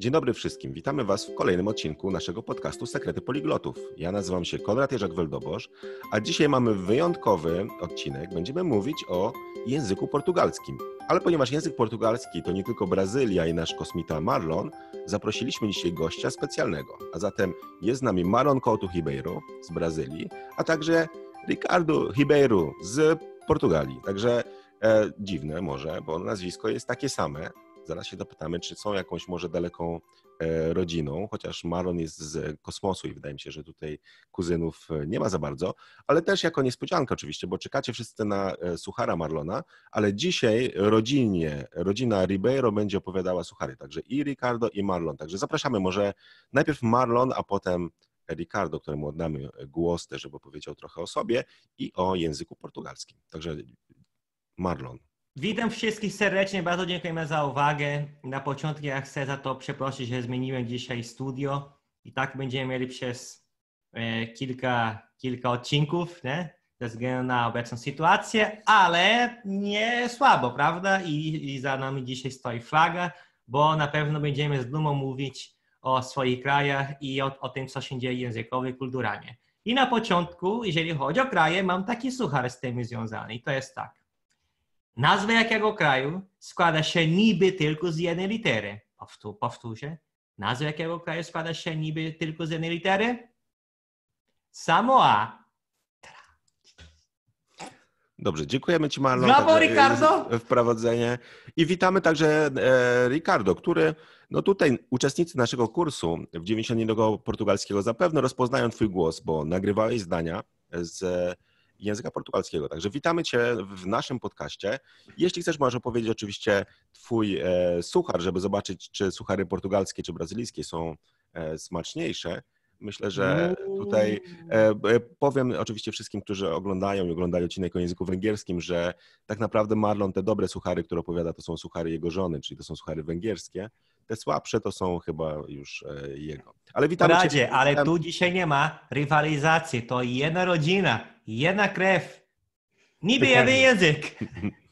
Dzień dobry wszystkim. Witamy Was w kolejnym odcinku naszego podcastu Sekrety Poliglotów. Ja nazywam się Konrad Jerzak Weldobosz, a dzisiaj mamy wyjątkowy odcinek. Będziemy mówić o języku portugalskim. Ale ponieważ język portugalski to nie tylko Brazylia i nasz kosmita Marlon, zaprosiliśmy dzisiaj gościa specjalnego. A zatem jest z nami Marlon Couto Ribeiro z Brazylii, a także Ricardo Ribeiro z Portugalii. Także e, dziwne może, bo nazwisko jest takie same, Zaraz się dopytamy, czy są jakąś może daleką e, rodziną, chociaż Marlon jest z kosmosu i wydaje mi się, że tutaj kuzynów e, nie ma za bardzo, ale też jako niespodzianka oczywiście, bo czekacie wszyscy na e, suchara Marlona, ale dzisiaj rodzinnie, rodzina Ribeiro będzie opowiadała suchary, także i Ricardo i Marlon, także zapraszamy może najpierw Marlon, a potem Ricardo, któremu oddamy głos też, żeby powiedział trochę o sobie i o języku portugalskim. Także Marlon. Witam wszystkich serdecznie, bardzo dziękujemy za uwagę. Na początku ja chcę za to przeprosić, że zmieniłem dzisiaj studio i tak będziemy mieli przez e, kilka, kilka odcinków, nie? ze względu na obecną sytuację, ale nie słabo, prawda? I, I za nami dzisiaj stoi flaga, bo na pewno będziemy z dumą mówić o swoich krajach i o, o tym, co się dzieje językowo i kulturalnie. I na początku, jeżeli chodzi o kraje, mam taki suchar z tym związany i to jest tak. Nazwa jakiego kraju składa się niby tylko z jednej litery. Powtó powtórzę. Nazwa jakiego kraju składa się niby tylko z jednej litery? Samoa. Dobrze, dziękujemy Ci Marlon. Brawo, Ricardo! Wprowadzenie. I witamy także e, Ricardo, który, no tutaj uczestnicy naszego kursu w 91 portugalskiego zapewne rozpoznają Twój głos, bo nagrywałeś zdania z języka portugalskiego. Także witamy Cię w naszym podcaście. Jeśli chcesz, możesz opowiedzieć oczywiście Twój e, suchar, żeby zobaczyć, czy suchary portugalskie czy brazylijskie są e, smaczniejsze. Myślę, że tutaj e, powiem oczywiście wszystkim, którzy oglądają i oglądają odcinek o języku węgierskim, że tak naprawdę Marlon te dobre suchary, które opowiada, to są suchary jego żony, czyli to są suchary węgierskie. Te słabsze to są chyba już e, jego. Ale witamy Radzie, cię. ale tu dzisiaj nie ma rywalizacji. To jedna rodzina, jedna krew. Niby jeden język.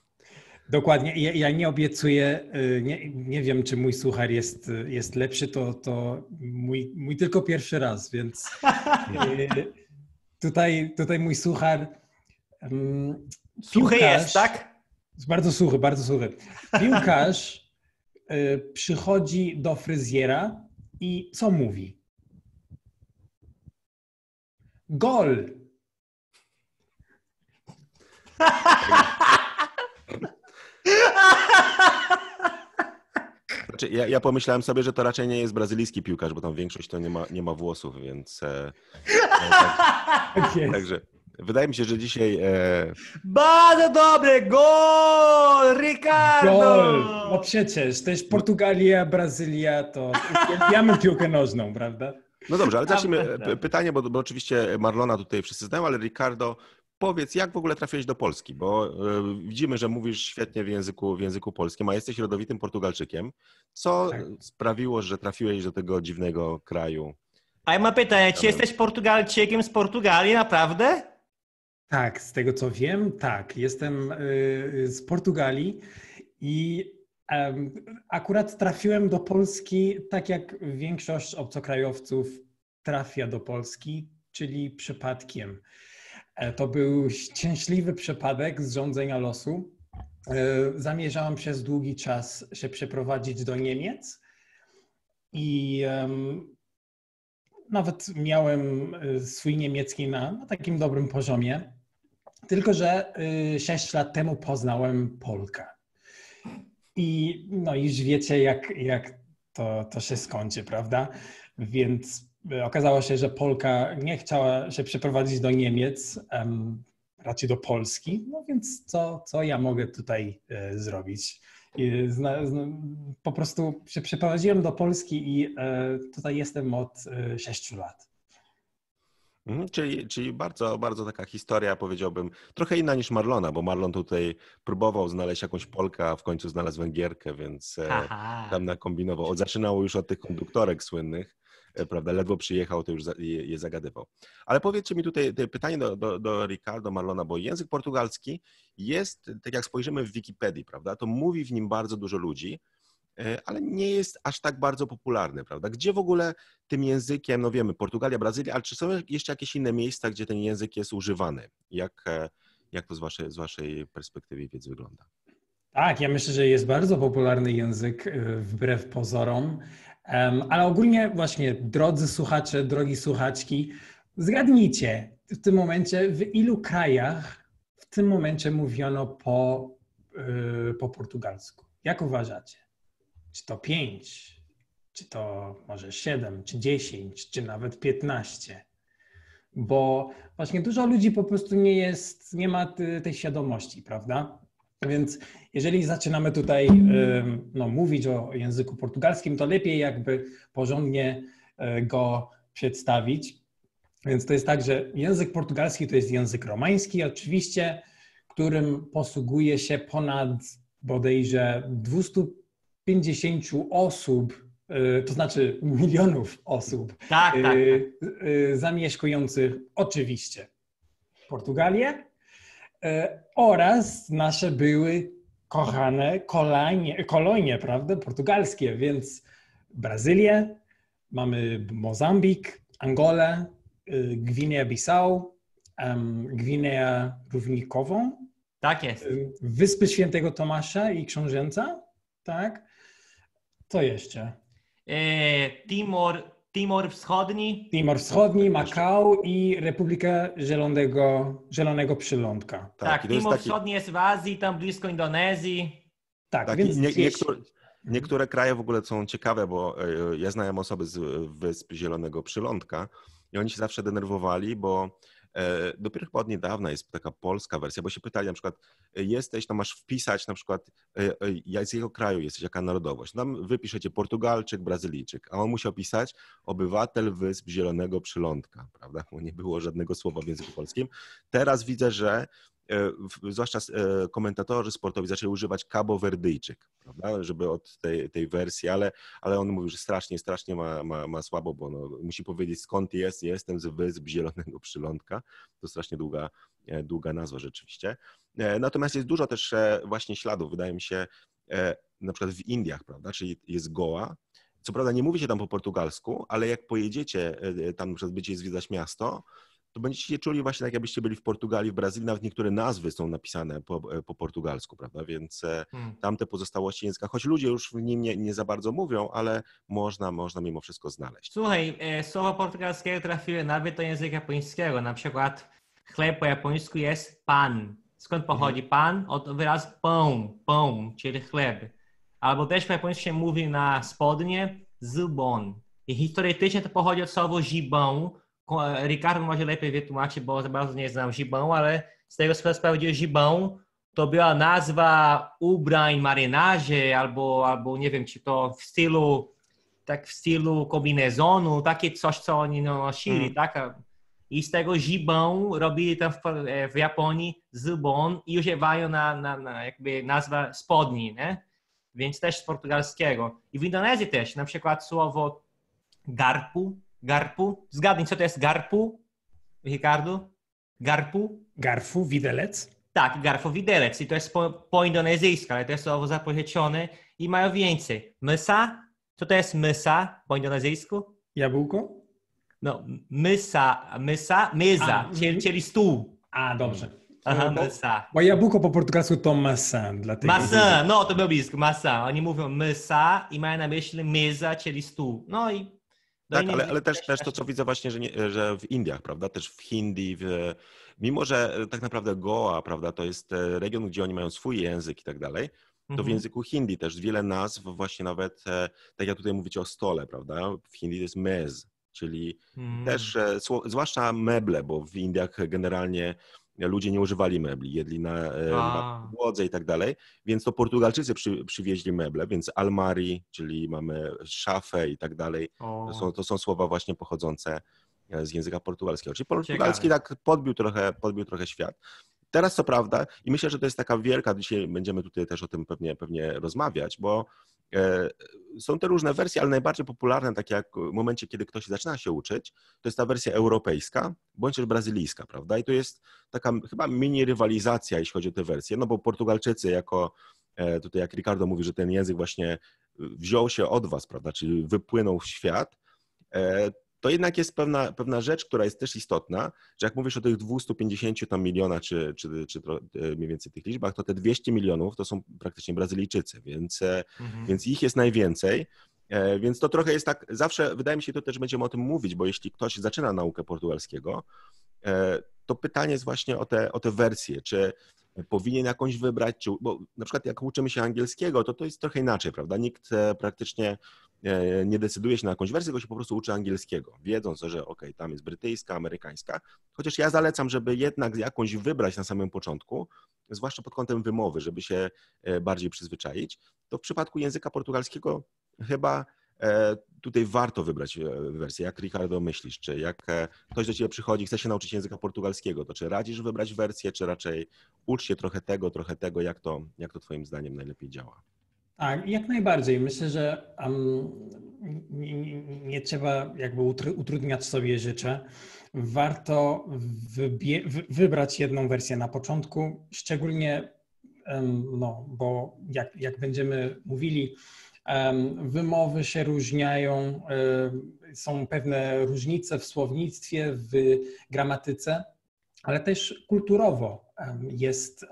Dokładnie. Ja, ja, nie obiecuję, y, nie, nie wiem, czy mój suchar jest, jest lepszy, to, to mój, mój tylko pierwszy raz, więc tutaj, tutaj mój suchar. Um, suchy jest, tak? Bardzo suchy, bardzo suchy. Piłkarz przychodzi do fryzjera i co mówi? Gol! Znaczy, ja, ja, pomyślałem sobie, że to raczej nie jest brazylijski piłkarz, bo tam większość to nie ma, nie ma włosów, więc. E, e, tak, także wydaje mi się, że dzisiaj. E... Bardzo dobry gol, Ricardo! Gol! No przecież, to jest Portugalia, Brazylia, to uwielbiamy piłkę nożną, prawda? No dobrze, ale zacznijmy pytanie, bo, bo oczywiście Marlona tutaj wszyscy znają, ale Ricardo powiedz, jak w ogóle trafiłeś do Polski? Bo y, widzimy, że mówisz świetnie w języku, w języku polskim, a jesteś rodowitym Portugalczykiem. Co tak. sprawiło, że trafiłeś do tego dziwnego kraju? A ja mam pytanie, czy jesteś Portugalczykiem z Portugalii, naprawdę? Tak, z tego co wiem, tak. Jestem y, z Portugalii i akurat trafiłem do Polski tak jak większość obcokrajowców trafia do Polski, czyli przypadkiem. E, to był szczęśliwy przypadek zrządzenia losu. E, zamierzałem przez długi czas się przeprowadzić do Niemiec i nawet miałem e, swój niemiecki na, na, takim dobrym poziomie. Tylko, że y, 6 lat temu poznałem Polkę. I no już wiecie, jak, jak to, to się skończy, prawda? Więc okazało się, że Polka nie chciała się przeprowadzić do Niemiec, um, raczej do Polski. No więc co, co ja mogę tutaj e, zrobić? Zna, zna, po prostu się przeprowadziłem do Polski i e, tutaj jestem od e, 6 lat. Mhm, czyli, czyli bardzo, bardzo taka historia, powiedziałbym, trochę inna niż Marlona, bo Marlon tutaj próbował znaleźć jakąś Polkę, a w końcu znalazł Węgierkę, więc e, Aha. tam nakombinował. Zaczynało już od tych konduktorek słynnych, E, prawda, ledwo przyjechał, to już je zagadywał. Ale powiedzcie mi tutaj pytanie do, do, do Ricardo Marlona, bo język portugalski jest, tak jak spojrzymy w Wikipedii, prawda, to mówi w nim bardzo dużo ludzi, ale nie jest aż tak bardzo popularny, prawda? Gdzie w ogóle tym językiem, no wiemy, Portugalia, Brazylia, ale czy są jeszcze jakieś inne miejsca, gdzie ten język jest używany? Jak, e, jak to z waszej, z waszej perspektywy wiedzy wygląda? Tak, ja myślę, że jest bardzo popularny język e, wbrew pozorom, ale ogólnie właśnie, drodzy słuchacze, drogi słuchaczki, zgadnijcie w tym momencie, w ilu krajach w tym momencie mówiono po, po portugalsku. Jak uważacie? Czy to 5, czy to może 7, czy 10, czy nawet 15? Bo właśnie dużo ludzi po prostu nie jest, nie ma tej świadomości, prawda? Więc jeżeli zaczynamy tutaj no, mówić o języku portugalskim, to lepiej jakby porządnie e, go przedstawić. Więc to jest tak, że język portugalski to jest język romański, oczywiście, którym posługuje się ponad bodajże 250 osób, y, to znaczy milionów osób tak, tak, y, tak. Y, zamieszkujących oczywiście Portugalię oraz nasze były kochane kolonie, kolonie prawda, portugalskie, więc Brazylię, mamy Mozambik, Angolę, Gwinea-Bissau, Gwinea Równikową, tak jest. Wyspy Świętego Tomasza i Książęca, tak? Co jeszcze? E, Timor, Timor Wschodni. Timor Wschodni, Makao i Republika Zielonego, Zielonego Przylądka. Tak, tak Timor taki... Wschodni jest w Azji, tam blisko Indonezji. Tak, tak więc nie, niektóre, niektóre kraje w ogóle są ciekawe, bo e, ja znałem osoby z Wysp Zielonego Przylądka i oni się zawsze denerwowali, bo dopiero chyba od niedawna jest taka polska wersja, bo się pytali na przykład, e, jesteś, to masz wpisać na przykład, e, z jakiego kraju jesteś, jaka narodowość. Tam wypiszecie Portugalczyk, Brazylijczyk, a on musiał pisać obywatel Wysp Zielonego Przylądka, prawda, bo nie było żadnego słowa w języku polskim. Teraz widzę, że E, zwłaszcza e, komentatorzy sportowi zaczęli używać Cabo Verdyjczyk, prawda, żeby od tej, tej wersji, ale, ale on mówił, że strasznie, strasznie ma, ma, ma słabo, bo no, musi powiedzieć skąd jest, jestem z Wysp Zielonego Przylądka, to strasznie długa, e, długa nazwa rzeczywiście. Natomiast jest dużo też właśnie śladów, wydaje mi się, na przykład w Indiach, prawda, czyli jest Goa, co prawda nie mówi się tam po portugalsku, ale jak pojedziecie tam, przykład będziecie zwiedzać miasto, to będziecie się czuli właśnie tak, jakbyście byli w Portugalii, w Brazylii, nawet niektóre nazwy są napisane po, po portugalsku, prawda? Więc e, hmm. tamte pozostałości języka, choć ludzie już w nim nie, nie za bardzo mówią, ale można, można mimo wszystko znaleźć. Słuchaj, e, słowo portugalskiego trafiły nawet do języka japońskiego, na przykład chleb po japońsku jest pan. Skąd pochodzi mhm. pan? Od wyrazu pão, pão, czyli chleb. Albo też po japońsku się mówi na spodnie zubon. I historycznie to pochodzi od słowa gibão, Ricardo może lepiej wytłumaczyć, bo za bardzo nie znam Gibão, ale z tego co sprawdziłem, Gibão to była nazwa ubrań marynarze albo, albo nie wiem, czy to w stylu tak w stylu kombinezonu, takie coś, co oni nosili, mm. tak? I z tego Gibão robili tam w, w Japonii zubon i używają na, na, na jakby nazwa spodni, nie? Więc też z portugalskiego. I w Indonezji też, na przykład słowo garpu Garpu. Zgadnij, co to jest garpu, Ricardo? Garpu? Garfu, widelec? Tak, garfu, widelec. I to jest po, po indonezyjsku, ale to jest słowo zapożyczone i mają więcej. Mysa? Co to jest mysa po indonezyjsku? Jabłko? No, mysa, mysa, myza, czyli, czyli stół. A, dobrze. Aha, mysa. Bo jabłko po portugalsku to maçã. Dlatego maçã, no to było blisko, maçã. Oni mówią mysa i mają na myśli myza, czyli stół. No i tak, ale, ale też, też to, co widzę właśnie, że, nie, że w Indiach, prawda, też w Hindi, w, mimo że tak naprawdę Goa, prawda, to jest e, region, gdzie oni mają swój język i tak dalej, to w mhm. języku hindi też wiele nazw, właśnie nawet, e, tak jak tutaj mówicie o stole, prawda, w hindi to jest mez, czyli mm. też, e, zwłaszcza meble, bo w Indiach generalnie ludzie nie używali mebli, jedli na, e, na podłodze i tak dalej, więc to Portugalczycy przy, przywieźli meble, więc almari, czyli mamy szafę i tak dalej, to są, to są słowa właśnie pochodzące e, z języka portugalskiego. Czyli portugalski Ciekawe. tak podbił trochę, podbił trochę świat. Teraz co prawda, i myślę, że to jest taka wielka, dzisiaj będziemy tutaj też o tym pewnie, pewnie rozmawiać, bo są te różne wersje, ale najbardziej popularne, takie jak w momencie, kiedy ktoś zaczyna się uczyć, to jest ta wersja europejska, bądź też brazylijska, prawda? I to jest taka chyba mini rywalizacja, jeśli chodzi o te wersje, no bo Portugalczycy jako, e, tutaj jak Ricardo mówi, że ten język właśnie wziął się od was, prawda, czyli wypłynął w świat, to jednak jest pewna, pewna rzecz, która jest też istotna, że jak mówisz o tych 250 tam milionach, czy, czy, czy to, mniej więcej tych liczbach, to te 200 milionów to są praktycznie Brazylijczycy, więc, mhm. więc ich jest najwięcej. Więc to trochę jest tak, zawsze wydaje mi się to też będziemy o tym mówić, bo jeśli ktoś zaczyna naukę portugalskiego, to pytanie jest właśnie o te, o te wersje, czy powinien jakąś wybrać, czy, bo na przykład jak uczymy się angielskiego, to to jest trochę inaczej, prawda? Nikt e, praktycznie e, nie decyduje się na jakąś wersję, tylko się po prostu uczy angielskiego, wiedząc, że ok, tam jest brytyjska, amerykańska, chociaż ja zalecam, żeby jednak jakąś wybrać na samym początku, zwłaszcza pod kątem wymowy, żeby się e, bardziej przyzwyczaić, to w przypadku języka portugalskiego chyba E, tutaj warto wybrać e, wersję. Jak Ricardo myślisz? Czy jak e, ktoś do ciebie przychodzi, chce się nauczyć języka portugalskiego, to czy radzisz wybrać wersję, czy raczej ucz się trochę tego, trochę tego, jak to, jak to twoim zdaniem najlepiej działa? Tak, jak najbardziej. Myślę, że um, nie, nie, trzeba jakby utrudniać sobie życie. Warto wybrać jedną wersję na początku, szczególnie, um, no, bo jak, jak będziemy mówili, Wymowy się różniają, są pewne różnice w słownictwie, w gramatyce, ale też kulturowo jest,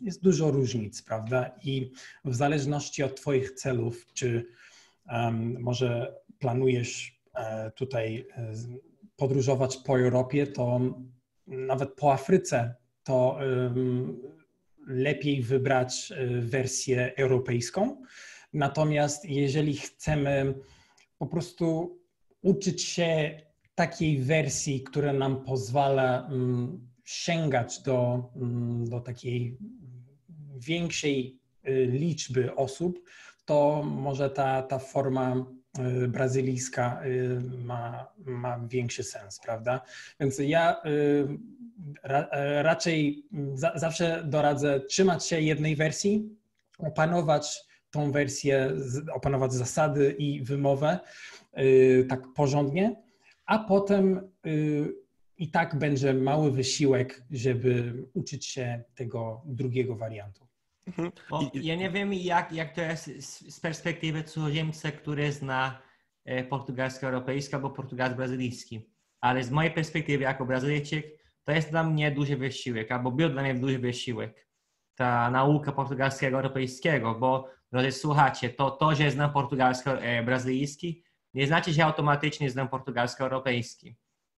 jest dużo różnic, prawda? I w zależności od Twoich celów, czy może planujesz e, tutaj e, podróżować po Europie, to nawet po Afryce, to lepiej wybrać e, wersję europejską Natomiast jeżeli chcemy po prostu uczyć się takiej wersji, która nam pozwala mm, sięgać do, mm, do takiej większej y, liczby osób, to może ta, ta forma y, brazylijska y, ma, ma większy sens, prawda? Więc ja raczej zawsze doradzę trzymać się jednej wersji, opanować tą wersję, opanować zasady i wymowę tak porządnie, a potem i tak będzie mały wysiłek, żeby uczyć się tego drugiego wariantu. Mhm. Bo ja nie wiem, jak, jak to jest z perspektywy cudzoziemca, który zna e, portugalski europejski albo portugalski brazylijski. Ale z mojej perspektywy jako Brazylijczyk to jest dla mnie duży wysiłek, albo był dla mnie duży wysiłek ta nauka portugalskiego europejskiego, bo Drodzy słuchacie, to, to, że znam portugalsko-brazylijski, e, nie znaczy, że automatycznie znam portugalsko-europejski.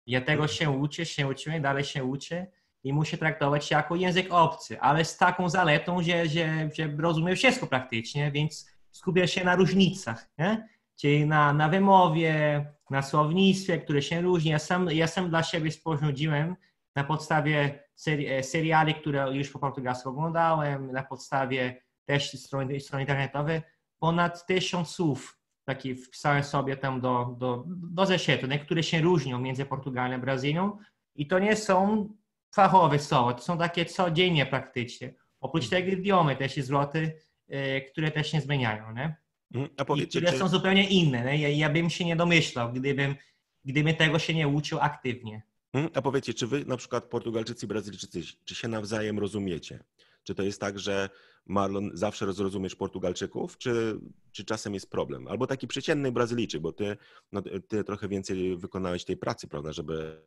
Ja tego się uczę, się uczyłem, dalej się uczę i muszę traktować jako język obcy, ale z taką zaletą, że, że, że rozumiem wszystko praktycznie, więc skupię się na różnicach, nie? czyli na, na wymowie, na słownictwie, które się różni. Ja sam, ja sam dla siebie sporządziłem na podstawie seri, e, seriali, które już po portugalsku oglądałem, na podstawie też strony, strony internetowe, ponad tysiąc słów taki wpisałem sobie tam do, do, do zeszytu, które się różnią między Portugalią a Brazylią i to nie są fachowe słowa, to są takie codziennie praktycznie. Oprócz mhm. tego idiomy też jest zwroty, e, które też się zmieniają, nie? Mhm. A powiedzcie, które czy... są zupełnie inne. Nie? Ja, ja bym się nie domyślał, gdybym, gdybym tego się nie uczył aktywnie. Mhm. A powiedzcie, czy wy na przykład Portugalczycy i Brazylijczycy, czy się nawzajem rozumiecie? Czy to jest tak, że Marlon, zawsze zrozumiesz Portugalczyków, czy, czy czasem jest problem? Albo taki przeciętny Brazylijczyk, bo ty, no, ty trochę więcej wykonałeś tej pracy, prawda, żeby...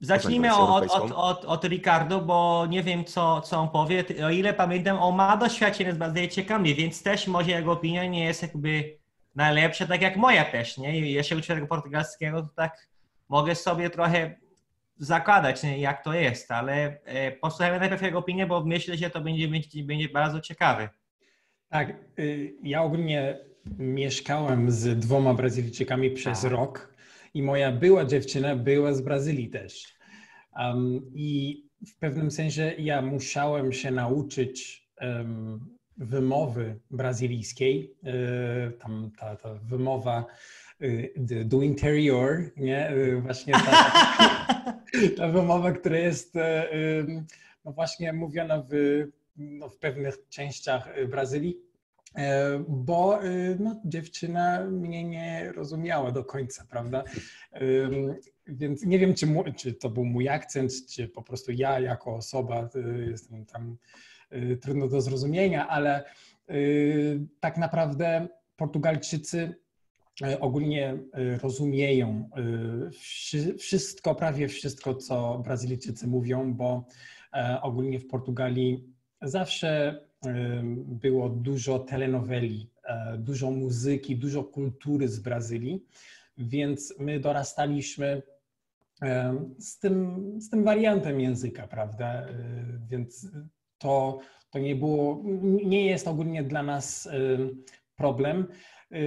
Zacznijmy od, od, od, od Ricardo, bo nie wiem, co, co on powie. O ile pamiętam, on ma doświadczenie z Brazylijczykami, więc też może jego opinia nie jest jakby najlepsza, tak jak moja też, nie? Ja się uczę tego portugalskiego, to tak mogę sobie trochę zakładać, jak to jest, ale e, posłuchajmy najpierw jego opinię, bo myślę, że to będzie, będzie, bardzo ciekawe. Tak, y, ja ogólnie mieszkałem z dwoma Brazylijczykami przez rok i moja była dziewczyna była z Brazylii też. Um, I w pewnym sensie ja musiałem się nauczyć um, wymowy brazylijskiej. Y, tam ta, ta wymowa y, do interior, nie? Właśnie ta, ta wymowa, która jest e, no właśnie mówiona w, no w pewnych częściach e, Brazylii, e, bo no, dziewczyna mnie nie rozumiała do końca, prawda? Więc nie wiem, czy, czy to był mój akcent, czy po prostu ja jako osoba jestem tam trudno do zrozumienia, ale tak naprawdę Portugalczycy ogólnie rozumieją wszystko, prawie wszystko, co Brazylijczycy mówią, bo ogólnie w Portugalii zawsze było dużo telenoweli, dużo muzyki, dużo kultury z Brazylii, więc my dorastaliśmy z tym, z tym wariantem języka, prawda? E, więc to, to nie było, nie jest ogólnie dla nas problem.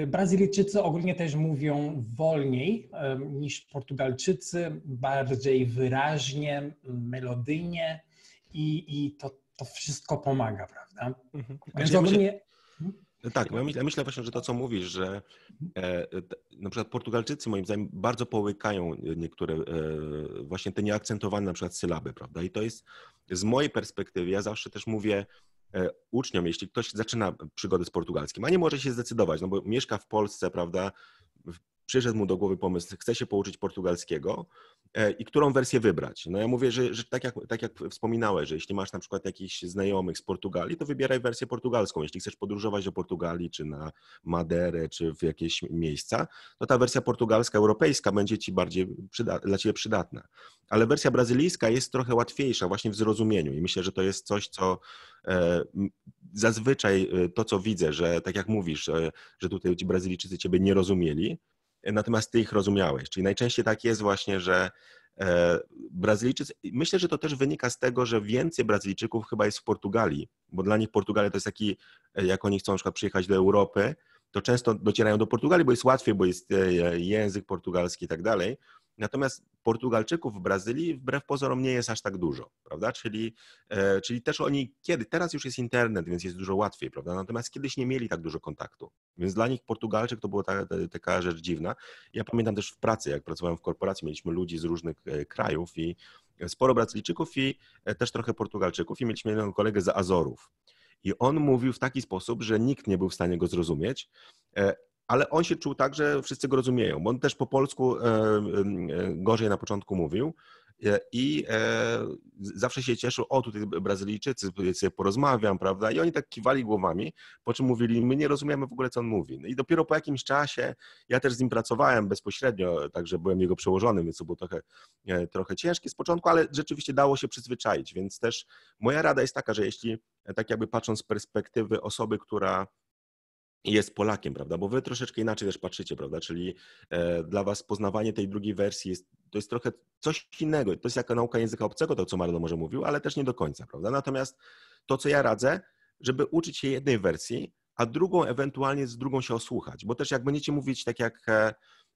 Brazylijczycy ogólnie też mówią wolniej niż Portugalczycy, bardziej wyraźnie, melodyjnie i, i to, to wszystko pomaga, prawda? Mhm. Więc ogólnie... Hmm? Tak, ja myślę, myślę, właśnie, że to, co mówisz, że e, na przykład Portugalczycy moim zdaniem bardzo połykają niektóre e, właśnie te nieakcentowane na przykład sylaby, prawda? I to jest z mojej perspektywy, ja zawsze też mówię uczniom, jeśli ktoś zaczyna przygodę z portugalskim, a nie może się zdecydować, no bo mieszka w Polsce, prawda, przyszedł mu do głowy pomysł, chce się pouczyć portugalskiego e, i którą wersję wybrać. No ja mówię, że, że tak, jak, tak jak wspominałeś, że jeśli masz na przykład jakichś znajomych z Portugalii, to wybieraj wersję portugalską. Jeśli chcesz podróżować do Portugalii, czy na Maderę, czy w jakieś miejsca, to ta wersja portugalska, europejska będzie ci bardziej przyda- dla ciebie przydatna. Ale wersja brazylijska jest trochę łatwiejsza właśnie w zrozumieniu i myślę, że to jest coś, co e, zazwyczaj e, to, co widzę, że tak jak mówisz, że tutaj ci Brazylijczycy ciebie nie rozumieli, natomiast ty ich rozumiałeś. Czyli najczęściej tak jest właśnie, że e, Brazylijczycy, myślę, że to też wynika z tego, że więcej Brazylijczyków chyba jest w Portugalii, bo dla nich Portugalia to jest taki, e, jak oni chcą na przykład przyjechać do Europy, to często docierają do Portugalii, bo jest łatwiej, bo jest e, język portugalski i tak dalej. Natomiast Portugalczyków w Brazylii wbrew pozorom nie jest aż tak dużo, prawda? Czyli, e, czyli też oni kiedy, teraz już jest internet, więc jest dużo łatwiej, prawda? Natomiast kiedyś nie mieli tak dużo kontaktu. Więc dla nich Portugalczyk to była ta, ta, taka rzecz dziwna. Ja pamiętam też w pracy, jak pracowałem w korporacji, mieliśmy ludzi z różnych e, krajów i sporo Brazylijczyków i e, też trochę Portugalczyków i mieliśmy jednego kolegę z Azorów. I on mówił w taki sposób, że nikt nie był w stanie go zrozumieć, ale on się czuł tak, że wszyscy go rozumieją, bo on też po polsku e, e, gorzej na początku mówił e, i zawsze się cieszył, o tutaj Brazylijczycy, sobie porozmawiam, prawda, i oni tak kiwali głowami, po czym mówili, my nie rozumiemy w ogóle, co on mówi. No I dopiero po jakimś czasie, ja też z nim pracowałem bezpośrednio, także byłem jego przełożonym, więc to było trochę, trochę ciężkie z początku, ale rzeczywiście dało się przyzwyczaić, więc też moja rada jest taka, że jeśli, tak jakby patrząc z perspektywy osoby, która jest Polakiem, prawda? Bo wy troszeczkę inaczej też patrzycie, prawda? Czyli e, dla was poznawanie tej drugiej wersji jest, to jest trochę coś innego. To jest jaka nauka języka obcego, to co Marlo może mówił, ale też nie do końca, prawda? Natomiast to, co ja radzę, żeby uczyć się jednej wersji, a drugą ewentualnie z drugą się osłuchać, bo też jak będziecie mówić tak jak, e,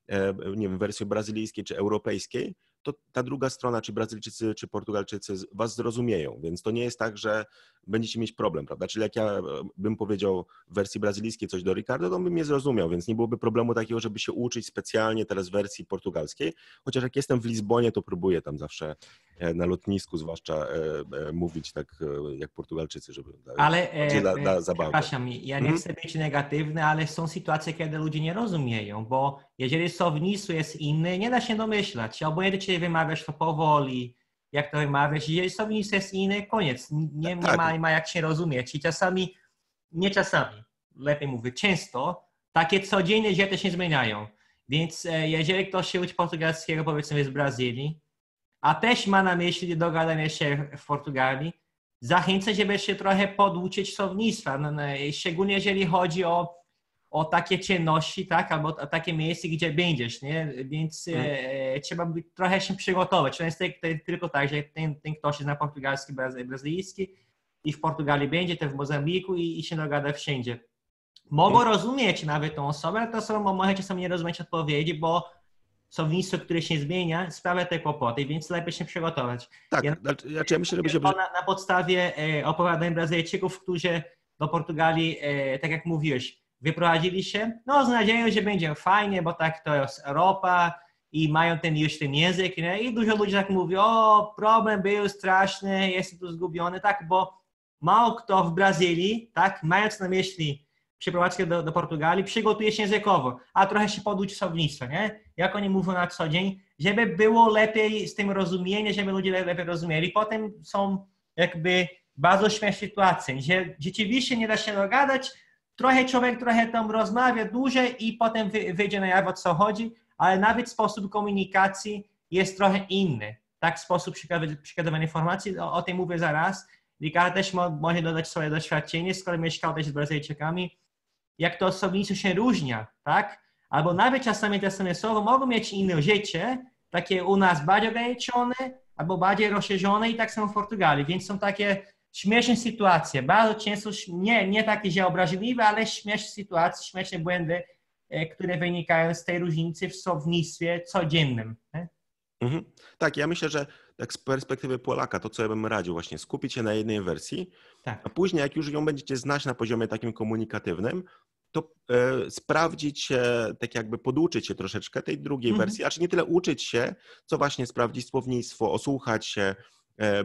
e, nie wiem, wersji brazylijskiej czy europejskiej, to ta druga strona, czy Brazylijczycy, czy Portugalczycy was zrozumieją, więc to nie jest tak, że będziecie mieć problem, prawda? Czyli jak ja e, bym powiedział w wersji brazylijskiej coś do Ricardo, to on by mnie zrozumiał, więc nie byłoby problemu takiego, żeby się uczyć specjalnie teraz wersji portugalskiej, chociaż jak jestem w Lizbonie, to próbuję tam zawsze e, na lotnisku zwłaszcza e, mówić tak jak Portugalczycy, żeby ale, dla, dla zabawy. Przepraszam, ja nie mhm. chcę być negatywny, ale są sytuacje, kiedy ludzie nie rozumieją, bo jeżeli słownictwo jest inne, nie da się domyślać, albo dzisiaj wymawiasz to powoli, jak to wymawiasz. Jeżeli słownictwo jest inne, koniec. Nie, nie, tak. ma, nie ma jak się rozumieć. I czasami, nie czasami, lepiej mówię, często takie codzienne rzeczy się zmieniają. Więc e, jeżeli ktoś się uczy portugalskiego, powiedzmy z Brazylii, a też ma na myśli dogadanie się w Portugalii, zachęcę, żeby się trochę poduczyć słownictwa, no, no, szczególnie jeżeli chodzi o o takie czynności, tak, albo o takie miejsce, gdzie będziesz, nie? Więc e, trzeba by trochę się przygotować. To jest tylko tak, że ten, ten ktoś zna portugalski, brazylijski i w Portugalii będzie, to w Mozambiku i, i się dogada wszędzie. Mogą hmm. rozumieć nawet tą osobę, ale to osoba może czasami nie rozumieć odpowiedzi, bo słownictwo, które się zmienia, sprawia te kłopoty, więc lepiej się przygotować. Tak, ja, znaczy ja myślę, że... Na, na podstawie e, opowiadań Brazylijczyków, którzy do Portugalii, e, tak jak mówiłeś, wyprowadzili się, no z nadzieją, że będzie fajnie, bo tak to jest Europa i mają ten już ten język, nie? i dużo ludzi tak mówi, o problem był straszny, jestem tu zgubiony, tak, bo mało kto w Brazylii, tak, mając na myśli przeprowadzkę do, do Portugalii, przygotuje się językowo, a trochę się poduczy słownictwa, nie? Jak oni mówią na co dzień, żeby było lepiej z tym rozumieniem, żeby ludzie lepiej rozumieli. Potem są jakby bardzo śmieszne sytuacje, że rzeczywiście nie da się dogadać, trochę człowiek trochę tam rozmawia dłużej i potem wyjdzie na jaw o co chodzi, ale nawet sposób komunikacji jest trochę inny. Tak, sposób przekazywania informacji, o, o tym mówię zaraz. Ricardo też mo, może dodać swoje doświadczenie, skoro mieszkał też z Brazylijczykami, jak to osobniczo się różnia, tak? Albo nawet czasami te same słowa mogą mieć inne życie, takie u nas bardziej ograniczone, albo bardziej rozszerzone i tak samo w Portugalii, więc są takie śmieszne sytuacje, bardzo często nie, nie takie, że obraźliwe, ale śmieszne sytuacje, śmieszne błędy, e, które wynikają z tej różnicy w słownictwie codziennym. Mhm. Tak, ja myślę, że tak z perspektywy Polaka, to co ja bym radził właśnie, skupić się na jednej wersji, tak. a później jak już ją będziecie znać na poziomie takim komunikatywnym, to e, sprawdzić się, tak jakby poduczyć się troszeczkę tej drugiej mhm. wersji, a czy nie tyle uczyć się, co właśnie sprawdzić słownictwo, osłuchać się,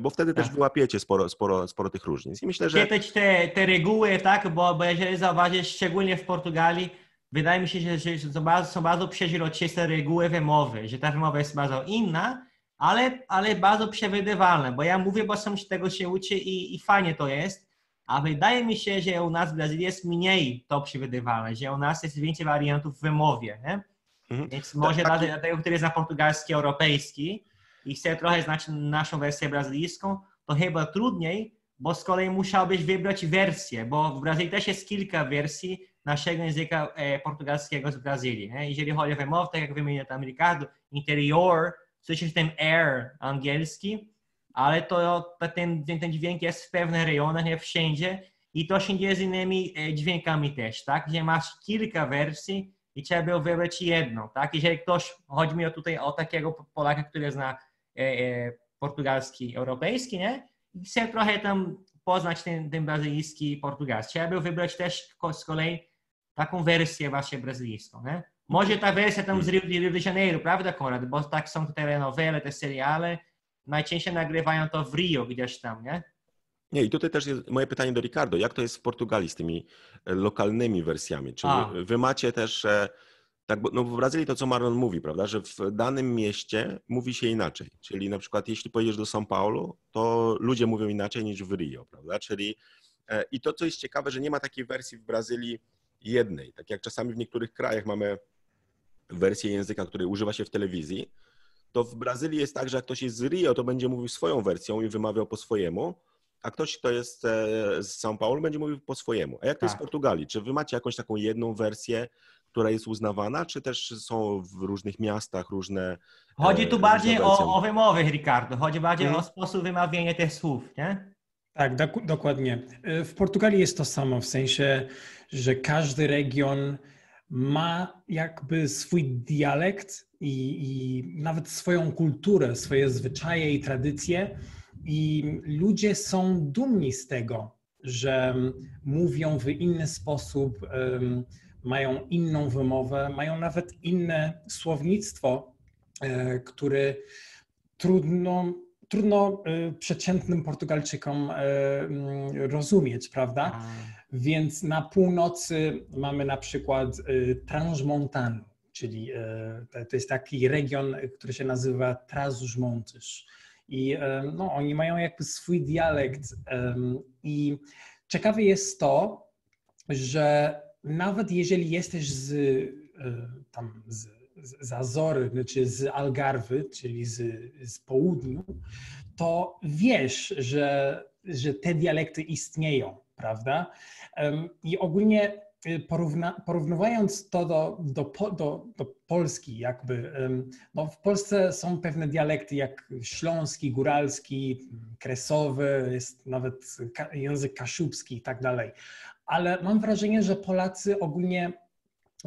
bo wtedy tak. też wyłapiecie sporo, sporo, sporo tych różnic. I myślę, że... Czytać te, te reguły, tak, bo, bo jeżeli zauważysz, szczególnie w Portugalii, wydaje mi się, że, że są, bardzo, są bardzo przeźroczyste reguły wymowy, że ta wymowa jest bardzo inna, ale, ale bardzo przewidywalna, bo ja mówię, bo sam tego się uczy i, i fajnie to jest, a wydaje mi się, że u nas w Brazylii jest mniej to przewidywalne, że u nas jest więcej wariantów w wymowie, nie? Mhm. Więc może tak, tak. dlatego, który zna portugalski, europejski i chce trochę znać naszą wersję brazylijską, to chyba trudniej, bo z kolei musiałbyś wybrać wersję, bo w Brazylii też jest kilka wersji naszego języka e, portugalskiego z Brazylii. Nie? Jeżeli chodzi o wymowę, tak jak wymienił tam Ricardo, interior, słyszysz ten air angielski, ale to, ten, ten dźwięk jest w pewnych rejonach, nie wszędzie i to się dzieje z innymi e, dźwiękami też, tak? Gdzie masz kilka wersji i trzeba było wybrać jedną, tak? Jeżeli ktoś, chodzi mi tutaj o takiego Polaka, który zna portugalski, europejski, nie? I chce trochę tam poznać ten, ten brazylijski, portugalski. Trzeba było wybrać też z kolei taką wersję właśnie brazylijską, nie? Może ta wersja tam z Rio, Rio de Janeiro, prawda Konrad? Bo tak są te telenowele, te seriale, najczęściej nagrywają to w Rio gdzieś tam, nie? Nie, i tutaj też jest moje pytanie do Ricardo. Jak to jest w Portugalii z tymi e, lokalnymi wersjami? Czy wy, macie też, tak, no w Brazylii to co Marlon mówi, prawda, że w danym mieście mówi się inaczej. Czyli na przykład jeśli pojedziesz do São Paulo, to ludzie mówią inaczej niż w Rio, prawda? Czyli e, i to, co jest ciekawe, że nie ma takiej wersji w Brazylii jednej. Tak jak czasami w niektórych krajach mamy wersję języka, której używa się w telewizji, to w Brazylii jest tak, że jak ktoś jest z Rio, to będzie mówił swoją wersją i wymawiał po swojemu, a ktoś, kto jest e, z São Paulo, będzie mówił po swojemu. A jak to jest w tak. Portugalii? Czy wy macie jakąś taką jedną wersję, która jest uznawana, czy też są w różnych miastach różne. Chodzi tu e, bardziej o, o wymowy, Ricardo. Chodzi bardziej hmm. o sposób wymawiania tych słów, nie? Tak, dok dokładnie. E, w Portugalii jest to samo, w sensie, że każdy region ma jakby swój dialekt i, i, nawet swoją kulturę, swoje zwyczaje i tradycje, i ludzie są dumni z tego, że mówią w inny sposób, um, mają inną wymowę, mają nawet inne słownictwo, e, które trudno, trudno e, przeciętnym Portugalczykom e, rozumieć, prawda? Więc na północy mamy na przykład Transmontano, czyli to jest taki region, który się nazywa Trás-os-Montes. I no, oni mają jakby swój dialekt. I ciekawe jest to, że nawet jeżeli jesteś z, tam z, z Azory, czy z Algarwy, czyli z, z południu, to wiesz, że, że te dialekty istnieją, prawda? I ogólnie y, porówna, porównując to do, do, do, do, Polski, jakby, no w Polsce są pewne dialekty jak śląski, góralski, kresowy, jest nawet język kaszubski i tak dalej. Ale mam wrażenie, że Polacy ogólnie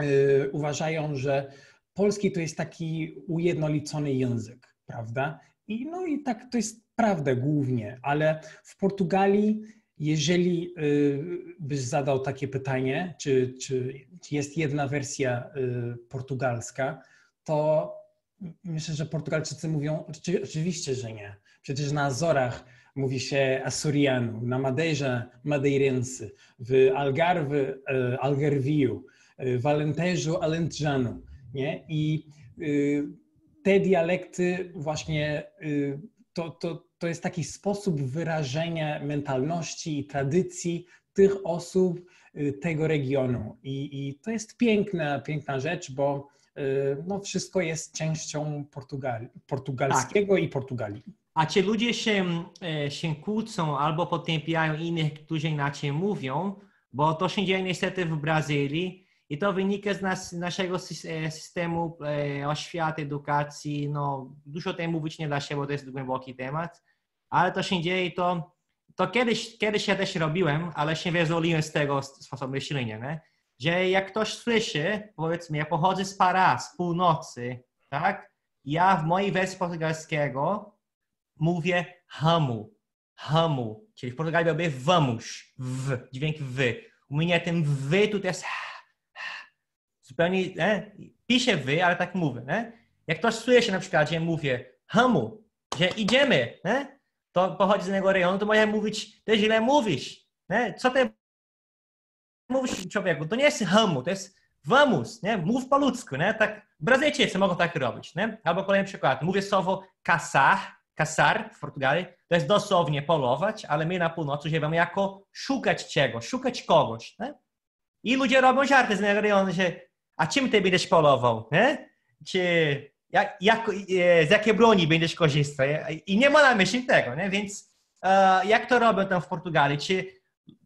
y, uważają, że polski to jest taki ujednolicony język, prawda? I no i tak to jest prawda głównie, ale w Portugalii jeżeli y, byś zadał takie pytanie, czy, czy, czy jest jedna wersja y, portugalska, to myślę, że Portugalczycy mówią oczywiście, że nie. Przecież na Azorach mówi się Asurianu, na Madeirze Madeirense, w Algarve y, Algarviu, w Alentejo Alentejano, nie? I te dialekty właśnie to, to, to jest taki sposób wyrażenia mentalności i tradycji tych osób tego regionu. I, i to jest piękna, piękna rzecz, bo no, wszystko jest częścią portugalskiego tak. i Portugalii. A ci ludzie się, się kłócą albo potępiają innych, którzy inaczej mówią, bo to się dzieje niestety w Brazylii i to wynika z nas, naszego e, systemu e, oświaty, edukacji. No, dużo tej mówić nie da się, bo to jest głęboki temat, ale to się dzieje i to, to kiedyś, kiedyś ja też robiłem, ale się wyzwoliłem z tego sposobu myślenia, nie? że jak ktoś słyszy, powiedzmy, ja pochodzę z Pará, z północy, tak? Ja w mojej wersji portugalskiego mówię hamu, hamu, czyli w Portugalii byłby vamos, w, dźwięk w. U mnie ten wy tu jest zupełnie, nie? piszę wy, ale tak mówię, nie? Jak ktoś słyszy na przykład, że mówię hamu, że idziemy, nie? to pochodzi z innego rejonu, to może mówić, ty źle mówisz, nie? co ty mówisz człowieku, to nie jest hamu, to jest vamos, nie? mów po ludzku, nie? tak Brazylijczycy mogą tak robić, nie? albo kolejny przykład, mówię słowo caçar, caçar w Portugalii, to jest dosłownie polować, ale my na północy używamy jako szukać czegoś, szukać kogoś, nie? I ludzie robią żarty z rejonu, że a czym ty będziesz polował, nie? Czy jak, jak, e, z jakiej broni będziesz korzystał? I nie ma na myśli tego, nie? Więc e, jak to robią tam w Portugalii? Czy,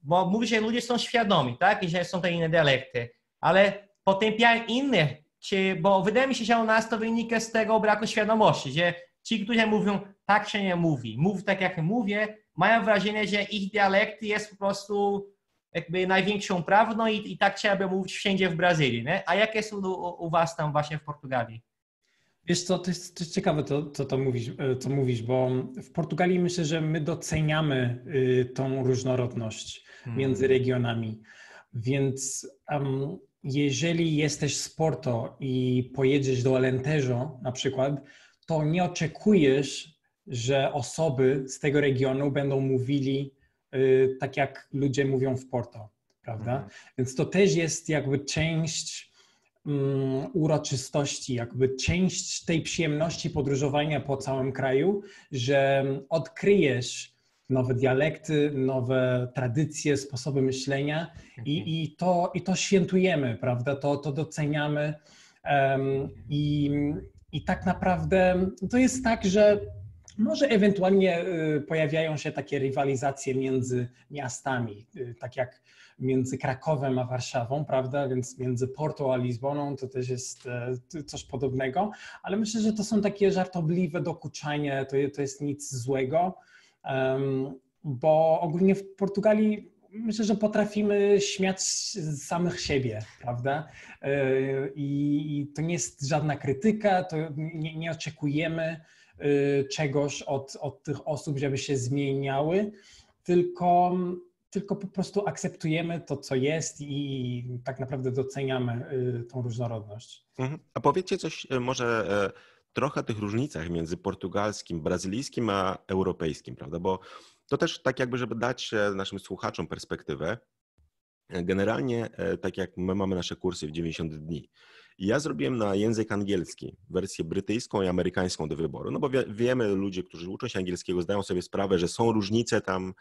bo mówi, że ludzie są świadomi, tak? I że są te inne dialekty, ale potępiają innych, czy, bo wydaje mi się, że u nas to wynika z tego braku świadomości, że ci, którzy mówią, tak się nie mówi, mów tak jak mówię, mają wrażenie, że ich dialekt jest po prostu jakby największą prawdą i, i tak trzeba by mówić wszędzie w Brazylii, nie? A jakie są u, u was tam właśnie w Portugalii? Wiesz co, to jest, to jest ciekawe, to, co, to mówisz, e, co mówisz, bo w Portugalii myślę, że my doceniamy y, tą różnorodność hmm. między regionami. Więc um, jeżeli jesteś z Porto i pojedziesz do Alentejo na przykład, to nie oczekujesz, że osoby z tego regionu będą mówili y, tak, jak ludzie mówią w Porto, prawda? Mhm. Więc to też jest jakby część um, uroczystości, jakby część tej przyjemności podróżowania po całym kraju, że odkryjesz nowe dialekty, nowe tradycje, sposoby myślenia i, mhm. i, to, i to świętujemy, prawda? To, to doceniamy. Um, i, I tak naprawdę to jest tak, że może ewentualnie y, pojawiają się takie rywalizacje między miastami, y, tak jak między Krakowem a Warszawą, prawda? Więc między Porto a Lizboną to też jest e, coś podobnego, ale myślę, że to są takie żartobliwe dokuczanie, to, to jest nic złego, bo ogólnie w Portugalii myślę, że potrafimy śmiać z samych siebie, prawda? E, I, to nie jest żadna krytyka, to nie, nie oczekujemy czegoś od, od tych osób, żeby się zmieniały, tylko tylko po prostu akceptujemy to, co jest i tak naprawdę doceniamy y, tą różnorodność. Mhm. A powiedzcie coś y, może e, trochę o tych różnicach między portugalskim, brazylijskim a europejskim, prawda? Bo to też tak jakby, żeby dać e, naszym słuchaczom perspektywę. E, generalnie, tak jak my mamy nasze kursy w 90 dni, ja zrobiłem na język angielski wersję brytyjską i amerykańską do wyboru, no bo wie, wiemy, ludzie, którzy uczą się angielskiego, zdają sobie sprawę, że są różnice tam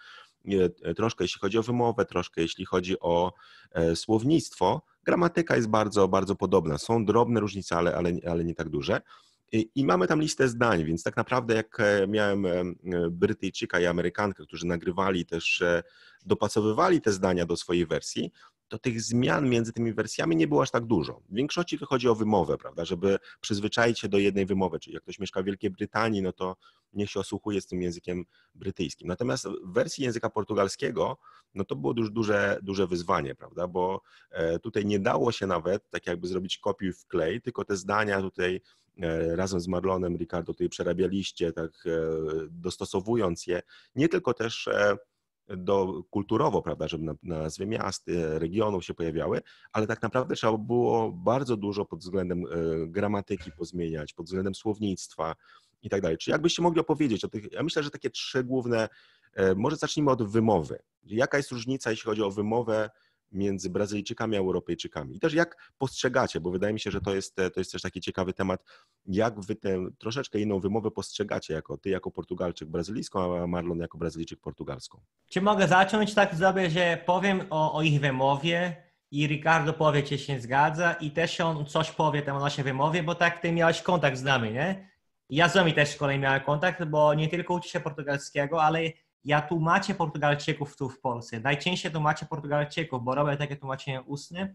e, troszkę jeśli chodzi o wymowę, troszkę jeśli chodzi o e, słownictwo. Gramatyka jest bardzo, bardzo podobna. Są drobne różnice, ale, ale, ale nie tak duże. I, I, mamy tam listę zdań, więc tak naprawdę jak e, miałem Brytyjczyka i Amerykankę, którzy nagrywali też, dopasowywali te zdania do swojej wersji, to tych zmian między tymi wersjami nie było aż tak dużo. W większości to chodzi o wymowę, prawda, żeby przyzwyczaić się do jednej wymowy, czyli jak ktoś mieszka w Wielkiej Brytanii, no to niech się osłuchuje z tym językiem brytyjskim. Natomiast w wersji języka portugalskiego, no to było już duże, duże wyzwanie, prawda, bo e, tutaj nie dało się nawet tak jakby zrobić kopiuj w klej, tylko te zdania tutaj e, razem z Marlonem, Ricardo tutaj przerabialiście, tak e, dostosowując je, nie tylko też do, kulturowo, prawda, żeby na, nazwy miast, regionów się pojawiały, ale tak naprawdę trzeba było bardzo dużo pod względem e, gramatyki pozmieniać, pod względem słownictwa i tak dalej. Czy jakbyście mogli opowiedzieć o tych, ja myślę, że takie trzy główne, e, może zacznijmy od wymowy. Jaka jest różnica, jeśli chodzi o wymowę między Brazylijczykami a Europejczykami. I też jak postrzegacie, bo wydaje mi się, że to jest, to jest też taki ciekawy temat, jak wy tę troszeczkę inną wymowę postrzegacie, jako ty jako Portugalczyk brazylijską, a Marlon jako Brazylijczyk portugalską. Czy mogę zacząć tak zrobię, że powiem o, o ich wymowie i Ricardo powie, czy się zgadza i też on coś powie tam o naszej wymowie, bo tak ty miałeś kontakt z nami, nie? Ja z nami też z kolei miałem kontakt, bo nie tylko uczy się portugalskiego, ale ja tłumaczę Portugalczyków tu w Polsce. Najczęściej tłumaczę Portugalczyków, bo robię takie tłumaczenie ustne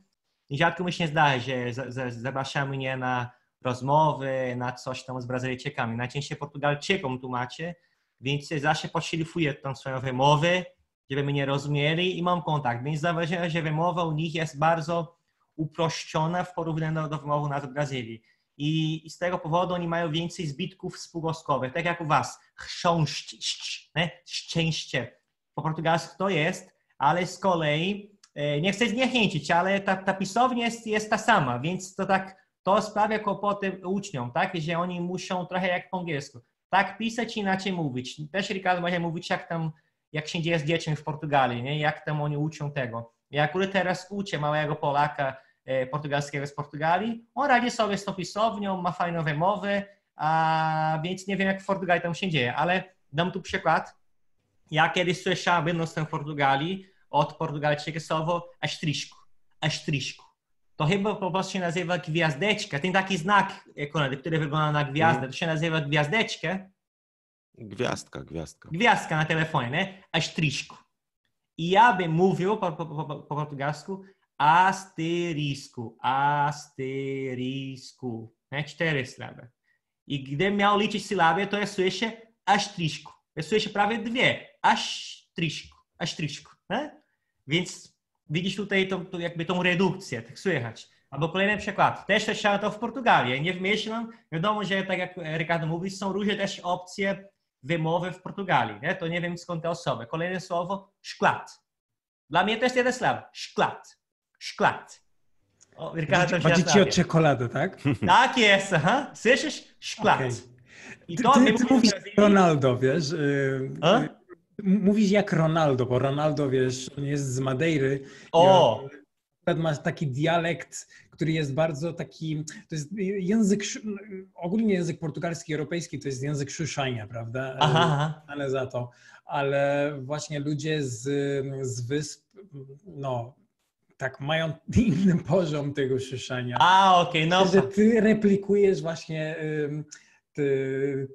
i rzadko mi się zdaje, że zapraszamy mnie na rozmowy, na coś tam z Brazylijczykami. Najczęściej Portugalczykom tłumaczę, więc zawsze poszlifuję tą swoją wymowę, żeby mnie rozumieli i mam kontakt. Więc zauważyłem, że wymowa u nich jest bardzo uproszczona w porównaniu do, do wymowy nas w Brazylii. I, I, z tego powodu oni mają więcej zbitków spółgłoskowych, tak jak u was. Chrząszcz, szczęście. Po portugalsku to jest, ale z kolei e, nie chcę zniechęcić, ale ta, ta pisownia jest, jest ta sama, więc to tak to sprawia kłopoty uczniom, tak, że oni muszą trochę jak po angielsku. Tak pisać inaczej mówić. Też Ricardo może mówić, jak tam, jak się dzieje z dziećmi w Portugalii, nie? jak tam oni uczą tego. Ja akurat teraz uczę małego Polaka portugalskiego z Portugalii. On radzi sobie z tą pisownią, ma fajną wymowę, a, więc nie wiem, jak w Portugalii tam się dzieje, ale dam tu przykład. Ja kiedyś słyszałem, będąc w Portugalii, od Portugalczyka słowo asterisco. Asterisco to chyba po prostu się nazywa gwiazdeczka. Ten taki znak, który wygląda na gwiazdę, to się nazywa gwiazdeczkę. Gwiazdka, gwiazdka. Gwiazdka na telefonie, nie? Asterisco. I ja bym mówił po, po, po, po portugalsku asterisku, asterisku. Nie? Cztery sylaby. I gdybym miał liczyć sylaby, to ja słyszę asterisku. Ja słyszę prawie dwie. Asterisku, asterisku. Nie? Więc widzisz tutaj tą, tą, jakby tą redukcję, tak słychać. Albo kolejny przykład. Też słyszałem to w Portugalii. Nie wymyślam. Wiadomo, że tak jak Ricardo mówi, są różne też opcje wymowy w Portugalii. Nie? To nie wiem skąd te osoby. Kolejne słowo szklat. Dla mnie to jest jeden słowo. Szklat. Szklat. O, Chodzi ci o czekoladę, tak? Tak jest, aha. Słyszysz? Szklat. Okay. I to ty, ty, ty mówisz Ronaldo, wiesz? Yy, Mówisz jak Ronaldo, bo Ronaldo, wiesz, on jest z Madeiry. O! Ma taki dialekt, który jest bardzo taki, to jest język, ogólnie język portugalski, europejski to jest język szuszania, prawda? Aha. Ale za to. Ale właśnie ludzie z, z wysp, no, tak mają inny poziom tego szuszania. A, okej, okay, no. Że ty replikujesz właśnie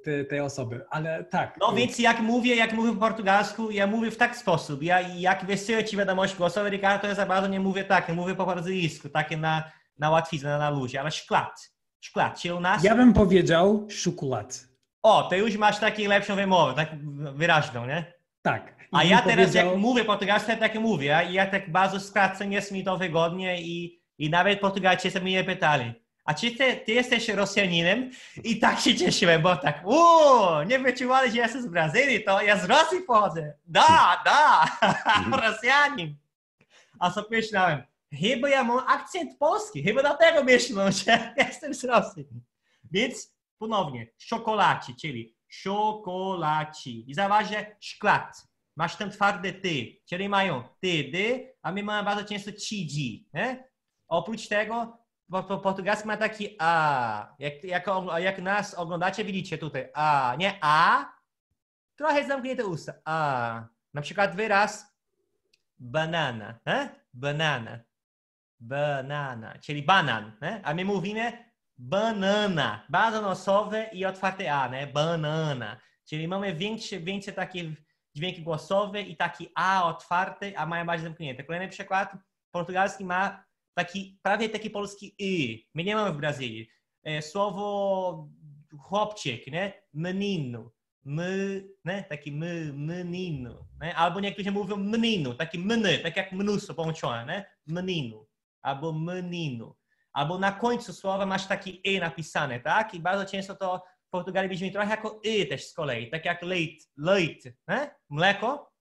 te, te osoby, ale tak. No więc jak mówię, jak mówię po portugalsku, ja mówię w taki sposób. Ja jak wysyłam ci wiadomość głosowe, Ricardo, ja za bardzo nie mówię tak, ja mówię po portugalsku, takie na, na łatwiznę, na luzie, ale szklat. Szklat, czyli u nas... Ja bym powiedział szukulat. O, to już masz taką lepszą wymowę, tak wyraźną, nie? Tak. A ja teraz powiedział... jak mówię portugalsku, ja tak mówię, i ja tak bardzo skracam, jest mi to wygodnie i, i nawet Portugalczycy mnie pytali a czy ty, ty jesteś Rosjaninem? I tak się cieszyłem, bo tak, uuu, nie wyczuwali, że jestem z Brazylii, to ja z Rosji pochodzę. Da, da, Rosjanin. A co myślałem, chyba ja mam akcent polski, chyba dlatego myślę, że jestem z Rosji. Więc ponownie, szokolaci, czyli szokolaci. I zauważcie, szklat. Masz ten twardy ty, czyli mają ty, dy, a my mamy bardzo często ci, dzi. Nie? Oprócz tego po, po portugalsku ma taki a. Jak, jak, jak nas oglądacie, widzicie tutaj a. Nie a, trochę zamknięte usta. A. Na przykład wyraz banana. Eh? Banana. Banana, czyli banan. Eh? A my mówimy banana. Bardzo nosowe i otwarte a, nie? Banana. Czyli mamy większe, więcej takie dźwięki głosowe i taki a otwarty, a mają bardziej zamknięte. Kolejny przykład. Portugalski ma taki, prawie taki polski y. My nie mamy w Brazylii. E, słowo chłopczyk, nie? Menino. My, nie? Taki my, menino. Nie? Albo niektórzy mówią menino, taki mny, tak jak mnóstwo połączone, nie? Menino. Albo menino. Albo na końcu słowa masz taki y napisane, tak? I bardzo często to Portugalii brzmi trochę jako y też z kolei, tak jak late, late, nie? Mleko?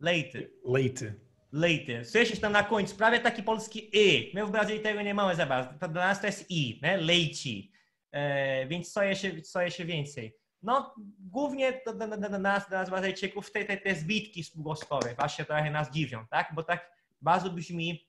Late. Late later. Słyszysz tam na końcu prawie taki polski i. My w Brazylii tego nie mamy za bardzo. Dla nas to jest i, nie? lejci. E, więc co jeszcze, co jeszcze więcej? No, głównie do nas, do nas Brazylijczyków, te, te, te zbitki spółgłoskowe właśnie trochę nas dziwią, tak? Bo tak bardzo brzmi,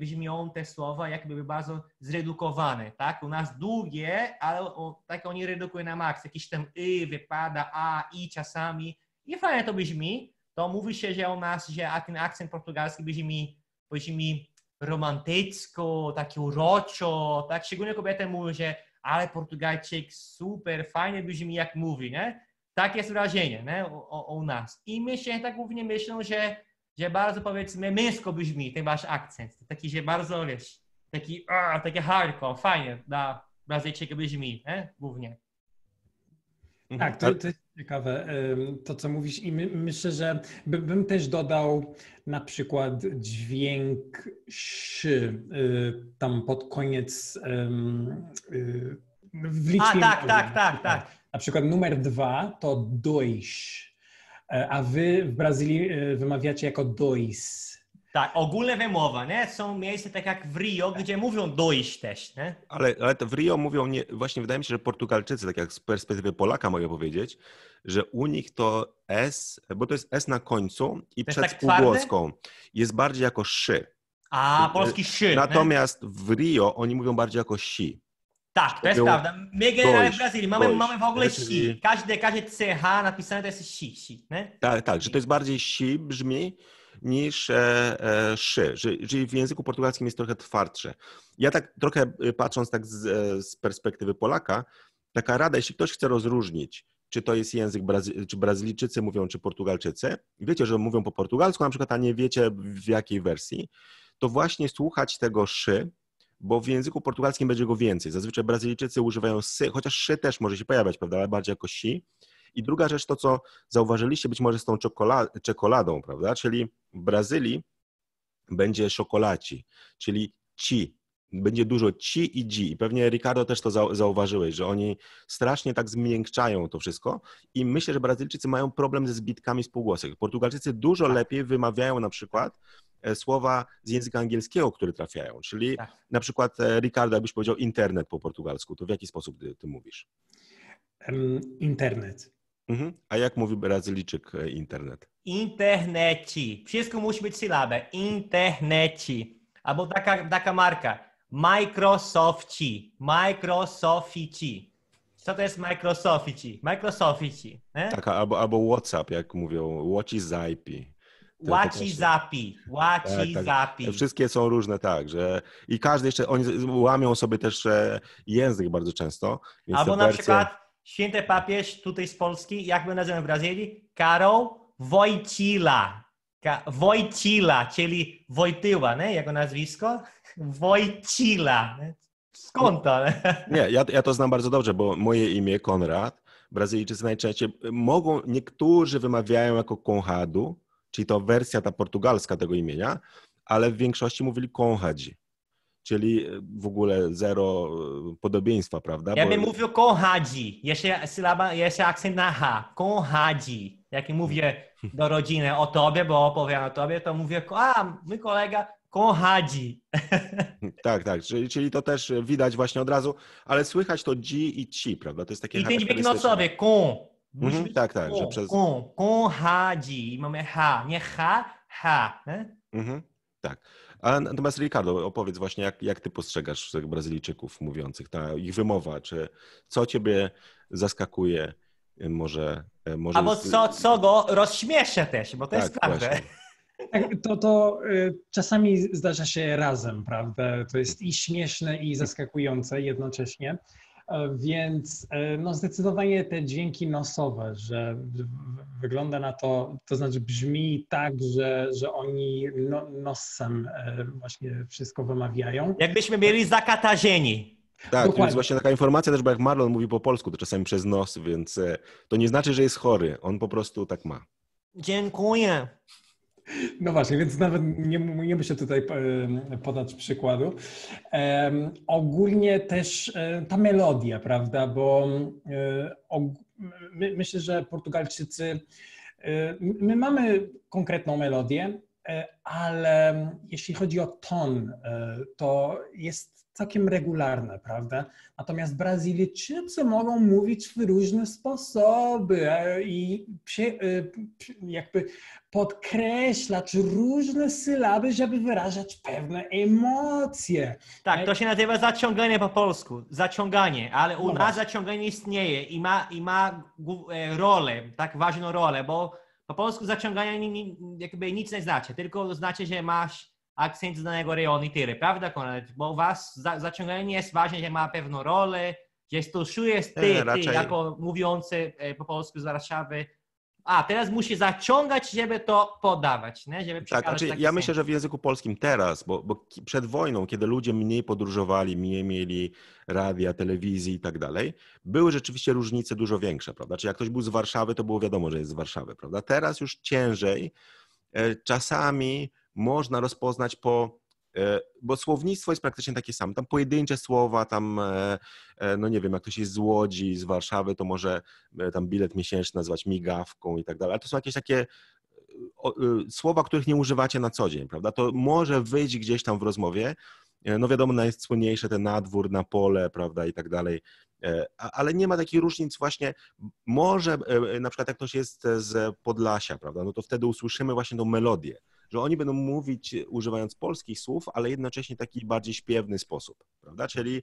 brzmią te słowa jakby bardzo zredukowane, tak? U nas długie, ale o, tak oni redukują na maks. Jakiś tam y wypada, a, i czasami. I fajnie to brzmi. To mówi się, że u nas, że ten akcent portugalski brzmi, brzmi romantycko, taki uroczo, tak? Szczególnie kobiety mówią, że ale Portugalczyk super, fajnie brzmi jak mówi, nie? Tak jest wrażenie, nie? O, o, o nas. I myślę, tak głównie myślą, że, że bardzo powiedzmy męsko brzmi ten wasz akcent. Taki, że bardzo, wiesz, taki, a, taki hardcore, fajnie dla Brazylijczyka brzmi, nie? Głównie. Tak, to, to jest ciekawe, to co mówisz i my, myślę, że by, bym też dodał na przykład dźwięk szy tam pod koniec y, w liczbie. A, tak, tak, tak, tak. Na przykład numer dwa to e, a wy w Brazylii e, wymawiacie jako dois. Tak, ogólne wymowa, nie? Są miejsca tak jak w Rio, gdzie mówią dojść też, nie? Ale, ale to w Rio mówią, nie, właśnie wydaje mi się, że Portugalczycy, tak jak z perspektywy Polaka mogę powiedzieć, że u nich to S, bo to jest S na końcu i To przed tak twarde? spółgłoską jest bardziej jako szy. A, polski szy, nie? Natomiast w Rio oni mówią bardziej jako si. Tak, to jest prawda. My generalnie w Brazylii mamy, mamy w ogóle Czyli- si. Każde, każde CH napisane to jest si, si, nie? Tak, tak, że to jest bardziej si brzmi niż e, e, szy, że, czyli w języku portugalskim jest trochę twardsze. Ja tak trochę y, patrząc tak z, e, z perspektywy Polaka, taka rada, jeśli ktoś chce rozróżnić, czy to jest język, Brazy- czy Brazylijczycy mówią, czy Portugalczycy, wiecie, że mówią po portugalsku na przykład, a nie wiecie w jakiej wersji, to właśnie słuchać tego szy, bo w języku portugalskim będzie go więcej. Zazwyczaj Brazylijczycy używają sy, chociaż szy też może się pojawiać, prawda, ale bardziej jako si. I druga rzecz, to co zauważyliście być może z tą czekola- czekoladą, prawda, czyli w Brazylii będzie szokolaci, czyli ci. Będzie dużo ci i dzi. I pewnie Ricardo też to zau- zauważyłeś, że oni strasznie tak zmiękczają to wszystko. I myślę, że Brazylijczycy mają problem ze zbitkami spółgłosek. Portugalczycy dużo lepiej wymawiają na przykład słowa z języka angielskiego, które trafiają. Czyli Tak. na przykład e, Ricardo, jakbyś powiedział internet po portugalsku, to w jaki sposób ty, ty mówisz? Internet. Mhm. A jak mówi Brazylijczyk e, internet? Interneci. Wszystko musi być sylabę. Interneci. Albo taka, taka marka. Microsofti. Microsofti. Co to jest Microsofti? Microsofti. Taka, albo, albo WhatsApp, jak mówią, WhatsApp. WhatsAppi. Tak, WhatsAppi. Wszystkie są różne, tak, że i każdy jeszcze, oni łamią sobie też e, język bardzo często. Albo na wersje- przykład święty papież tutaj z Polski, jak my nazywamy w Brazylii? Karol Wojcila. Ka- Wojcila, czyli Wojtyła, nie? Jego nazwisko? Wojcila. nie? Skąd to? nie? Nie, ja, ja to znam bardzo dobrze, bo moje imię Konrad, Brazylijczycy najczęściej mogą, niektórzy wymawiają jako Conrado, czyli to wersja ta portugalska tego imienia, ale w większości mówili Conradzi, czyli w ogóle zero e, podobieństwa, prawda? Ja Bo- bym mówił Konradzi. Jeszcze sylaba, jeszcze akcent na H. Konradzi. Jak mówię do rodziny o tobie, bo opowiem o tobie, to mówię, a mój kolega Konradzi. Tak, tak, czyli, czyli to też widać właśnie od razu, ale słychać to dzi i ci, prawda? To jest takie I charakterystyczne. nocowy, kon. Musi Mhm, być tak, tak, że kon, przez... kon, konradzi. I mamy H. Nie H, H. Nie? Mhm, tak. A natomiast Ricardo, opowiedz właśnie, jak, jak ty postrzegasz tych Brazylijczyków mówiących, ta ich wymowa, czy co ciebie zaskakuje, y, może... y, może Albo co, co go rozśmiesza też, bo to jest tak, prawda. właśnie. Tak, to, to y, czasami zdarza się razem, prawda? To jest i śmieszne, i zaskakujące jednocześnie. E, Więc e, no zdecydowanie te dźwięki nosowe, że wygląda na to, to znaczy brzmi tak, że, że oni no, nosem e, właśnie wszystko wymawiają. Jakbyśmy byli zakatarzeni. Tak, to jest właśnie taka informacja też, bo jak Marlon mówi po polsku, to czasami przez nos, więc to nie znaczy, że jest chory, on po prostu tak ma. Dziękuję. No właśnie, więc nawet nie, nie muszę tutaj e, podać przykładu. Em, ogólnie też e, ta melodia, prawda, bo og- my, myślę, że Portugalczycy, e, my mamy konkretną melodię, ale jeśli chodzi o ton, to jest całkiem regularne, prawda? Natomiast Brazylijczycy mogą mówić w różne sposoby e, i jakby podkreślać różne sylaby, żeby wyrażać pewne emocje. Tak, to się nazywa zaciąganie po polsku, zaciąganie, ale u no nas zaciąganie istnieje i ma, i ma rolę, tak ważną rolę, bo po polsku zaciąganie jakby nic nie znaczy, tylko znaczy, że masz akcent danego rejonu i tyle, prawda Konrad? Bo u was za, zaciąganie nie jest ważne, że ma pewną rolę, że stosujesz ty, ty raczej... jako mówiący e, po polsku z Warszawy, a teraz musi zaciągać, żeby to podawać, nie? żeby Tak, znaczy, ja myślę, że w języku polskim teraz, bo, bo, przed wojną, kiedy ludzie mniej podróżowali, mniej mieli radia, telewizji i tak dalej, były rzeczywiście różnice dużo większe, prawda? Czy jak ktoś był z Warszawy, to było wiadomo, że jest z Warszawy, prawda? Teraz już ciężej, e, czasami można rozpoznać po e, bo słownictwo jest praktycznie takie samo. Tam pojedyncze słowa, tam, e, e, no nie wiem, jak ktoś jest z Łodzi, z Warszawy, to może tam bilet miesięczny nazywać migawką i tak dalej. Ale to są jakieś takie słowa, których nie używacie na co dzień, prawda? To może wyjść gdzieś tam w rozmowie. No wiadomo, najsłynniejsze te nadwór, na pole, prawda, i tak dalej. Ale nie ma takich różnic właśnie, może na przykład jak ktoś jest z Podlasia, prawda, no to wtedy usłyszymy właśnie tą melodię że oni będą mówić używając polskich słów, ale jednocześnie taki bardziej śpiewny sposób, prawda? Czyli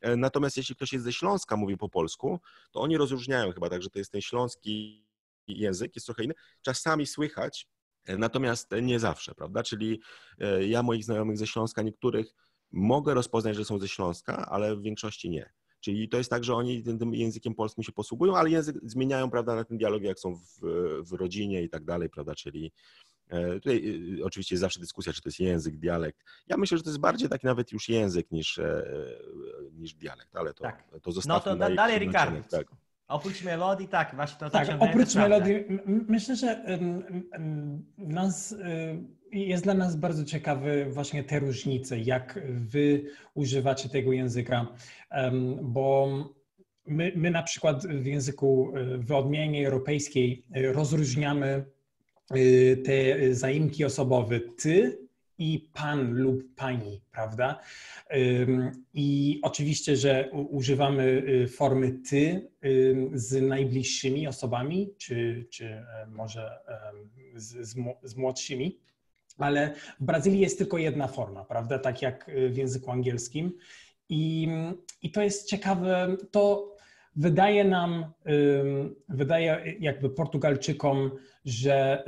e, natomiast jeśli ktoś jest ze Śląska, mówi po polsku, to oni rozróżniają chyba tak, że to jest ten śląski język, jest trochę inny. Czasami słychać, e, natomiast nie zawsze, prawda? Czyli e, ja moich znajomych ze Śląska, niektórych mogę rozpoznać, że są ze Śląska, ale w większości nie. Czyli to jest tak, że oni tym, językiem polskim się posługują, ale język zmieniają, prawda, na tym dialogie, jak są w, w rodzinie i tak dalej, prawda, czyli E, tutaj y, y, oczywiście jest zawsze dyskusja, czy to jest język, dialekt. Ja myślę, że to jest bardziej taki nawet już język niż, e, niż dialekt, ale to, tak. to zostawmy No to da, dalej, Ricardo. Tak. Oprócz melodii, tak, właśnie to Tak, oprócz melodii, myślę, że nas, y, jest dla nas bardzo ciekawy właśnie te różnice, jak wy używacie tego języka, bo my, my na przykład w języku, w odmianie europejskiej rozróżniamy te zaimki osobowe ty i pan lub pani, prawda? I oczywiście, że używamy y, formy ty z najbliższymi osobami, czy, czy e, może z, z młodszymi, ale w Brazylii jest tylko jedna forma, prawda? Tak jak w języku angielskim. I, i to jest ciekawe, to wydaje nam, wydaje jakby Portugalczykom, że,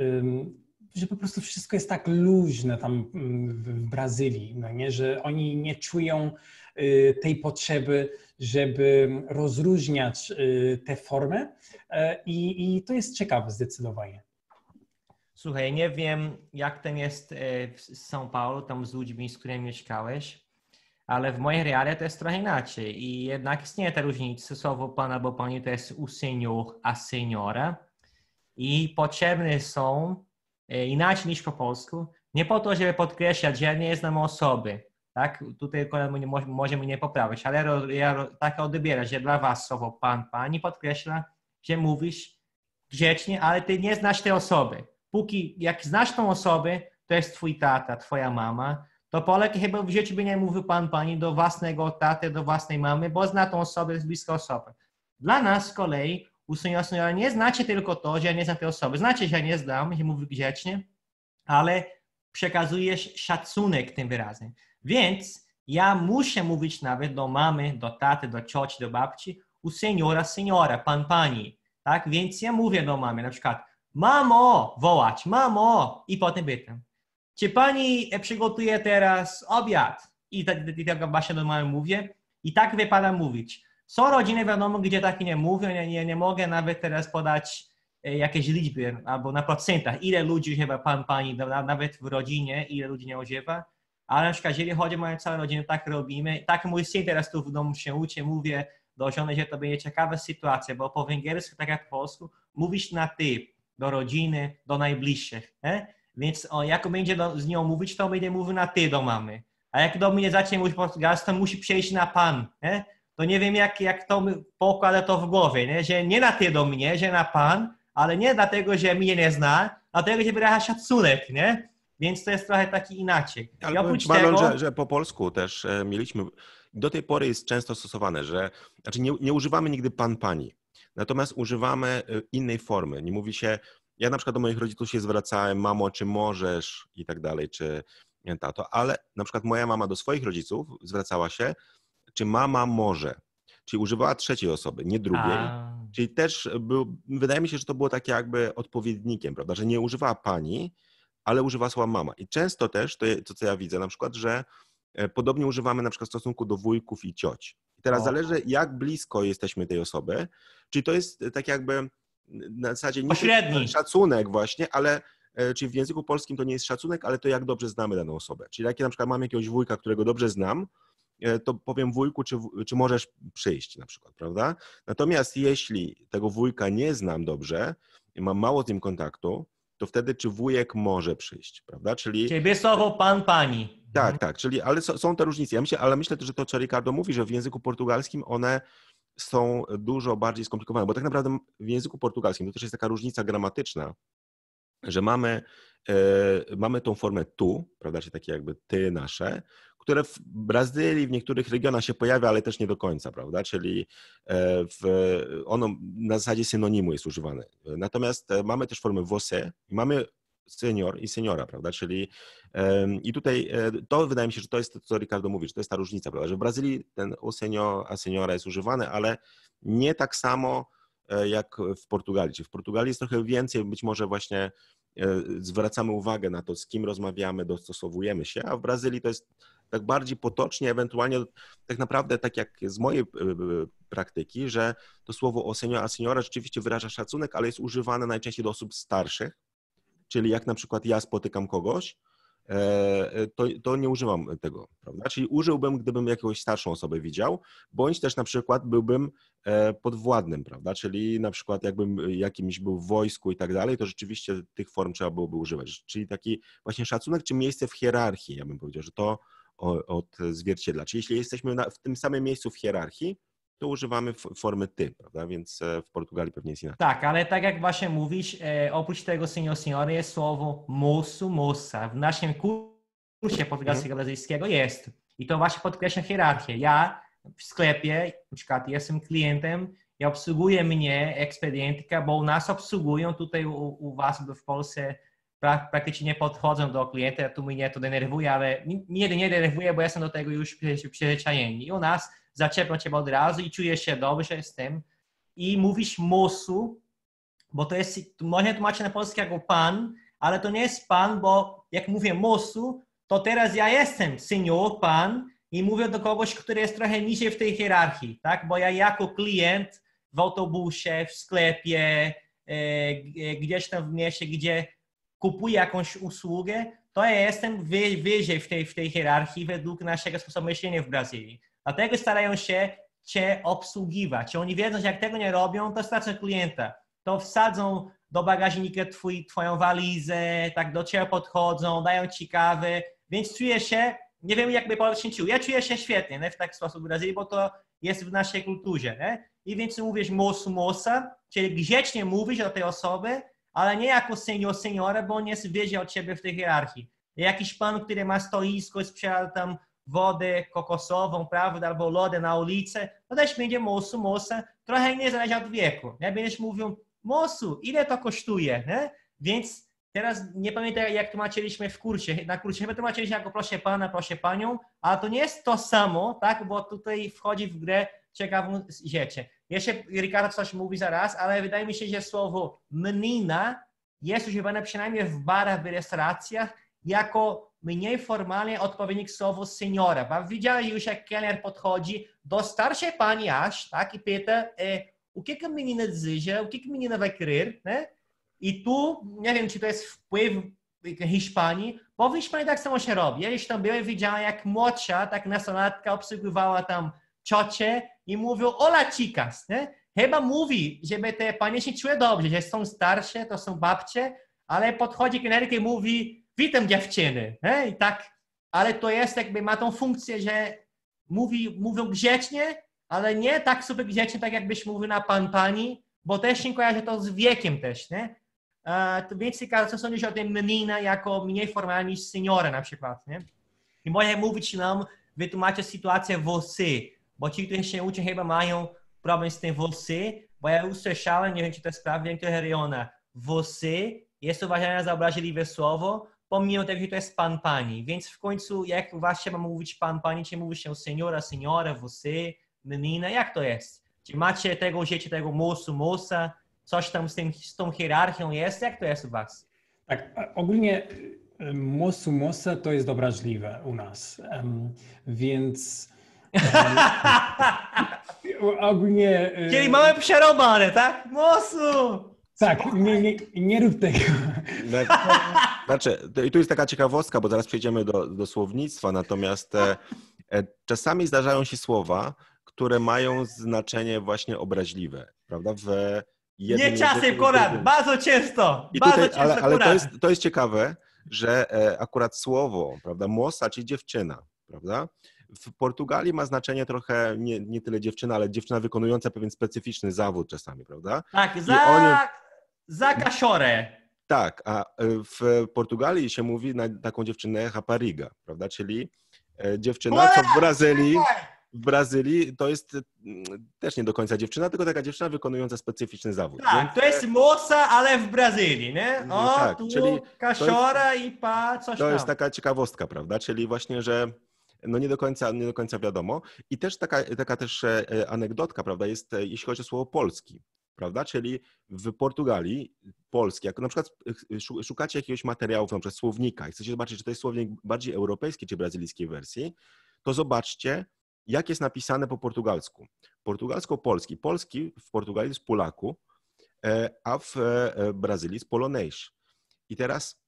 że po prostu wszystko jest tak luźne tam w Brazylii, no nie? że oni nie czują y, tej potrzeby, żeby rozróżniać y, te formy e, i, i to jest ciekawe zdecydowanie. Słuchaj, nie wiem jak ten jest e, w São Paulo, tam z ludźmi, z którymi mieszkałeś, ale w mojej realiach to jest trochę inaczej i jednak istnieje ta różnica. Słowo pan albo pani to jest u senior, a seniora i potrzebne są e, inaczej niż po polsku, nie po to, żeby podkreślać, że ja nie znam osoby, tak? Tutaj może mnie poprawić, ale ja tak odbieram, że dla was słowo pan, pani podkreśla, że mówisz grzecznie, ale ty nie znasz tej osoby. Póki jak znasz tą osobę, to jest twój tata, twoja mama, to Polek chyba w życiu by nie mówił pan, pani do własnego taty, do własnej mamy, bo zna tą osobę, jest bliska osoba. Dla nas z kolei u seniora nie znacie tylko to, że ja nie znam tej osoby. Znacie, że ja nie znam, że mówi grzecznie, ale przekazujesz szacunek tym wyrazem. Więc ja muszę mówić nawet do mamy, do taty, do cioci, do babci, u seniora, seniora, pan, pani. Tak? Więc ja mówię do mamy na przykład, mamo, wołać, mamo, i potem pytam, czy pani przygotuje teraz obiad? I tak, tak właśnie do mamy mówię. I tak wypada mówić. Są rodziny, wiadomo, gdzie tak nie mówią, ja nie, nie mogę nawet teraz podać e, jakieś liczby albo na procentach, ile ludzi używa pan, pani, nawet w rodzinie, ile ludzi nie używa, ale na przykład jeżeli chodzi o moją całą rodzinę, tak robimy. Tak mój syn teraz tu w domu się uczy, mówię do żony, że to będzie ciekawa sytuacja, bo po węgiersku, tak jak po polsku, mówisz na ty, do rodziny, do najbliższych. Nie? Więc jak będzie do, z nią mówić, to będzie mówił na ty do mamy. A jak do mnie zacznie mówić portugalski, to musi przejść na pan. Nie? To nie wiem, jak, jak to pokłada to w głowie, nie? że nie na ty do mnie, że na pan, ale nie dlatego, że mnie nie zna, dlatego, że wyraża szacunek, nie? Więc to jest trochę taki inaczej. Ale I oprócz tego... że, że po polsku też e, mieliśmy do tej pory jest często stosowane, że znaczy nie, nie używamy nigdy pan, pani, natomiast używamy y, innej formy. Nie mówi się, ja na przykład do moich rodziców się zwracałem, mamo, czy możesz i tak dalej, czy tato, ale na przykład moja mama do swoich rodziców zwracała się, czy mama może, czyli używała trzeciej osoby, nie drugiej. A. Czyli też był, wydaje mi się, że to było takie jakby odpowiednikiem, prawda, że nie używała pani, ale używała słowa mama. I często też, to, to co ja widzę na przykład, że e, podobnie używamy na przykład w stosunku do wujków i cioć. I teraz o. zależy, jak blisko jesteśmy tej osoby, czyli to jest tak jakby na zasadzie nie szacunek właśnie, ale e, czyli w języku polskim to nie jest szacunek, ale to jak dobrze znamy daną osobę. Czyli jak ja na przykład mam jakiegoś wujka, którego dobrze znam, e, to powiem wujku, czy, czy możesz przyjść na przykład, prawda? Natomiast jeśli tego wujka nie znam dobrze, mam mało z nim kontaktu, to wtedy czy wujek może przyjść, prawda? Czyli... Ciebie słowo pan, pani. Tak, tak, czyli, ale są te różnice. Ja myślę, ale myślę, że to, co Ricardo mówi, że w języku portugalskim one są dużo bardziej skomplikowane, bo tak naprawdę w języku portugalskim to też jest taka różnica gramatyczna, że mamy, e, mamy tą formę tu, prawda, czyli takie jakby ty nasze, które w Brazylii, w niektórych regionach się pojawia, ale też nie do końca, prawda? Czyli e, w, ono na zasadzie synonimu jest używane. Natomiast e, mamy też formę você i mamy senior i seniora, prawda? Czyli i tutaj to wydaje mi się, że to jest to, co Ricardo mówi, że to jest ta różnica, prawda? Że w Brazylii ten o senior, a seniora jest używany, ale nie tak samo jak w Portugalii. Czyli w Portugalii jest trochę więcej, być może właśnie zwracamy uwagę na to, z kim rozmawiamy, dostosowujemy się, a w Brazylii to jest tak bardziej potocznie, ewentualnie tak naprawdę tak jak z mojej e, e, praktyki, że to słowo o senior, a seniora rzeczywiście wyraża szacunek, ale jest używane najczęściej do osób starszych, czyli jak na przykład ja spotykam kogoś, e, to, to nie używam tego, prawda? Czyli użyłbym, gdybym jakąś starszą osobę widział, bądź też na przykład byłbym podwładnym, prawda? Czyli na przykład jakbym jakimś był w wojsku i tak dalej, to rzeczywiście tych form trzeba byłoby używać. Czyli taki właśnie szacunek czy miejsce w hierarchii, ja bym powiedział, że to odzwierciedla. Czyli jeśli jesteśmy na, w tym samym miejscu w hierarchii, to używamy formy ty, prawda? Więc e, w Portugalii pewnie jest inaczej. Tak, ale tak jak właśnie mówisz, e, oprócz tego senior, senior jest słowo moço, moça. W naszym kursie portugalskiego mhm. brazylijskiego jest. I to właśnie podkreśla hierarchię. Ja w sklepie, na przykład jestem klientem i obsługuje mnie ekspedientka, bo u nas obsługują tutaj u, u was w Polsce praktycznie nie podchodzą do klienta, tu mnie to denerwuje, ale mnie nie denerwuje, bo jestem do tego już przyzwyczajeni. I u nas zaczepią cię od razu i czujesz się dobrze z tym. I mówisz mosu, bo to jest, można tłumaczyć na polski jako pan, ale to nie jest pan, bo jak mówię mosu, to teraz ja jestem senior, pan i mówię do kogoś, który jest trochę niżej w tej hierarchii, tak? Bo ja jako klient w autobusie, w sklepie, e, gdzieś tam w mieście, gdzie kupuję jakąś usługę, to ja jestem wyżej w tej, w tej hierarchii według naszego sposobu myślenia w Brazylii. Dlatego starają się Cię obsługiwać. Oni wiedzą, że jak tego nie robią, to stracą klienta. To wsadzą do bagażnika twój, Twoją walizę, tak do Ciebie podchodzą, dają Ci więc czuję się, nie wiem jakby czuł, ja czuję się świetnie nie? w taki sposób w Brazylii, bo to jest w naszej kulturze. Nie? I więc mówisz mosu, mosa, czyli grzecznie mówisz do tej osoby, ale nie jako senior, seniora, bo on jest wyżej od ciebie w tej hierarchii. Jakiś pan, który ma stoisko sprzeda tam wodę kokosową, prawda, albo lodę na ulicy, to też będzie mosu, mosa, trochę nie od wieku. Nie? Będziesz mówił, mosu, ile to kosztuje? Nie? Więc teraz nie pamiętam, jak tłumaczyliśmy w kursie. Na kursie chyba tłumaczyliśmy jako proszę pana, proszę panią, ale to nie jest to samo, tak, bo tutaj wchodzi w grę ciekawą rzecz. Jeszcze Ricardo coś mówi zaraz, ale wydaje mi się, że słowo menina jest używane przynajmniej w barach, w restauracjach jako mniej formalnie odpowiednik słowo seniora. Bo widziałeś już, jak kelner podchodzi do starszej pani aż, tak, i pyta, e, o que, a menina deseja, o que, a menina vai querer, né? I tu, nie wiem, czy to jest wpływ Hiszpanii, bo w Hiszpanii tak samo się robi. Ja gdzieś tam byłem, widziałem, jak młodsza, tak nastolatka obsługiwała tam ciocie i mówią ola chicas, nie? Chyba mówi, żeby te panie się czuły dobrze, że są starsze, to są babcie, ale podchodzi kelnerka i mówi witam dziewczyny, nie? I tak, ale to jest jakby, ma tą funkcję, że mówi, mówią grzecznie, ale nie tak super grzecznie, tak jakbyś mówił na pan, pani, bo też się kojarzy to z wiekiem też, nie? to więc co sądzisz o tym menina jako mniej formalnie niż seniora na przykład, nie? I może mówić nam wytłumaczyć sytuację włosy, bo ci, którzy się uczą chyba mają problem z tym włosy, bo ja usłyszałem, nie wiem czy to jest prawda, w niektórych rejonach, włosy jest uważane za obraźliwe słowo, pomimo tego, że to jest pan, pani. Więc w końcu, jak właśnie ma mówić pan, pani, czy mówi się seniora, seniora, włosy, menina, jak to jest? Czy macie tego, użycie tego mosu, mosa, coś tam z, tym, z tą hierarchią jest? Jak to jest u was? Tak, ogólnie mosu, mosa to jest obraźliwe u nas, um, więc um, ogólnie... Czyli mamy przerobane, tak? Mosu! Tak, nie, nie, nie rób tego. Znaczy, i tu jest taka ciekawostka, bo zaraz przejdziemy do, do słownictwa, natomiast e, e, czasami zdarzają się słowa, które mają znaczenie właśnie obraźliwe, prawda? W nie czasem, Konrad, bardzo często. I bardzo tutaj, często, ale, ale to, jest, to jest ciekawe, że e, akurat słowo, prawda, mosa, czyli dziewczyna, prawda? W Portugalii ma znaczenie trochę nie, nie tyle dziewczyna, ale dziewczyna wykonująca pewien specyficzny zawód czasami, prawda? Tak, za, oni... za kasiorę. Tak, a e, w Portugalii się mówi na taką dziewczynę rapariga, prawda? Czyli e, dziewczyna, co w Brazylii w Brazylii to jest mm, też nie do końca dziewczyna, tylko taka dziewczyna wykonująca specyficzny zawód. Tak, to jest moca, ale w Brazylii, nie? Mhm, o, tak, tu czyli kasiora jest, i pa, coś To tam. jest taka ciekawostka, prawda? Czyli właśnie, że no nie do końca, nie do końca wiadomo. I też taka, taka też e, anegdotka, prawda, jest jeśli chodzi o słowo polski, prawda? Czyli w Portugalii polski, jak na przykład szukacie jakiegoś materiału, na przykład słownika i chcecie zobaczyć, czy to jest słownik bardziej europejskiej czy brazylijskiej wersji, to zobaczcie, jak jest napisane po portugalsku. Portugalsko-polski. Polski w Portugalii jest Polaku, e, a w e, Brazylii jest Polonejsz. I teraz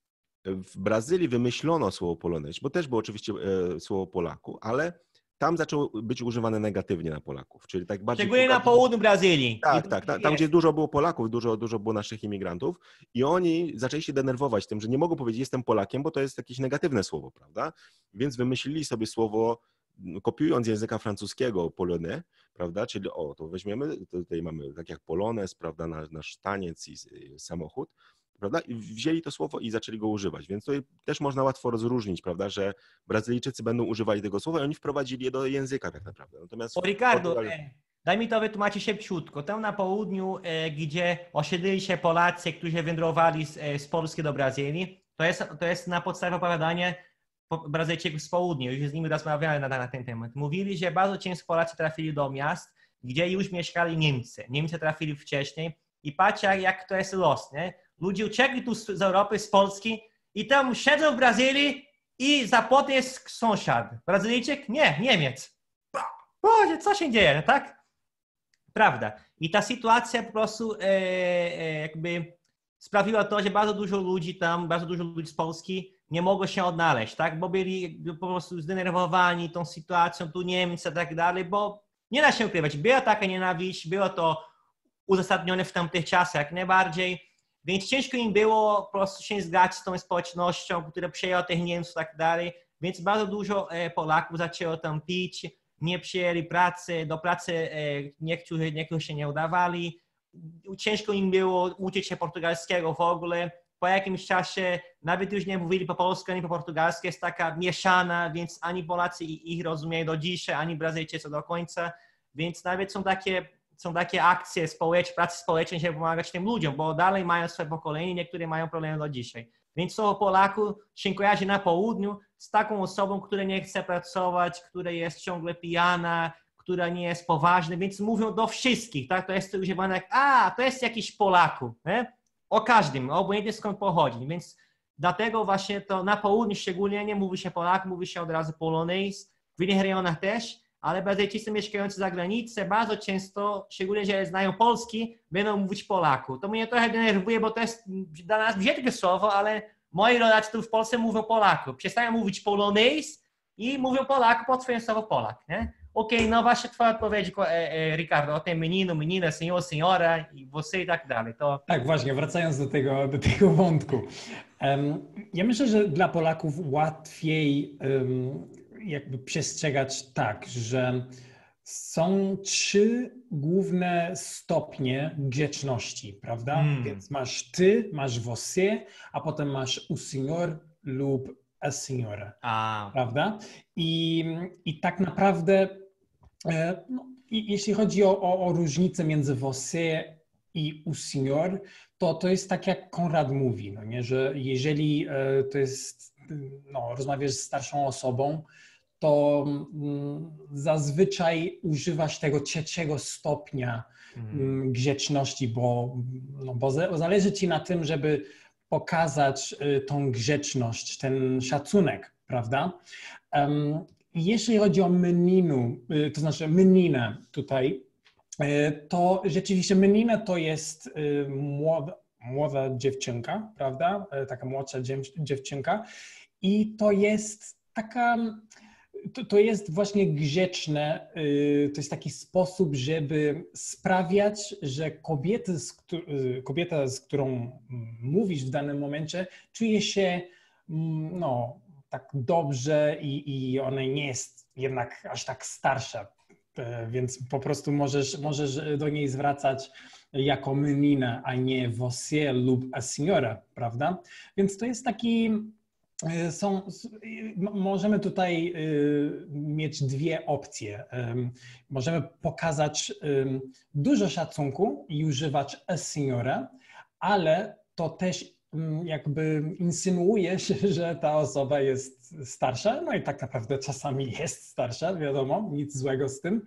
w Brazylii wymyślono słowo Polonejsz, bo też było oczywiście e, słowo Polaku, ale tam zaczęło być używane negatywnie na Polaków, czyli tak bardziej... Szczególnie na południu Brazylii. Tak, tak, tam, tam gdzie dużo było Polaków, dużo, dużo było naszych imigrantów i oni zaczęli się denerwować tym, że nie mogą powiedzieć jestem Polakiem, bo to jest jakieś negatywne słowo, prawda? Więc wymyślili sobie słowo kopiując języka francuskiego polonais, prawda, czyli o, to weźmiemy, tutaj mamy tak jak polones, prawda, nasz, nasz taniec i samochód, prawda, i wzięli to słowo i zaczęli go używać, więc tutaj też można łatwo rozróżnić, prawda, że Brazylijczycy będą używali tego słowa i oni wprowadzili je do języka tak naprawdę. Natomiast o Ricardo, Portugal... E, daj mi to wytłumaczyć szybciutko. Tam na południu, e, gdzie osiedlili się Polacy, którzy wędrowali z, e, z Polski do Brazylii, to jest, to jest na podstawie opowiadania Brazylijczyków z południa, już z nimi rozmawiałem na, na, ten temat. Mówili, że bardzo często Polacy trafili do miast, gdzie już mieszkali Niemcy. Niemcy trafili wcześniej i patrzcie, jak to jest los, nie? Ludzie uciekli tu z, Europy, z Polski i tam siedzą w Brazylii i za płotem jest sąsiad. Brazylijczyk? Nie, Niemiec. Boże, co się dzieje, tak? Prawda. I ta sytuacja po prostu e, e, jakby sprawiła to, że bardzo dużo ludzi tam, bardzo dużo ludzi z Polski nie mogło się odnaleźć, tak? Bo byli po prostu zdenerwowani tą sytuacją, tu Niemcy i tak dalej, bo nie da się ukrywać, była taka nienawiść, było to uzasadnione w tamtych czasach jak najbardziej, więc ciężko im było po prostu się zgadzać z tą społecznością, która przejęła tych Niemców i tak dalej, więc bardzo dużo e, Polaków zaczęło tam pić, nie przyjęli pracy, do pracy e, niektórzy, niektórzy się nie udawali, ciężko im było uczyć się portugalskiego w ogóle, po jakimś czasie nawet już nie mówili po polsku, ani po portugalsku, jest taka mieszana, więc ani Polacy ich rozumieją do dzisiaj, ani Brazylijczycy do końca, więc nawet są takie, są takie akcje społeczne, pracy społecznej, żeby pomagać tym ludziom, bo dalej mają swoje pokolenie, niektóre mają problemy do dzisiaj. Więc to Polaku się kojarzy na południu z taką osobą, która nie chce pracować, która jest ciągle pijana, która nie jest poważna, więc mówią do wszystkich, tak? To jest używane jak, a, to jest jakiś Polaku, nie? o każdym, obojętnie skąd pochodzi. Więc dlatego właśnie to na południu szczególnie nie mówi się Polak, mówi się od razu Polonais, w innych rejonach też, ale Brazylijczycy mieszkający za granicą bardzo często, szczególnie, że znają polski, będą mówić Polaku. To mnie trochę denerwuje, bo to jest dla nas brzydkie słowo, ale moi rodacy tu w Polsce mówią Polaku. Przestają mówić Polonais i mówią Polaku pod swoim słowo Polak. Nie? Ok, no właśnie twoja odpowiedź, e, e, Ricardo, o tym menino, menina, senhor, senhora i você i tak dalej. To... Tak, właśnie, wracając do tego, do tego wątku. Um, ja myślę, że dla Polaków łatwiej um, jakby przestrzegać tak, że są trzy główne stopnie grzeczności, prawda? Hmm. Więc masz ty, masz você, a potem masz u senhor lub a signora. A, prawda? I, i tak naprawdę, e, no, i, jeśli chodzi o, o, o różnicę między você i u senior, to to jest tak, jak Konrad mówi, no nie? że jeżeli e, to jest, no, rozmawiasz z starszą osobą, to mm, zazwyczaj używasz tego trzeciego stopnia mhm. mm, grzeczności, bo, no, bo za- zależy ci na tym, żeby pokazać y, tą grzeczność, ten szacunek, prawda? Em, Jeśli chodzi o meninu, y, to znaczy meninę tutaj, y, to rzeczywiście menina to jest młoda, młoda dziewczynka, prawda? Taka młodsza dziew- dziewczynka i to jest taka, to, to jest właśnie grzeczne, y, to jest taki sposób, żeby sprawiać, że kobiety, z, y, kobieta, z którą mówisz w danym momencie, czuje się no, tak dobrze i, i ona nie jest jednak aż tak starsza, E, więc po prostu możesz, możesz do niej zwracać jako menina, a nie você lub a signora, prawda? Więc to jest taki Są, s- y, m- możemy tutaj y, mieć dwie opcje. Em, Możemy pokazać dużo szacunku i używać a signora, ale to też jakby insynuuje się, że ta osoba jest starsza, no i tak naprawdę czasami jest starsza, wiadomo, nic złego z tym,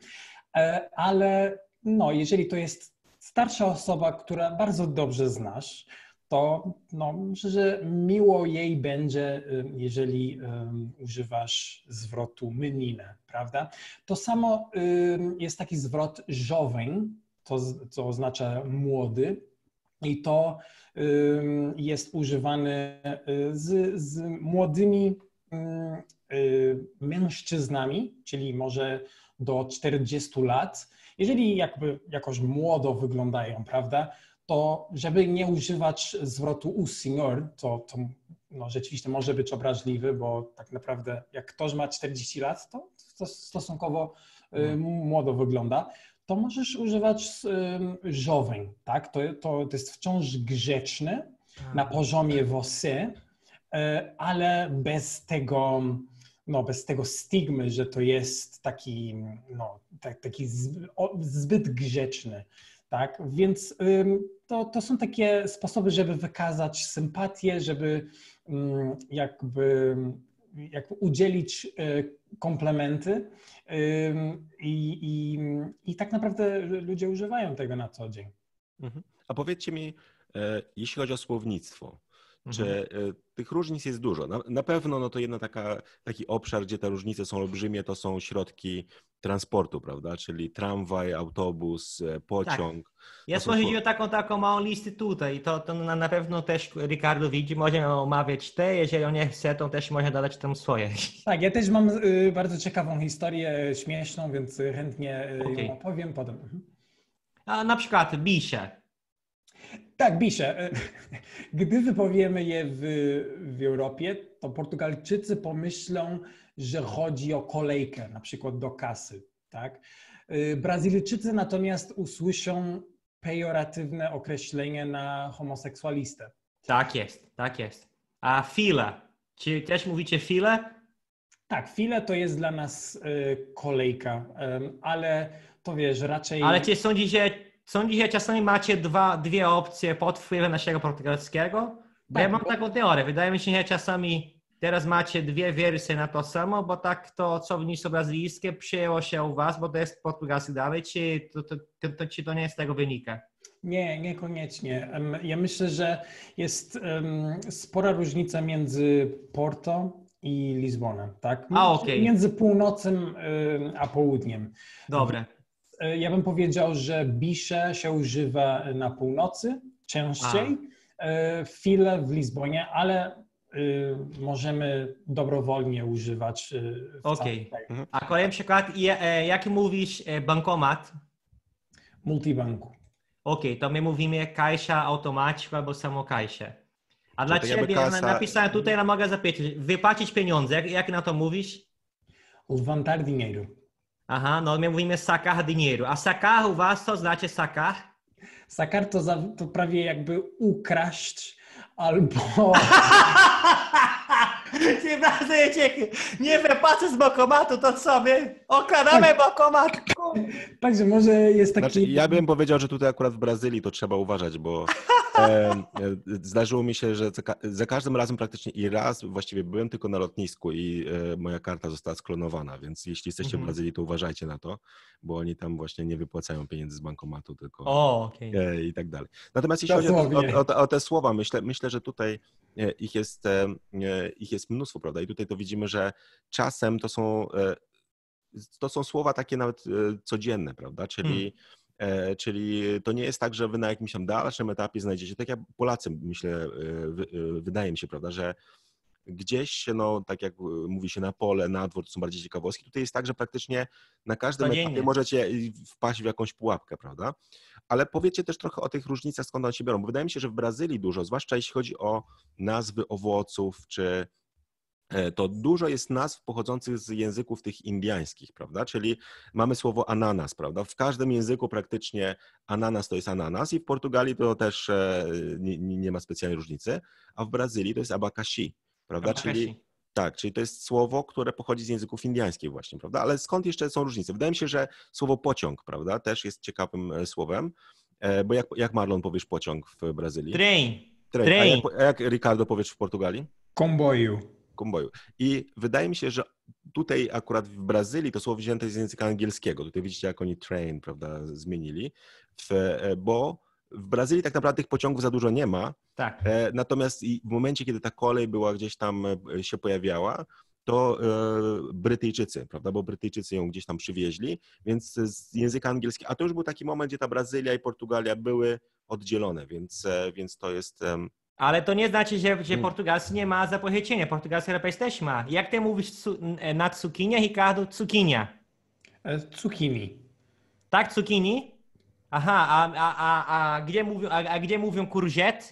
E, ale no, jeżeli to jest starsza osoba, która bardzo dobrze znasz, to no, myślę, że miło jej będzie, jeżeli ym, używasz zwrotu menina, prawda? To samo ym, jest taki zwrot jovem, to, co oznacza młody i to ym, jest używany y, z, z młodymi ym, y, mężczyznami, czyli może do 40 lat. Jeżeli jakby jakoś młodo wyglądają, prawda? To żeby nie używać zwrotu u senior, to, to no, rzeczywiście może być obraźliwy, bo tak naprawdę jak ktoś ma 40 lat, to, to stosunkowo y, młodo wygląda, to możesz używać y, tak? To, to, to jest wciąż grzeczny na poziomie você, y, ale bez tego, no, bez tego stygmy, że to jest taki, no, tak, taki zbyt grzeczny. Tak, więc to, to są takie sposoby, żeby wykazać sympatię, żeby jakby, udzielić y, komplementy i, i, i tak naprawdę ludzie używają tego na co dzień. Mhm. A powiedzcie mi, e, jeśli chodzi o słownictwo. Czy e, tych różnic jest dużo? Na, na pewno no to jedna taka, taki obszar, gdzie te różnice są olbrzymie, to są środki transportu, prawda? Czyli tramwaj, autobus, e, pociąg. Ja To są taką, taką małą listę tutaj. To, to na, na pewno też Ricardo widzi. Możemy omawiać te. Jeżeli on nie chce, to też może dodać tam swoje. Tak, ja też mam y, bardzo ciekawą historię, y, śmieszną, więc y, chętnie y, Okej. ją opowiem potem. Mhm. A na przykład bisze. Tak, Bisze. Gdy wypowiemy je w, w Europie, to Portugalczycy pomyślą, że chodzi o kolejkę, na przykład do kasy. Tak? Y, Brazylijczycy natomiast usłyszą pejoratywne określenie na homoseksualistę. Tak jest, tak jest. A file. Czy też mówicie file? Tak, chwilę to jest dla nas y, kolejka, ale to wiesz, raczej. Ale czy sądzisz, że, sądzisz, że czasami macie dwa, dwie opcje pod wpływem naszego portugalskiego? Bo ja Tak, mam bo- taką teorię. Wydaje mi się, że czasami teraz macie dwie wersje na to samo, bo tak to słownictwo brazylijskie przyjęło się u was, bo to jest portugalski dalej, czy to, to, to, to, czy to nie z tego wynika? Nie, niekoniecznie. Ja myślę, że jest em, spora różnica między Porto i Lizbonem, tak? A, okej. Między północem em, a południem. Dobre. E, Ja bym powiedział, że bisze się używa na północy częściej, e, file w Lizbonie, ale y, możemy dobrowolnie używać. y, Okej. kraju. A kolejny przykład, e, jak mówisz bankomat, Multibanku. okej, to my mówimy kajsia automatyczna albo samo kajsie. A dla to jakby ciebie kasa- napisałem tutaj, na mogę zapytać, wypłacić pieniądze, jak, jak na to mówisz? Levantar dinheiro. Aha, no my mówimy sacar dinheiro. A sacar u was to znaczy sacar? Sakar to, za, to prawie jakby ukraść albo Ci Brazylijczycy nie wypłacą z bankomatu, to co my okradamy bankomat. Także może jest taki... Znaczy, ja bym powiedział, że tutaj akurat w Brazylii to trzeba uważać, bo e, zdarzyło mi się, że za, ka- za każdym razem praktycznie i raz właściwie byłem tylko na lotnisku i e, moja karta została sklonowana, więc jeśli jesteście w Mhm. Brazylii, to uważajcie na to, bo oni tam właśnie nie wypłacają pieniędzy z bankomatu, tylko O, okej. e, i tak dalej. Natomiast jeśli chodzi o, o, o, te- słowa, myślę, myślę, że tutaj e, ich jest, e, ich jest mnóstwo, prawda? I tutaj to widzimy, że czasem to są, e, to są słowa takie nawet e, codzienne, prawda? Czyli, e, czyli to nie jest tak, że wy na jakimś tam dalszym etapie znajdziecie, tak jak Polacy, myślę, wy, wydaje mi się, prawda, że gdzieś, no, tak jak mówi się na pole, na dwór, to są bardziej ciekawostki. Tutaj jest tak, że praktycznie na każdym etapie możecie wpaść w jakąś pułapkę, prawda? Ale powiedzcie też trochę o tych różnicach, skąd one się biorą, bo wydaje mi się, że w Brazylii dużo, zwłaszcza jeśli chodzi o nazwy owoców, czy to dużo jest nazw pochodzących z języków tych indiańskich, prawda? Czyli mamy słowo ananas, prawda? W każdym języku praktycznie ananas to jest ananas i w Portugalii to też e, nie, nie ma specjalnej różnicy, a w Brazylii to jest abacaxi, prawda? Czyli Abacaxi. tak, czyli to jest słowo, które pochodzi z języków indiańskich właśnie, prawda? Ale skąd jeszcze są różnice? Wydaje mi się, że słowo pociąg, prawda, też jest ciekawym e, słowem, e, bo jak, jak Marlon powiesz pociąg w Brazylii? Train. Train. A train. jak, a jak Ricardo powiesz w Portugalii? Komboju. I wydaje mi się, że tutaj akurat w Brazylii to słowo wzięte jest z języka angielskiego. Tutaj widzicie, jak oni train, prawda, zmienili, w, e, bo w Brazylii tak naprawdę tych pociągów za dużo nie ma, Tak. E, Natomiast w momencie, kiedy ta kolej była gdzieś tam e, się pojawiała, to Brytyjczycy, prawda, bo Brytyjczycy ją gdzieś tam przywieźli, więc z języka angielskiego, a to już był taki moment, gdzie ta Brazylia i Portugalia były oddzielone, więc, więc to jest, Ale to nie znaczy, że, że Mm. portugalski nie ma zapożyczenia. Portugalski rapers też ma. Jak ty mówisz cu, na cukinia, Ricardo? Cukinia. E, Zucchini. Tak, cukinii? Aha, a, a, a, a, gdzie, mówią, a, a gdzie mówią courgette?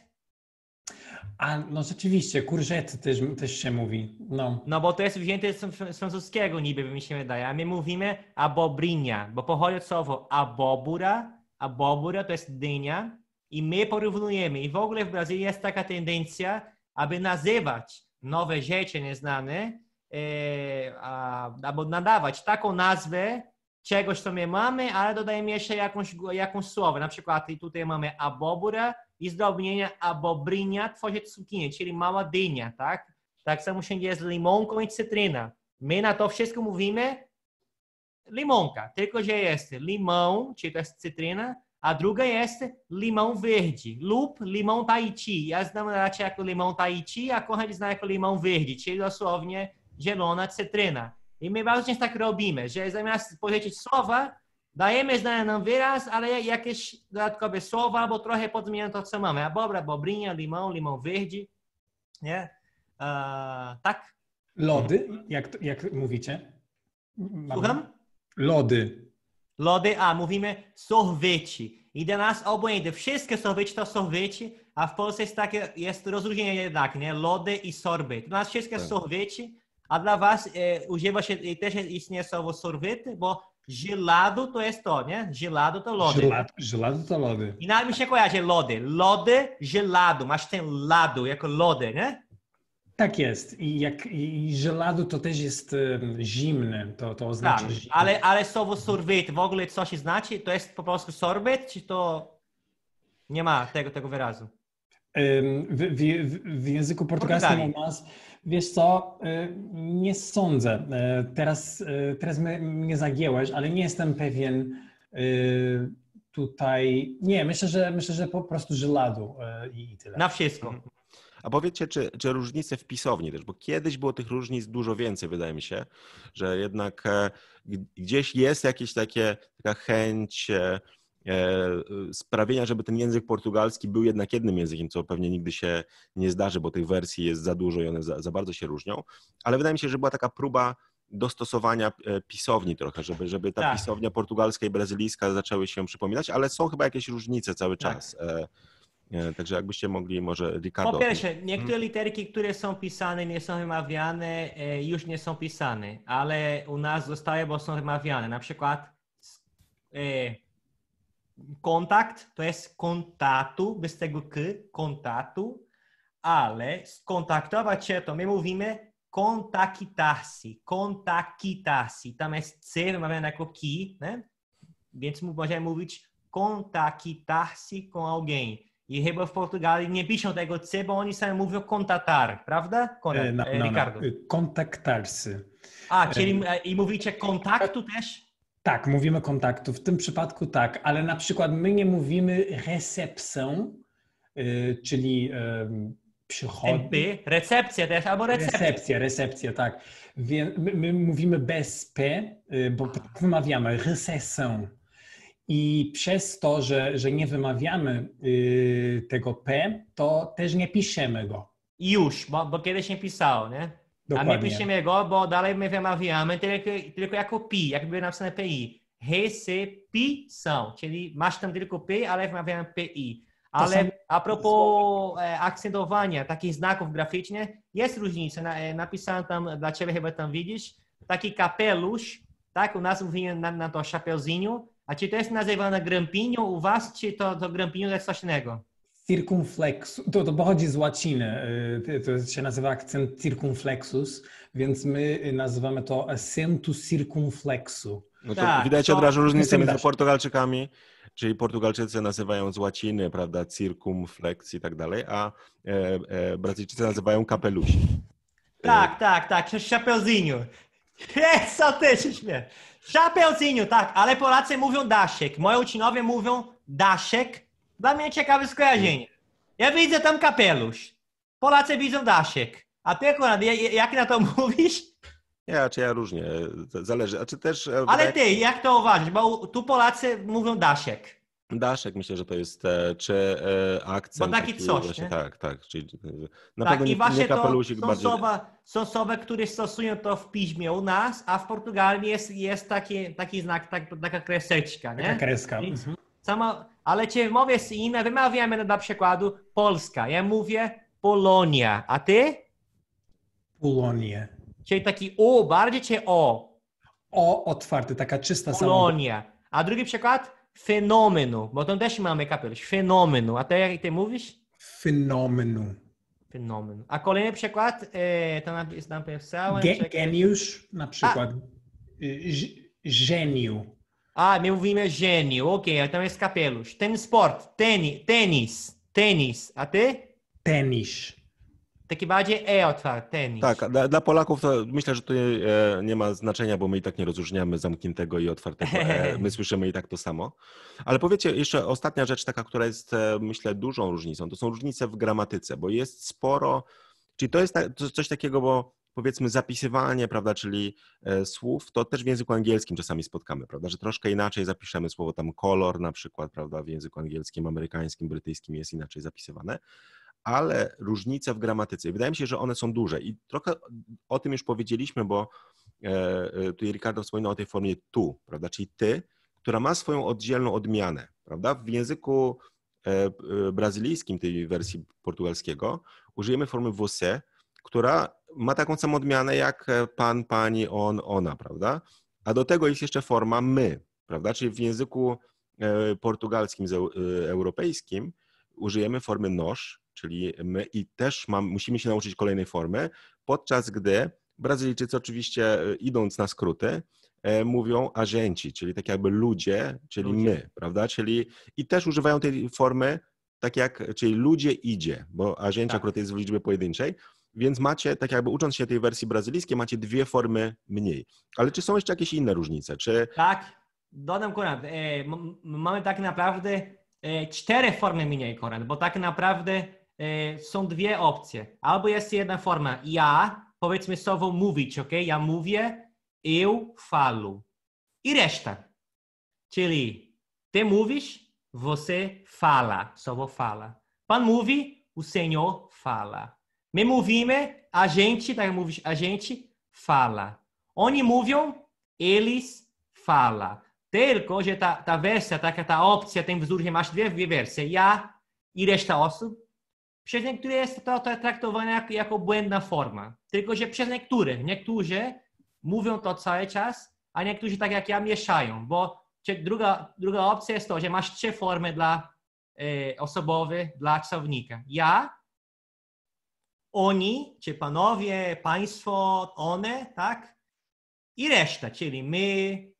A no rzeczywiście, kurżety też, też się mówi. No. No bo to jest wzięte z, francuskiego niby, mi się wydaje. A my mówimy abobrinha, bo pochodzi od słowa abobura. Abobura to jest dynia i my porównujemy. I w ogóle w Brazylii jest taka tendencja, aby nazywać nowe rzeczy nieznane, e, a, albo nadawać taką nazwę czegoś, co my mamy, ale dodajemy jeszcze jakąś, jakąś słowo. Na przykład tutaj mamy abobura i zdrobnienia abobrinha tworzy cukinię, czyli mała dynia, tak? Tak samo wszędzie jest limonką i cytryna. My na to wszystko mówimy limonka, tylko że jest limão, czyli to jest cytryna, a druga jest limão verde lub limão Tahiti. Znam raczej jako limão Tahiti, a zna jako limão verde, czyli dosłownie zielona cytryna. I my bardzo często tak robimy, że zamiast powiedzieć słowa, dajemy znany nam wyraz, ale jakieś dodatkowe słowa, albo trochę podmieniamy to, co mamy. Abobra, bobrinha, limão, limão verde. Nie? Eee, tak? Lody, jak, jak mówicie? Mamy- Słucham? Lody. Lody, a mówimy sorvete. I dla nas obojętnie, wszystkie sorvete to sorvete, a w Polsce jest takie, jest rozróżnienie jednak, nie? Lody i sorbet. Dla nas wszystkie Tak. sorvete, a dla was e, używa się, i też istnieje słowo sorvete, bo gelado to jest to, nie? Gelado to lody. Żelado, żelado to lody. I nawet mi się kojarzy lody. Lody, gelado. Masz ten lado jako lody, nie? Tak jest. I jak i żelado to też jest um, zimne. To, to oznacza Tak, zimne. ale, ale słowo sorbet w ogóle coś znaczy? To jest po prostu sorbet, czy to nie ma tego, tego wyrazu? W, w, w języku portugalskim u nas, wiesz co, y, nie sądzę. Y, Teraz, y, teraz mnie, zagięłeś, ale nie jestem pewien tutaj. Nie, myślę, że myślę, że po prostu żeladu i i tyle. Na wszystko. A powiedzcie, czy, czy różnice w pisowni też, bo kiedyś było tych różnic dużo więcej, wydaje mi się, że jednak e, gdzieś jest jakieś takie, taka chęć e, e, sprawienia, żeby ten język portugalski był jednak jednym językiem, co pewnie nigdy się nie zdarzy, bo tych wersji jest za dużo i one za, za bardzo się różnią, ale wydaje mi się, że była taka próba dostosowania pisowni trochę, żeby, żeby ta Tak. pisownia portugalska i brazylijska zaczęły się przypominać, ale są chyba jakieś różnice cały Tak. czas. E, Także jakbyście mogli może Ricardo... Po pierwsze, niektóre literki, które są pisane, nie są wymawiane, e, już nie są pisane, ale u nas zostały, bo są wymawiane. Na przykład e, kontakt to jest kontatu, bez tego k, kontatu, ale skontaktować się to my mówimy kontaktar-se, kontaktar-se. Tam jest C wymawiane jako ki, né? Więc możemy mówić kontaktar-se com alguém. I chyba w Portugalii nie piszą tego C, bo oni sami mówią kontatar, prawda? Konrad, E, no, no, Ricardo. no. Kontaktarse. A, czyli e, i mówicie kontaktu też? Tak, mówimy kontaktu. W tym przypadku tak, ale na przykład my nie mówimy recepcją, y, czyli um, przychod... Ten P, recepcja też, albo recepcja. Recepcja, recepcja, tak. My, my mówimy bez P, y, bo wymawiamy recesją. I przez to, że, że nie wymawiamy y, tego P, to też nie piszemy go. Już, bo, bo kiedyś nie pisało, nie? A my Dokładnie. piszemy go, bo dalej my wymawiamy tylko, tylko jako pi, jakby napisane PI. Recepção, czyli masz tam tylko P, ale wymawiamy PI. Ale są a propos e, akcentowania takich znaków graficznych, jest różnica. Na, e, napisałem tam, dla ciebie chyba tam widzisz, taki kapelusz, tak? U nas mówimy na, na to chapeuzinho, a czy to jest nazywane grampinho u was, czy to, to grampinho to jest coś innego? To, to pochodzi z łaciny, y, to się nazywa akcent circumflexus, więc my nazywamy to accentu circumflexu. No to Tak, widać to- od razu różnicę między. Portugalczykami, czyli Portugalczycy nazywają z łaciny, prawda, circumflex i tak dalej, a e, e, Brazylijczycy nazywają kapelusi. Tak, tak, tak, chapeuzinho. Ty się śmiesz? Chapeuzinho, tak, ale Polacy mówią daszek. Moi uczniowie mówią daszek. Dla mnie ciekawe skojarzenie. Ja widzę tam kapelusz. Polacy widzą daszek. A ty, Konrad, ja- ja- jak na to mówisz? Ja, czy ja różnie, to zależy. A czy też e, Ale ty, jak to uważasz? Bo tu Polacy mówią daszek. Daszek myślę, że to jest, e, czy e, akcent. Bo taki coś, właśnie, nie? Tak, tak. Czyli, e, na Tak, pewno i nie, właśnie nie to są, bardziej. są słowa, które stosują to w piśmie u nas, a w Portugalii jest, jest taki, taki znak, tak, taka kreseczka, nie? Taka kreska. Mhm. Sama, ale czy w mowie z inne, wymawiamy na przykładu Polska. Ja mówię Polonia, a ty? Polonie. Czyli taki O bardziej, czy O? O otwarty, taka czysta sama. Polonia. A drugi przykład? Fenomenu, bo tam też mamy kapelusz. Fenomenu. A ty jak ty mówisz? Fenomenu. Fenomen. A kolejny przykład, e, to napis- napisałem. Ge- czekaj. geniusz na przykład. Y, ż- Żeniu. A, my mówimy geniu, okej, a tam jest kapelusz. Ten sport, teni, tenis, tenis. A ty? Taki bardziej E otwarty, tenis. Tak, dla, dla Polaków to myślę, że to e, nie ma znaczenia, bo my i tak nie rozróżniamy zamkniętego i otwartego. E, my słyszymy i tak to samo. Ale powiecie, jeszcze ostatnia rzecz taka, która jest, e, myślę, dużą różnicą, to są różnice w gramatyce, bo jest sporo, czyli to jest ta, to coś takiego, bo powiedzmy zapisywanie, prawda, czyli e, słów, to też w języku angielskim czasami spotkamy, prawda, że troszkę inaczej zapiszemy słowo tam kolor na przykład, prawda, w języku angielskim, amerykańskim, brytyjskim jest inaczej zapisywane ale różnice w gramatyce. Wydaje mi się, że one są duże. I trochę o tym już powiedzieliśmy, bo e, e, tu Ricardo wspominał o tej formie tu, prawda? Czyli ty, która ma swoją oddzielną odmianę, prawda? W języku e, brazylijskim, tej wersji portugalskiego, użyjemy formy você, która ma taką samą odmianę jak pan, pani, on, ona, prawda? A do tego jest jeszcze forma my, prawda? Czyli w języku portugalskim, europejskim użyjemy formy nosz, czyli my i też mam, musimy się nauczyć kolejnej formy, podczas gdy Brazylijczycy oczywiście e, idąc na skróty, e, mówią agenci, czyli tak jakby ludzie, czyli Ludzie. my, prawda? Czyli i też używają tej formy tak jak, czyli ludzie idzie, bo agenci Tak. akurat jest w liczbie pojedynczej, więc macie, tak jakby ucząc się tej wersji brazylijskiej, macie dwie formy mniej. Ale czy są jeszcze jakieś inne różnice? Czy Tak, dodam Konrad, e, mamy tak naprawdę cztery formy mniej Konrad, bo tak naprawdę są dwie opcje. Albo jest jedna forma ja, powiedzmy słowo mówić, ok? Ja mówię, eu falo. I reszta. Czyli ty mówisz, você fala, słowo fala. Pan mówi, o senhor fala. My mówimy, a gente, tak mówisz, a gente fala. Oni mówią, eles fala. Tylko, że ta, ta wersja, taka ta opcja, wzór, że masz dwie, dwie wersje, ja i reszta osób, przez niektóre jest to, to traktowane jako, jako błędna forma. Tylko, że przez niektórych, niektórzy mówią to cały czas, a niektórzy tak jak ja mieszają, bo druga, druga opcja jest to, że masz trzy formy dla e, osobowe, dla czasownika. Ja, oni, czy panowie, państwo, one, tak? I reszta, czyli my,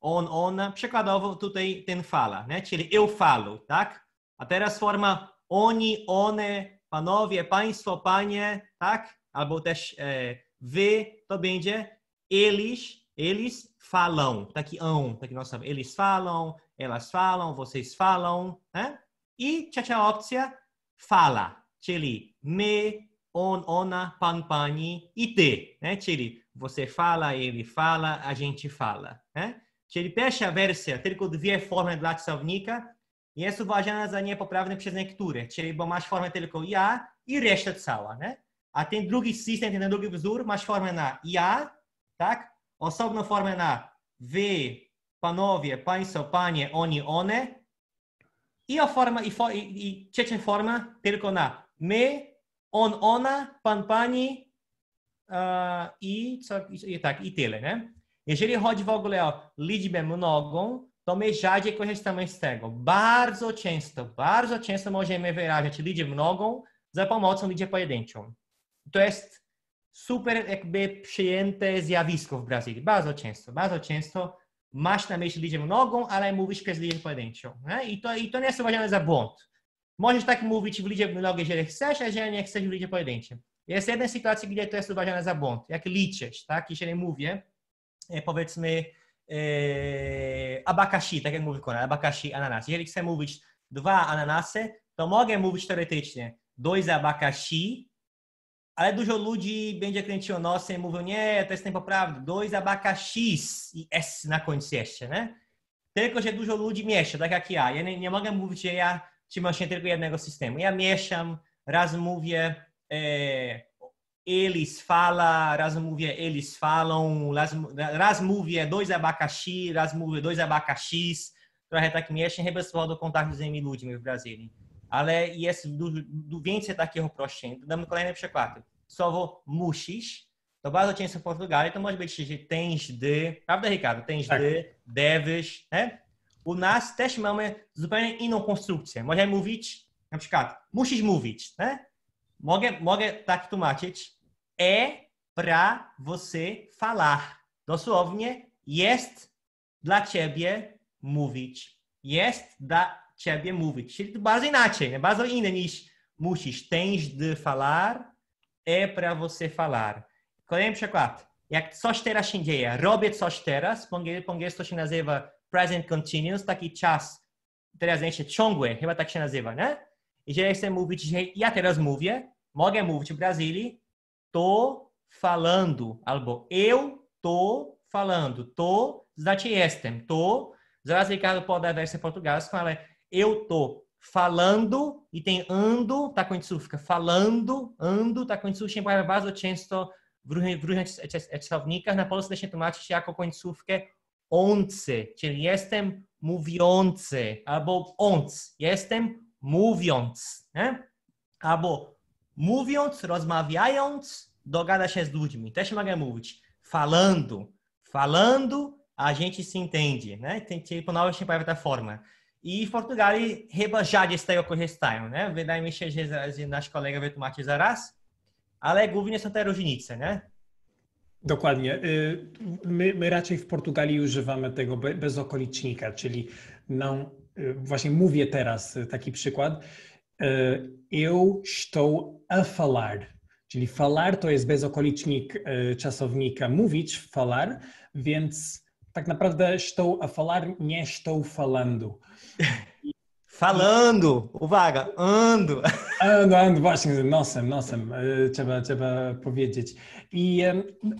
on, ona. Przykładowo tutaj ten fala, nie? czyli eu falo, tak? A teraz forma oni, one, panowie, państwo, panie, tak? Albo też e, wy, to będzie eles, eles falam, taki on, taki nós sabemos. Eles falam, elas falam, vocês falam, né? I trzecia opcja, fala, czyli my, on, ona, pan, pani i ty, né? Czyli você fala, ele fala, a gente fala, né? Czyli pierwsza wersja, tylko dwie formy dla czasownika jest uważana za niepoprawne przez niektórych, czyli bo masz formę tylko ja i reszta cała, nie? A ten drugi system, ten drugi wzór, masz formę na ja, tak? Osobną formę na wy, panowie, państwo, panie, oni, one. I, o forma, i, i, i forma tylko na my, on, ona, pan, pani uh, i, co, i, i tak, i tyle, nie? Jeżeli chodzi w ogóle o liczbę mnogą, my rzadziej korzystamy z tego. Bardzo często, bardzo często możemy wyrazić liczbę mnogą za pomocą liczby pojedynczą. To jest super jakby przyjęte zjawisko w Brazylii. Bardzo często, bardzo często masz na myśli liczbę mnogą, ale mówisz przez liczbę pojedynczą. Nie? I, to, I to nie jest uważane za błąd. Możesz tak mówić w liczbie mnogiej, jeżeli chcesz, a jeżeli nie chcesz w liczbie pojedynczej. Jest jedna sytuacja, gdzie to jest uważane za błąd. Jak liczysz, tak? Jeżeli mówię, e, powiedzmy, e, abacaxi, tak jak mówi Konrad, abacaxi, ananas. Jeżeli chcę mówić dwa ananasy, to mogę mówić teoretycznie dois abacaxi, ale dużo ludzi będzie kręciło nosem i mówią, nie, to jest niepoprawne, dois abacaxis i S na końcu jeszcze, nie? Tylko, że dużo ludzi miesza, tak jak ja. Ja nie, nie mogę mówić, że ja trzymam się tylko jednego systemu. Ja mieszam, raz mówię e, eles fala, raz mówię eles falam, raz mówię dois abacaxi, raz mówię dois abacaxis. Trochę tak mieszam, chyba z powodu kontaktu z innymi ludźmi w Brazylii ale jest dużo, więcej takich uproszczeń. Damy kolejny przykład. Słowo musisz, to bardzo często w Portugalii to może być, że tens de, prawda Ricardo? Tens tak. de, deves, né? U nas też mamy zupełnie inną konstrukcję. Możemy mówić, na przykład, musisz mówić, né? Mogę, mogę tak tłumaczyć. É para você falar. Dosłownie jest dla ciebie mówić. Jest dla ciebie mówić. Czyli to bardzo inaczej, né? bardzo inne niż musisz. Tens de falar, é para você falar. Kolejny przykład. Jak coś teraz się dzieje, robię coś teraz, po angielsku się nazywa present continuous, taki czas teraźniejszy ciągły, chyba tak się nazywa, nie? Jeżeli chcę mówić, że ja teraz mówię, mogę mówić w Brazylii, tô falando, albo eu tô falando. Tô znaczy jestem. Tô, zaraz Ricardo pode dar a wersję portugalską, ale eu tô falando i tem ando, ta końcówka, falando, ando, ta końcówka się pojawia bardzo często w czasownikach. Na polsce się tłumaczy się jako końcówkę oncy, czyli jestem mówiący, albo onc, jestem mówiąc, nie? albo mówiąc, rozmawiając, dogada się z ludźmi. Też mogę mówić falando, falando, a gente se entende, né? Się pojawia ta forma. I w Portugalii chyba rzadziej z tego korzystają, nie? Że, nasz kolega wytłumaczy zaraz, ale głównie są te różnice, nie? Dokładnie. Y, my, my raczej w Portugalii używamy tego bez okolicznika, czyli no, właśnie mówię teraz taki przykład. Eu estou a falar, czyli falar to jest bezokolicznik czasownika mówić, falar, więc tak naprawdę estou a falar, nie estou falando. Falando, uwaga, ando. Ando, ando, właśnie, nosem, nosem, trzeba, trzeba powiedzieć. I,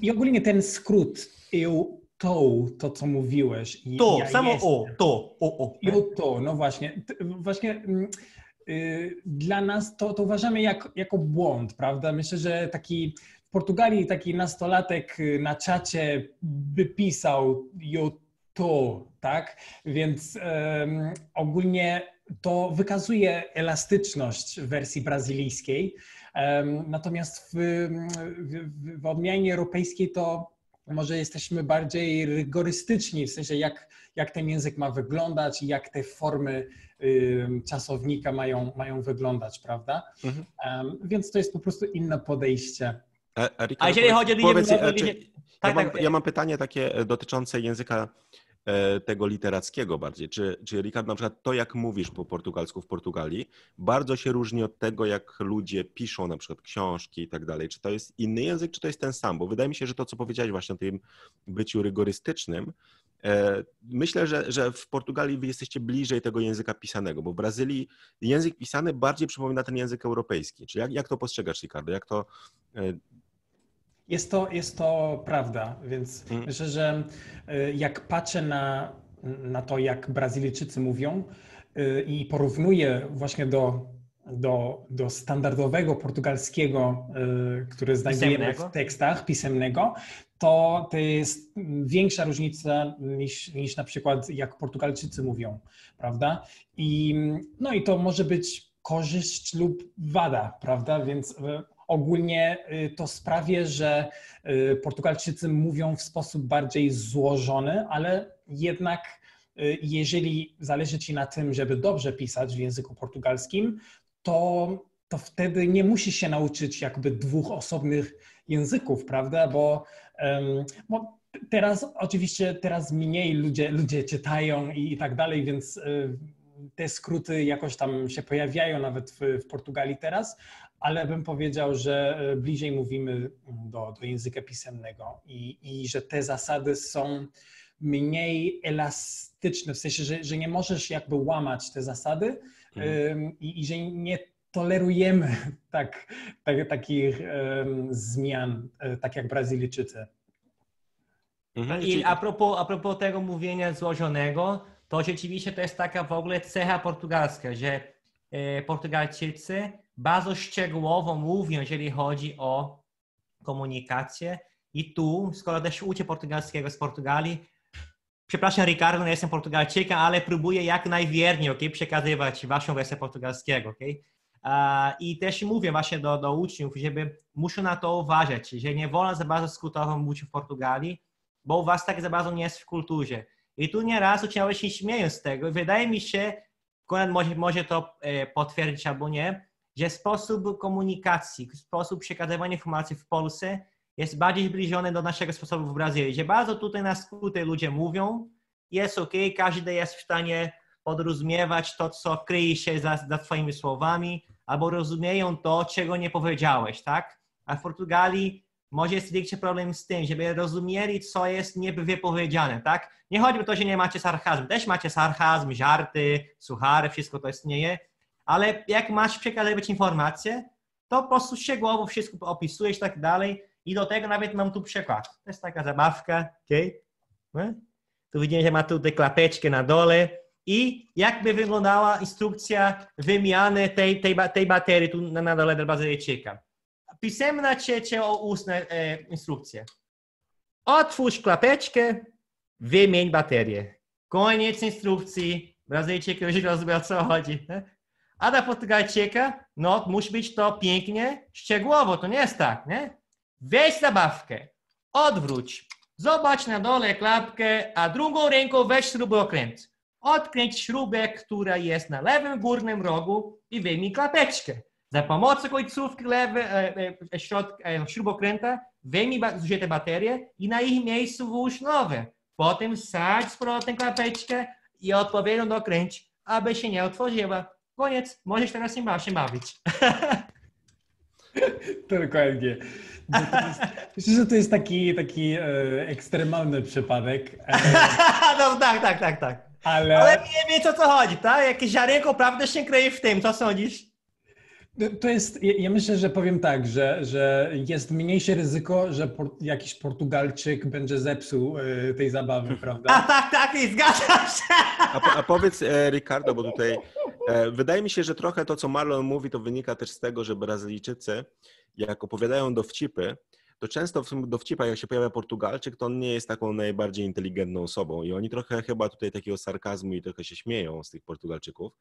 I ogólnie ten skrót, eu, to, to co mówiłeś. To, ja samo jestem. o, to, o, o. Eu, to, no właśnie. Właśnie mm, dla nas to, to uważamy jak, jako błąd, prawda? Myślę, że taki w Portugalii taki nastolatek y, na czacie by pisał to, tak? Więc um, ogólnie to wykazuje elastyczność wersji brazylijskiej. Um, natomiast w, w, w odmianie europejskiej to może jesteśmy bardziej rygorystyczni, w sensie jak, jak ten język ma wyglądać i jak te formy y, czasownika mają, mają wyglądać, prawda? Mhm. Um, więc to jest po prostu inne podejście. A, a, Ricardo, a jeżeli chodzi o powiedz, e, czy, tak, ja, mam, tak. ja mam pytanie takie e, dotyczące języka E, tego literackiego bardziej. Czy, czy Ricard, na przykład to, jak mówisz po portugalsku w Portugalii, bardzo się różni od tego, jak ludzie piszą na przykład książki i tak dalej. Czy to jest inny język, czy to jest ten sam? Bo wydaje mi się, że to, co powiedziałeś właśnie o tym byciu rygorystycznym, e, Myślę, że, że w Portugalii wy jesteście bliżej tego języka pisanego, bo w Brazylii język pisany bardziej przypomina ten język europejski. Czy jak, jak to postrzegasz, Ricardo? Jak to e, jest to, jest to prawda, więc hmm. myślę, że y, jak patrzę na, na to, jak Brazylijczycy mówią i porównuję właśnie do, do, do standardowego portugalskiego, y, który znajdujemy pisemnego. w tekstach pisemnego, to to jest większa różnica niż, niż na przykład jak Portugalczycy mówią, prawda? I, no i to może być korzyść lub wada, prawda? Więc ogólnie y, to sprawia, że y, Portugalczycy mówią w sposób bardziej złożony, ale jednak jeżeli zależy Ci na tym, żeby dobrze pisać w języku portugalskim, to, to wtedy nie musisz się nauczyć jakby dwóch osobnych języków, prawda? Bo, bo teraz oczywiście teraz mniej ludzie, ludzie czytają i, i tak dalej, więc te skróty jakoś tam się pojawiają nawet w, w Portugalii teraz, ale bym powiedział, że e, bliżej mówimy do, do języka pisemnego i, i że te zasady są mniej elastyczne, w sensie, że, że nie możesz jakby łamać te zasady mhm. i, i, że nie tolerujemy tak, tak, takich um, zmian, e, tak jak Brazylijczycy. Mhm. I a propos, a propos tego mówienia złożonego, to rzeczywiście to jest taka w ogóle cecha portugalska, że e, Portugalczycy bardzo szczegółowo mówią, jeżeli chodzi o komunikację. I tu, skoro też uczę portugalskiego z Portugalii, przepraszam Ricardo, nie jestem Portugalczykiem, ale próbuję jak najwierniej okay, przekazywać waszą wersję portugalskiego. Okay? I też mówię właśnie do, do uczniów, żeby muszą na to uważać, że nie wolno za bardzo skrótowo mówić w Portugalii, bo u was tak za bardzo nie jest w kulturze. I tu nieraz uczniowie się śmieją z tego. Wydaje mi się, Konrad może, może to e, potwierdzić albo nie, że sposób komunikacji, sposób przekazywania informacji w Polsce jest bardziej zbliżony do naszego sposobu w Brazylii, że bardzo tutaj na skróty ludzie mówią, jest ok, każdy jest w stanie podrozumiewać to, co kryje się za, za twoimi słowami, albo rozumieją to, czego nie powiedziałeś, tak? A w Portugalii może jest większy problem z tym, żeby rozumieli, co jest niewypowiedziane, tak? Nie chodzi o to, że nie macie sarkazmu. Też macie sarkazm, żarty, suchary, wszystko to istnieje, ale jak masz przekazywać informacje, to po prostu szczegółowo wszystko opisujesz i tak dalej. I do tego nawet mam tu przykład. To jest taka zabawka, okej? Okay? Tu widzimy, że ma tutaj klapeczkę na dole i jakby wyglądała instrukcja wymiany tej, tej, tej baterii tu na, dole dla bateryjczyka. Pisemna czy, czy ustne e, instrukcje. Otwórz klapeczkę, wymień baterię. Koniec instrukcji. Brazylijczyk już rozumiał, o co chodzi. A dla Portugalczyka, no, musi być to pięknie, szczegółowo, to nie jest tak, nie? Weź zabawkę, odwróć, zobacz na dole klapkę, a drugą ręką weź śrubokręt. Odkręć śrubę, która jest na lewym górnym rogu i wyjmij klapeczkę. Za pomocą końcówki lewej e, e, środka, e, śrubokręta wyjmij zużyte baterie i na ich miejscu włóż nowe. Potem sadź z powrotem klapeczkę i odpowiednio dokręć, aby się nie otworzyła. Koniec, możesz teraz się, się bawić. Dokładnie. No myślę, że to jest taki, taki e, ekstremalny przypadek. E, no tak, tak, tak, tak. Ale, Ale nie wiem, o co chodzi, tak? Jakieś ziarenko prawda się kryje w tym, co sądzisz? To jest, ja myślę, że powiem tak, że, że jest mniejsze ryzyko, że por, jakiś Portugalczyk będzie zepsuł y, tej zabawy, prawda? A tak, tak, i zgadzam się. A, a powiedz, e, Ricardo, bo tutaj e, wydaje mi się, że trochę to, co Marlon mówi, to wynika też z tego, że Brazylijczycy, jak opowiadają dowcipy, to często w tym dowcipach, jak się pojawia Portugalczyk, to on nie jest taką najbardziej inteligentną osobą i oni trochę chyba tutaj takiego sarkazmu i trochę się śmieją z tych Portugalczyków.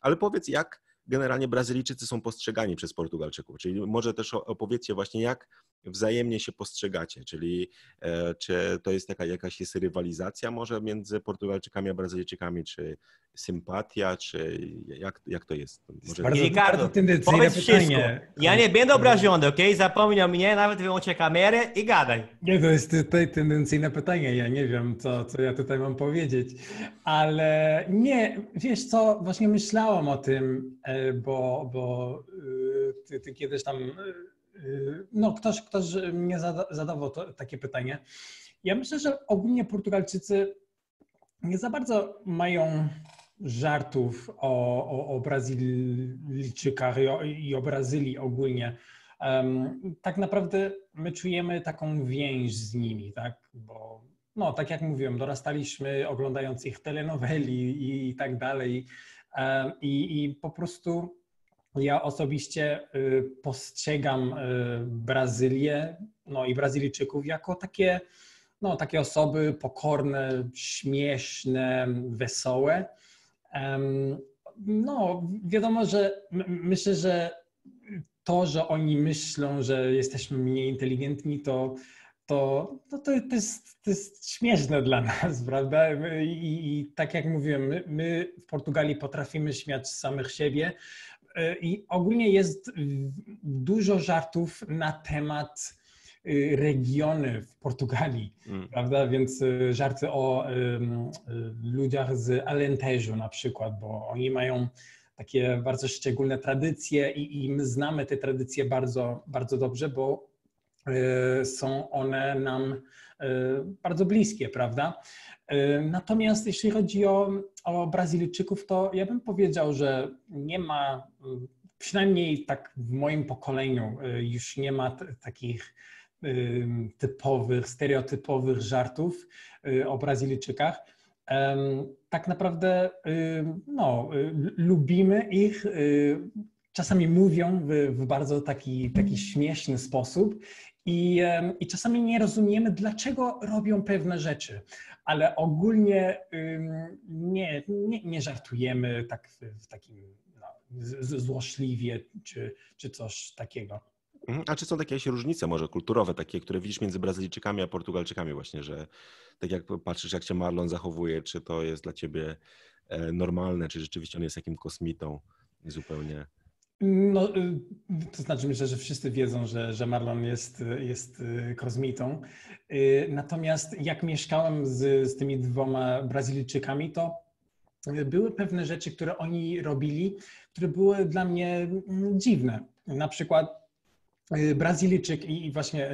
Ale powiedz, jak generalnie Brazylijczycy są postrzegani przez Portugalczyków. Czyli może też opowiedzcie właśnie, jak wzajemnie się postrzegacie, czyli e, czy to jest taka jakaś jest rywalizacja może między Portugalczykami a Brazylijczykami, czy sympatia, czy jak, jak to jest? Może... Bardzo, Ricardo, powiedz wszystko. Ja nie będę obrażony, ok? Zapomnij o mnie, nawet wyłączę kamerę i gadaj. Nie, to jest tutaj tendencyjne pytanie, ja nie wiem, co, co ja tutaj mam powiedzieć, ale nie, wiesz co, właśnie myślałam o tym, e, bo, bo y, ty, ty kiedyś tam Y, no, ktoś, ktoś mnie zada, zadawał to, takie pytanie. Ja myślę, że ogólnie Portugalczycy nie za bardzo mają żartów o, o, o Brazylijczykach i o, i o Brazylii ogólnie. Um, tak naprawdę my czujemy taką więź z nimi, tak? Bo no, tak jak mówiłem, dorastaliśmy oglądając ich telenoweli i tak dalej. I, I po prostu ja osobiście y, postrzegam y, Brazylię no i Brazylijczyków jako takie, no, takie osoby pokorne, śmieszne, wesołe. No, wiadomo, że myślę, że to, że oni myślą, że jesteśmy mniej inteligentni, to, to, to, to, jest, to jest śmieszne dla nas, prawda? I, i tak jak mówiłem, my, my w Portugalii potrafimy śmiać z samych siebie, E, I ogólnie jest dużo żartów na temat y, regiony w Portugalii, mm. prawda? Więc y, żarty o um, ludziach z Alentejo na przykład, bo oni mają takie bardzo szczególne tradycje i, i my znamy te tradycje bardzo, bardzo dobrze, bo są one nam bardzo bliskie, prawda? Natomiast jeśli chodzi o, o Brazylijczyków, to ja bym powiedział, że nie ma, przynajmniej tak w moim pokoleniu, y, już nie ma takich typowych, stereotypowych żartów y, o Brazylijczykach. Tak naprawdę no, y, lubimy ich, czasami mówią w, w bardzo taki, taki śmieszny sposób i, i czasami nie rozumiemy, dlaczego robią pewne rzeczy ale ogólnie nie, nie, nie żartujemy tak w, w takim no, złośliwie czy, czy coś takiego. Mhm. A czy są jakieś różnice może kulturowe, takie, które widzisz między Brazylijczykami a Portugalczykami właśnie, że tak jak patrzysz, jak się Marlon zachowuje, czy to jest dla ciebie e, normalne, czy rzeczywiście on jest jakim kosmitą zupełnie? No, y, to znaczy myślę, że wszyscy wiedzą, że, że Marlon jest, jest y. Y, natomiast jak mieszkałem z, z tymi dwoma Brazylijczykami, to były pewne rzeczy, które oni robili, które były dla mnie mm, dziwne. Na przykład Brazylijczyk i właśnie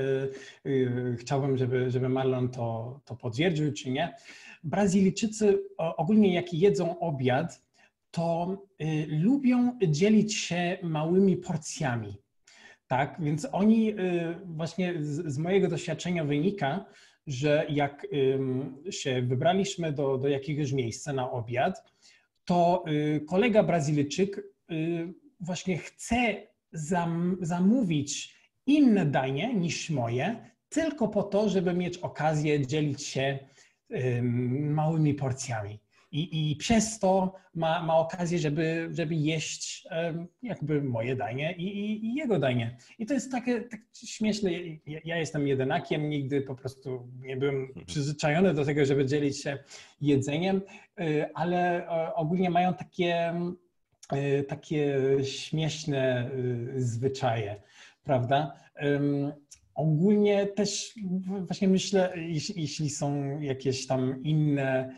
chciałbym, żeby, żeby Marlon to, to potwierdził, czy nie. Brazylijczycy ogólnie jak jedzą obiad, to y, lubią dzielić się małymi porcjami. Tak, więc oni y, właśnie z, z mojego doświadczenia wynika, że jak się wybraliśmy do, do jakiegoś miejsca na obiad, to y, kolega Brazylijczyk właśnie chce zam, zamówić inne danie niż moje, tylko po to, żeby mieć okazję dzielić się małymi porcjami. I, i przez to ma, ma okazję, żeby, żeby jeść jakby moje danie i, i, i jego danie. I to jest takie tak śmieszne. Ja, ja, jestem jedynakiem, nigdy po prostu nie byłem mhm. przyzwyczajony do tego, żeby dzielić się jedzeniem, y, ale e, ogólnie mają takie, y, takie śmieszne y, zwyczaje, prawda? Ogólnie też właśnie myślę, jeśli, są jakieś tam inne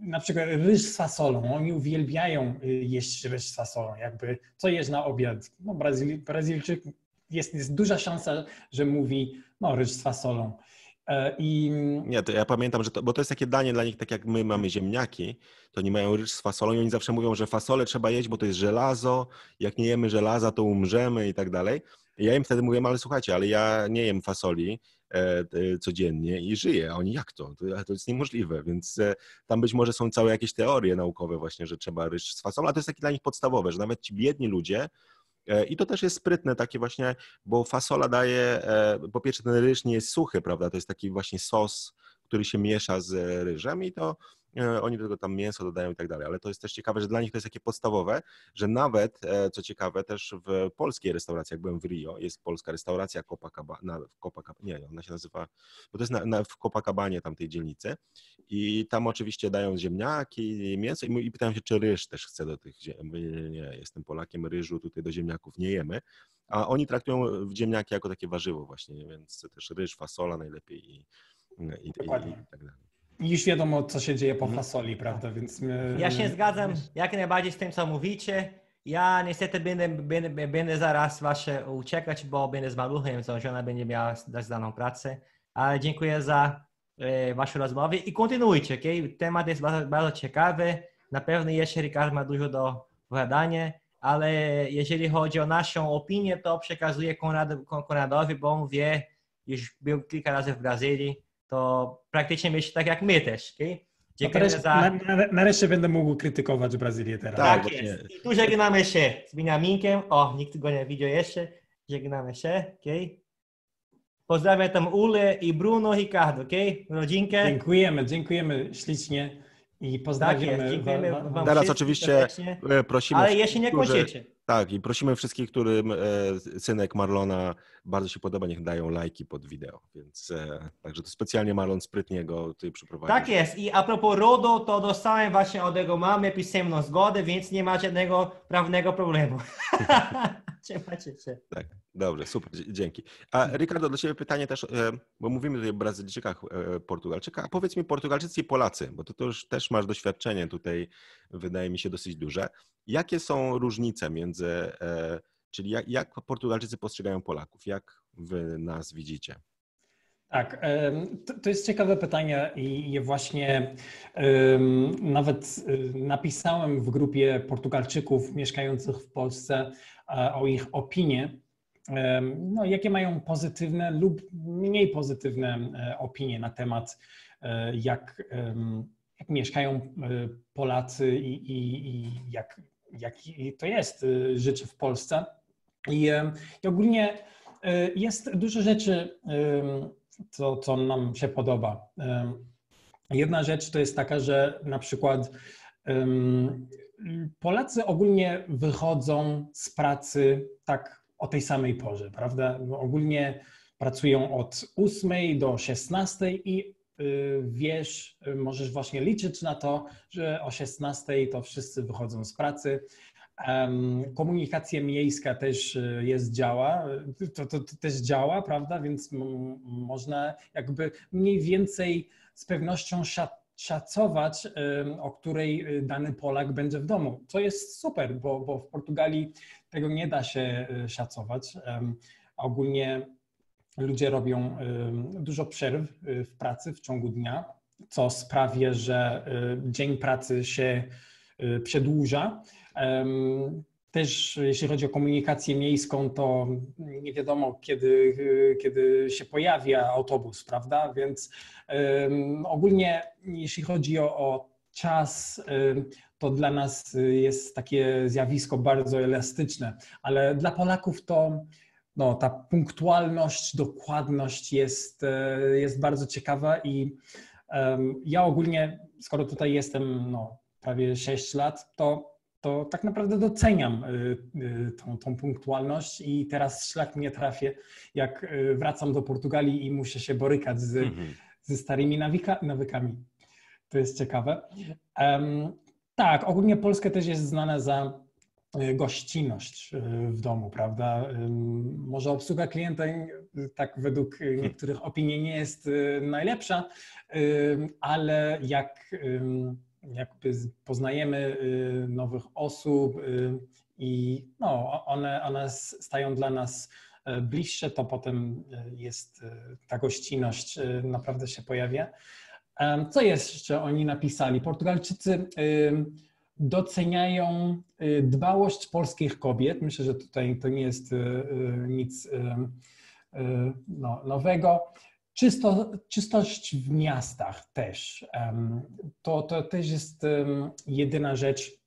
na przykład ryż z fasolą. Oni uwielbiają y, jeść ryż z fasolą. Jakby co jesz na obiad? No, Brazyli, Brazylijczyk jest, jest duża szansa, że mówi no, ryż z fasolą. E, I... Nie, to ja pamiętam, że to, bo to jest takie danie dla nich, tak jak my mamy ziemniaki, to oni mają ryż z fasolą i oni zawsze mówią, że fasolę trzeba jeść, bo to jest żelazo, jak nie jemy żelaza, to umrzemy i tak dalej. I ja im wtedy mówię, ale słuchajcie, ale ja nie jem fasoli, codziennie i żyje. A oni jak to? To, jest niemożliwe, więc e, tam być może są całe jakieś teorie naukowe właśnie, że trzeba ryż z fasolą, a to jest takie dla nich podstawowe, że nawet ci biedni ludzie e, i to też jest sprytne takie właśnie, bo fasola daje, po pierwsze ten ryż nie jest suchy, prawda, to jest taki właśnie sos, który się miesza z ryżem i to e, oni do tego tam mięso dodają i tak dalej, ale to jest też ciekawe, że dla nich to jest takie podstawowe, że nawet, e, co ciekawe, też w polskiej restauracji, jak byłem w Rio, jest polska restauracja Copacabana, Copacabana nie, ona się nazywa, bo to jest na, na, w Copacabanie tamtej dzielnicy i tam oczywiście dają ziemniaki, mięso i, i pytają się, czy ryż też chce do tych ziemniaków. Nie, nie, jestem Polakiem, ryżu tutaj do ziemniaków nie jemy, a oni traktują ziemniaki jako takie warzywo właśnie, więc też ryż, fasola najlepiej i, i, i, i tak dalej. Już wiadomo, co się dzieje po mhm. fasoli, prawda? Więc my... Ja się zgadzam jak najbardziej z tym, co mówicie. Ja niestety będę, będę, będę zaraz wasze uciekać, bo będę z maluchem, co żona będzie miała dać daną pracę. Ale dziękuję za e, waszą rozmowę i kontynuujcie, okay? Temat jest bardzo, bardzo ciekawy. Na pewno jeszcze Ricard ma dużo do pogadania, ale jeżeli chodzi o naszą opinię, to przekazuję Konrad, Konradowi, bo on wie, już był kilka razy w Brazylii, to praktycznie myśli tak jak my też. Okay? No za... na, na, nareszcie będę mógł krytykować Brazylię teraz. Tak, tak jest. I tu żegnamy się z Beniaminkiem. O, nikt go nie widział jeszcze. Żegnamy się, okay? Pozdrawiam tam Ule i Bruno Ricardo, ok? Rodzinkę. Dziękujemy, dziękujemy ślicznie i pozdrawiamy. Tak jest, dziękujemy wam Teraz oczywiście e, prosimy... Ale jeszcze nie kończycie. Tak, i prosimy wszystkich, którym e, synek Marlona bardzo się podoba, niech dają lajki pod wideo. Więc e, także to specjalnie Marlon sprytnie go tutaj przyprowadził. Tak jest. I a propos RODO, to dostałem właśnie od jego mamy pisemną zgodę, więc nie ma żadnego prawnego problemu. Trzymacie się. Tak, dobrze, super, dzięki. A Ricardo, do Ciebie pytanie też, e, bo mówimy tutaj o Brazylijczykach, Portugalczykach, a powiedz mi Portugalczycy i Polacy, bo to, to już też masz doświadczenie tutaj, wydaje mi się dosyć duże. Jakie są różnice między, e, czyli jak, jak Portugalczycy postrzegają Polaków? Jak wy nas widzicie? Tak, to jest ciekawe pytanie i je właśnie nawet y, napisałem w grupie Portugalczyków mieszkających w Polsce e, o ich opinie. No, jakie mają pozytywne lub mniej pozytywne e, opinie na temat, jak, jak mieszkają Polacy i, i, i jak jak to jest y, życie w Polsce. I, y, i ogólnie y, jest dużo rzeczy, co, co nam się podoba. Jedna rzecz to jest taka, że na przykład Polacy ogólnie wychodzą z pracy tak o tej samej porze, prawda? Ogólnie pracują od 8 do 16 i wiesz, y, możesz właśnie liczyć na to, że o 16 to wszyscy wychodzą z pracy. Komunikacja miejska też y, jest, działa, to, to, to też działa, prawda? Więc można jakby mniej więcej z pewnością szacować, o której dany Polak będzie w domu. Co jest super, bo, bo w Portugalii tego nie da się szacować. Ogólnie ludzie robią dużo przerw y, w pracy w ciągu dnia, co sprawia, że y, dzień pracy się y, przedłuża. Też jeśli chodzi o komunikację miejską, to nie wiadomo, kiedy, kiedy się pojawia autobus, prawda? Więc ogólnie, jeśli chodzi o, o czas, to dla nas jest takie zjawisko bardzo elastyczne, ale dla Polaków to no, ta punktualność, dokładność jest, e, jest bardzo ciekawa i um, ja ogólnie, skoro tutaj jestem no, prawie 6 lat, to, to tak naprawdę doceniam y, y, tą, tą punktualność i teraz szlak mnie trafię, jak wracam do Portugalii i muszę się borykać z, mhm. ze starymi nawika, nawykami. To jest ciekawe. Um, tak, ogólnie Polska też jest znana za gościnność e, w domu, prawda? Może obsługa klienta, tak według niektórych opinii, nie jest e, najlepsza, ale jak jakby poznajemy nowych osób i no, one, one stają dla nas bliższe, to potem jest ta gościnność naprawdę się pojawia. Co jeszcze oni napisali? Portugalczycy doceniają y, dbałość polskich kobiet. Myślę, że tutaj to nie jest y, y, nic no, nowego. Czysto, czystość w miastach też. To, to też jest jedyna rzecz.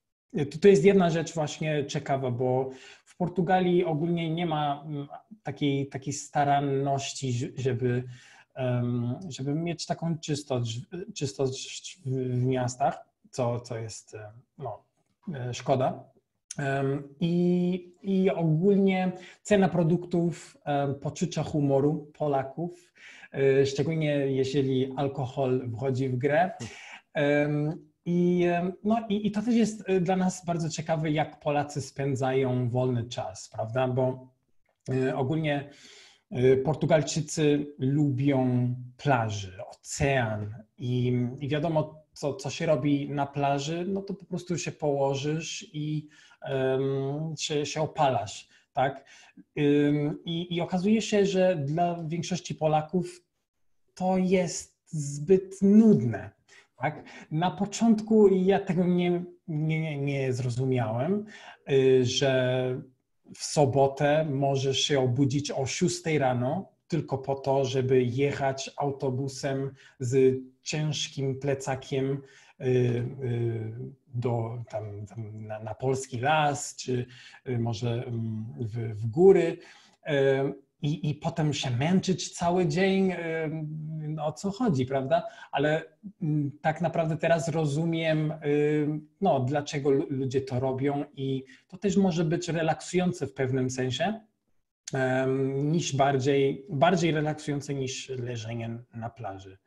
To jest jedna rzecz właśnie ciekawa, bo w Portugalii ogólnie nie ma takiej, takiej staranności, żeby żeby mieć taką czystość, czystość w miastach, co, co jest no, szkoda. I, I ogólnie cena produktów, poczucia humoru Polaków, e, szczególnie jeżeli alkohol wchodzi w grę. I, no, i, I to też jest e, dla nas bardzo ciekawe, jak Polacy spędzają wolny czas, prawda? Bo e, ogólnie Portugalczycy lubią plaży, ocean i, i wiadomo, co, co się robi na plaży, no to po prostu się położysz i um, się, się opalasz, tak? Um, i, I okazuje się, że dla większości Polaków to jest zbyt nudne. Tak? Na początku ja tego nie, nie, nie zrozumiałem, y, że w sobotę możesz się obudzić o 6 rano tylko po to, żeby jechać autobusem z ciężkim plecakiem y, y, do, tam, tam na, na, polski las, czy y, może mm, w, w góry. I, I potem się męczyć cały dzień, no, o co chodzi, prawda? Ale mm, tak naprawdę teraz rozumiem, no, dlaczego ludzie to robią, i to też może być relaksujące w pewnym sensie, niż bardziej, bardziej relaksujące niż leżenie na plaży.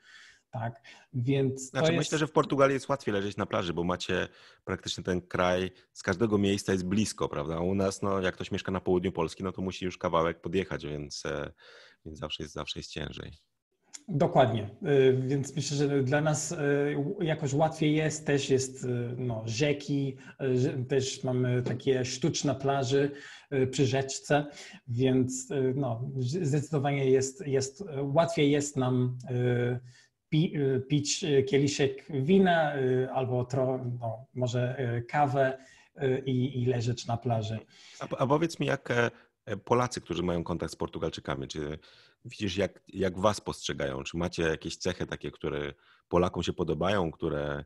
Tak, więc znaczy, jest... myślę, że w Portugalii jest łatwiej leżeć na plaży, bo macie praktycznie ten kraj, z każdego miejsca jest blisko, prawda? A u nas, no, jak ktoś mieszka na południu Polski, no to musi już kawałek podjechać, więc, e, więc zawsze, jest, zawsze jest ciężej. Dokładnie, y, więc myślę, że dla nas y, jakoś łatwiej jest, też jest no, rzeki, też mamy takie sztuczne plaże przy rzeczce, więc no, zdecydowanie jest, jest, łatwiej jest nam pi, pić kieliszek wina albo tro, no, może kawę i, i leżeć na plaży. A, a powiedz mi, jak e, Polacy, którzy mają kontakt z Portugalczykami, czy widzisz, jak, jak was postrzegają? Czy macie jakieś cechy takie, które Polakom się podobają, które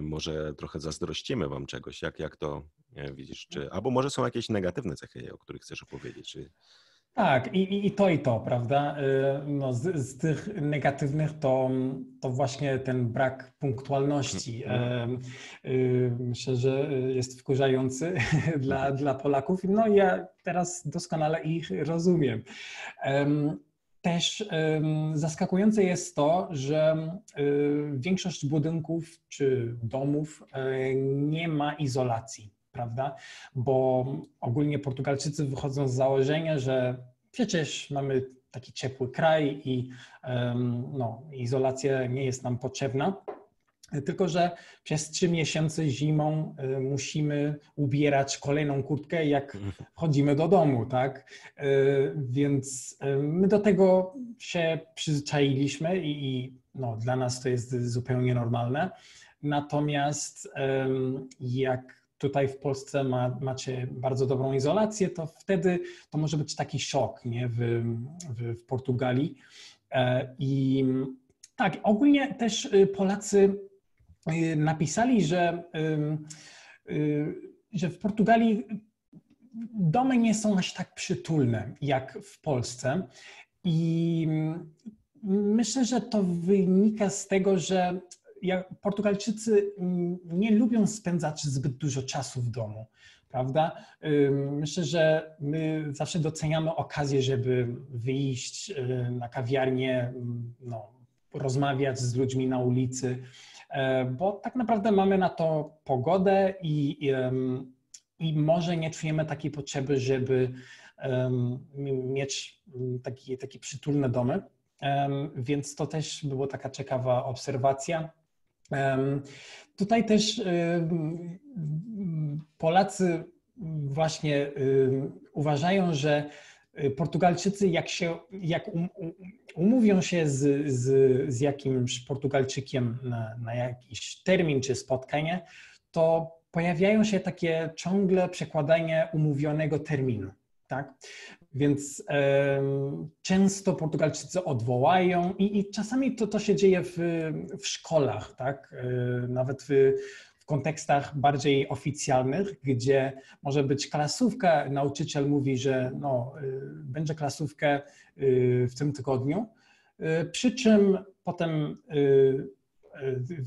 może trochę zazdrościmy wam czegoś? Jak, jak to widzisz? Czy, albo może są jakieś negatywne cechy, o których chcesz opowiedzieć? Czy... Tak, i, i to, i to, prawda? Y, no, z, z, tych negatywnych to, to właśnie ten brak punktualności. Mhm. Y, myślę, że jest wkurzający dla, mhm. dla Polaków. No ja teraz doskonale ich rozumiem. Też zaskakujące jest to, że y, większość budynków czy domów e, nie ma izolacji, prawda? Bo ogólnie Portugalczycy wychodzą z założenia, że przecież mamy taki ciepły kraj i no, izolacja nie jest nam potrzebna. Tylko, że przez trzy miesiące zimą y, musimy ubierać kolejną kurtkę, jak chodzimy do domu, tak? Y, więc y, my do tego się przyzwyczailiśmy i, i no, dla nas to jest zupełnie normalne. Natomiast jak tutaj w Polsce ma, macie bardzo dobrą izolację, to wtedy to może być taki szok nie? W, w, w Portugalii. E, I tak, ogólnie też Polacy Y, napisali, że, y, że w Portugalii domy nie są aż tak przytulne jak w Polsce. I myślę, że to wynika z tego, że Portugalczycy nie lubią spędzać zbyt dużo czasu w domu, prawda? Myślę, że my zawsze doceniamy okazję, żeby wyjść y, na kawiarnię, no, rozmawiać z ludźmi na ulicy. E, bo tak naprawdę mamy na to pogodę i, i, i może nie czujemy takiej potrzeby, żeby mieć taki, takie przytulne domy. Więc to też była taka ciekawa obserwacja. Tutaj też Polacy właśnie uważają, że Y, Portugalczycy, jak, się, jak um, umówią się z, z, z jakimś Portugalczykiem na, na jakiś termin czy spotkanie, to pojawiają się takie ciągle przekładanie umówionego terminu. Tak? Więc e, często Portugalczycy odwołają i, i czasami to, to się dzieje w, w szkołach, tak? E, nawet w, w kontekstach bardziej oficjalnych, gdzie może być klasówka, nauczyciel mówi, że no, y, będzie klasówkę y, w tym tygodniu Przy czym potem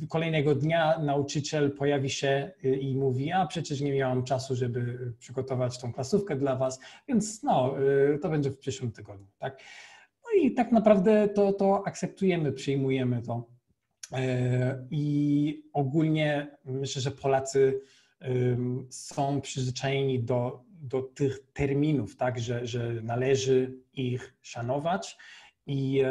kolejnego dnia nauczyciel pojawi się i mówi, a przecież nie miałam czasu, żeby przygotować tą klasówkę dla was, więc no, to będzie w przyszłym tygodniu, tak? No i tak naprawdę to, to akceptujemy, przyjmujemy to. I ogólnie myślę, że Polacy są przyzwyczajeni do, do tych terminów, tak, że, że należy ich szanować i,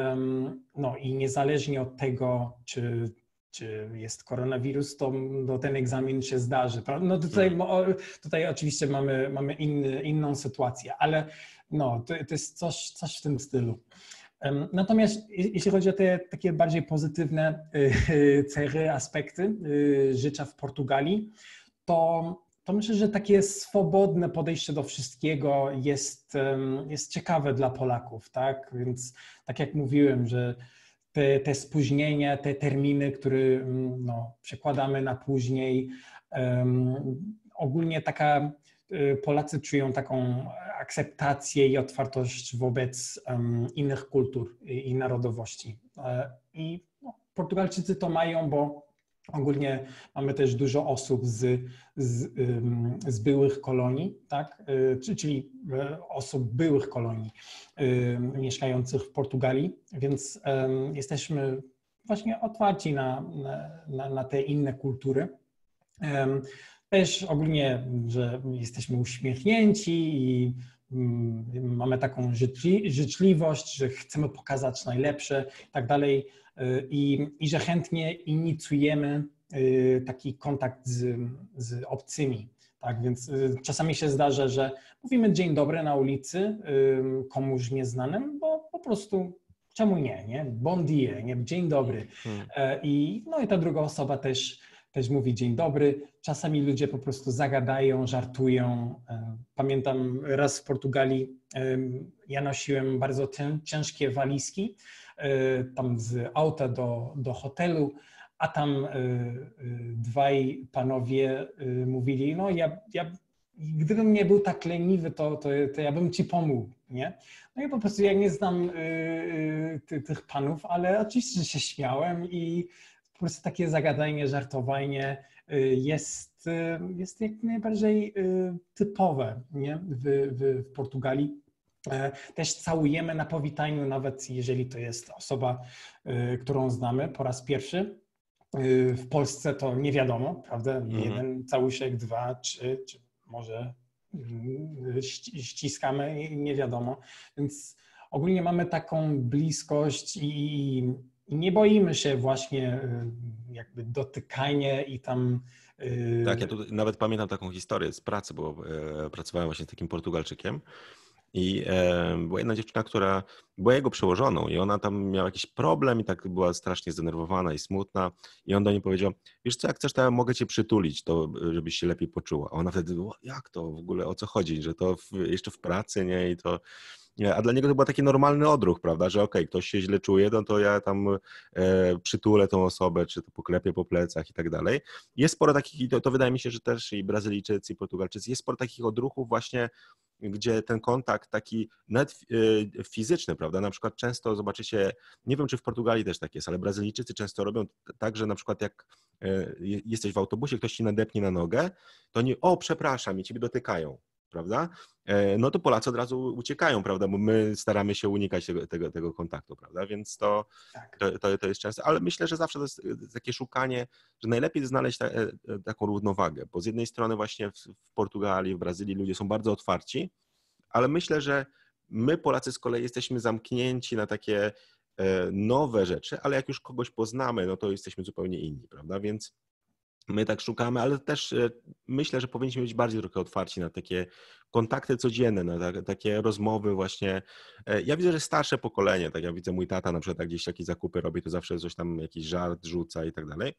no, i niezależnie od tego, czy, czy jest koronawirus, to no, ten egzamin się zdarzy. No tutaj, hmm. tutaj oczywiście mamy, mamy inny, inną sytuację, ale no, to, to jest coś, coś w tym stylu. Natomiast jeśli chodzi o te takie bardziej pozytywne y, cechy, aspekty y, życia w Portugalii, to, to myślę, że takie swobodne podejście do wszystkiego jest, jest ciekawe dla Polaków, tak? Więc tak jak mówiłem, że te, te spóźnienia, te terminy, które mm, no, przekładamy na później, um, ogólnie taka y, Polacy czują taką akceptację i otwartość wobec um, innych kultur i, i narodowości. E, I no, Portugalczycy to mają, bo Ogólnie mamy też dużo osób z, z, z, byłych kolonii, tak? E, czyli e, osób byłych kolonii mieszkających w Portugalii, więc jesteśmy właśnie otwarci na, na, na te inne kultury. Też ogólnie, że jesteśmy uśmiechnięci i mamy taką życzliwość, że chcemy pokazać najlepsze i tak dalej i, i że chętnie inicjujemy y, taki kontakt z, z obcymi. Tak, więc y, czasami się zdarza, że mówimy dzień dobry na ulicy y, komuś nieznanym, bo po prostu czemu nie, nie? Bon dia, nie? Dzień dobry. Hmm. E, I, no i ta druga osoba też, też mówi dzień dobry. Czasami ludzie po prostu zagadają, żartują. E, pamiętam raz w Portugalii ja nosiłem bardzo ciężkie walizki E, tam z auta do, do hotelu, a tam e, dwaj panowie mówili, no ja, ja gdybym nie był tak leniwy, to, to, to ja bym ci pomógł, nie? No i po prostu ja nie znam ty, tych panów, ale oczywiście się śmiałem i po prostu takie zagadanie, żartowanie jest, jest jak najbardziej typowe nie? W, w, w Portugalii. E, też całujemy na powitaniu, nawet jeżeli to jest osoba, którą znamy po raz pierwszy. W Polsce to nie wiadomo, prawda? Mhm. Jeden całuszek, dwa, trzy, czy może ściskamy, nie wiadomo. Więc ogólnie mamy taką bliskość i nie boimy się właśnie jakby dotykania i tam. Tak, ja tu nawet pamiętam taką historię z pracy, bo pracowałem właśnie z takim Portugalczykiem i e, była jedna dziewczyna, która była jego przełożoną i ona tam miała jakiś problem i tak była strasznie zdenerwowana i smutna i on do niej powiedział, wiesz co, jak chcesz, to ja mogę cię przytulić, to żebyś się lepiej poczuła. A ona wtedy, jak to w ogóle, o co chodzi, że to w, jeszcze w pracy, nie, i to... A dla niego to był taki normalny odruch, prawda, że okej, okay, ktoś się źle czuje, no to ja tam e, przytulę tą osobę, czy to poklepię po plecach i tak dalej. Jest sporo takich, i to, to wydaje mi się, że też i Brazylijczycy, i Portugalczycy, jest sporo takich odruchów właśnie gdzie ten kontakt taki nawet e, fizyczny, prawda, na przykład często zobaczycie, nie wiem czy w Portugalii też tak jest, ale Brazylijczycy często robią tak, że na przykład jak e, jesteś w autobusie, ktoś ci nadepnie na nogę, to nie, o przepraszam i ciebie dotykają, prawda? E, no to Polacy od razu uciekają, prawda? Bo my staramy się unikać tego, tego, tego kontaktu, prawda? Więc to, tak. to, to, to, jest często, ale myślę, że zawsze to jest takie szukanie, że najlepiej znaleźć ta, e, taką równowagę, bo z jednej strony właśnie w, w Portugalii, w Brazylii ludzie są bardzo otwarci, ale myślę, że my Polacy z kolei jesteśmy zamknięci na takie e, nowe rzeczy, ale jak już kogoś poznamy, no to jesteśmy zupełnie inni, prawda? Więc My tak szukamy, ale też e, myślę, że powinniśmy być bardziej trochę otwarci na takie kontakty codzienne, na takie rozmowy właśnie. E, ja widzę, że starsze pokolenie, tak jak widzę mój tata na przykład jak gdzieś jakieś zakupy robi, to zawsze coś tam, jakiś żart rzuca i tak dalej.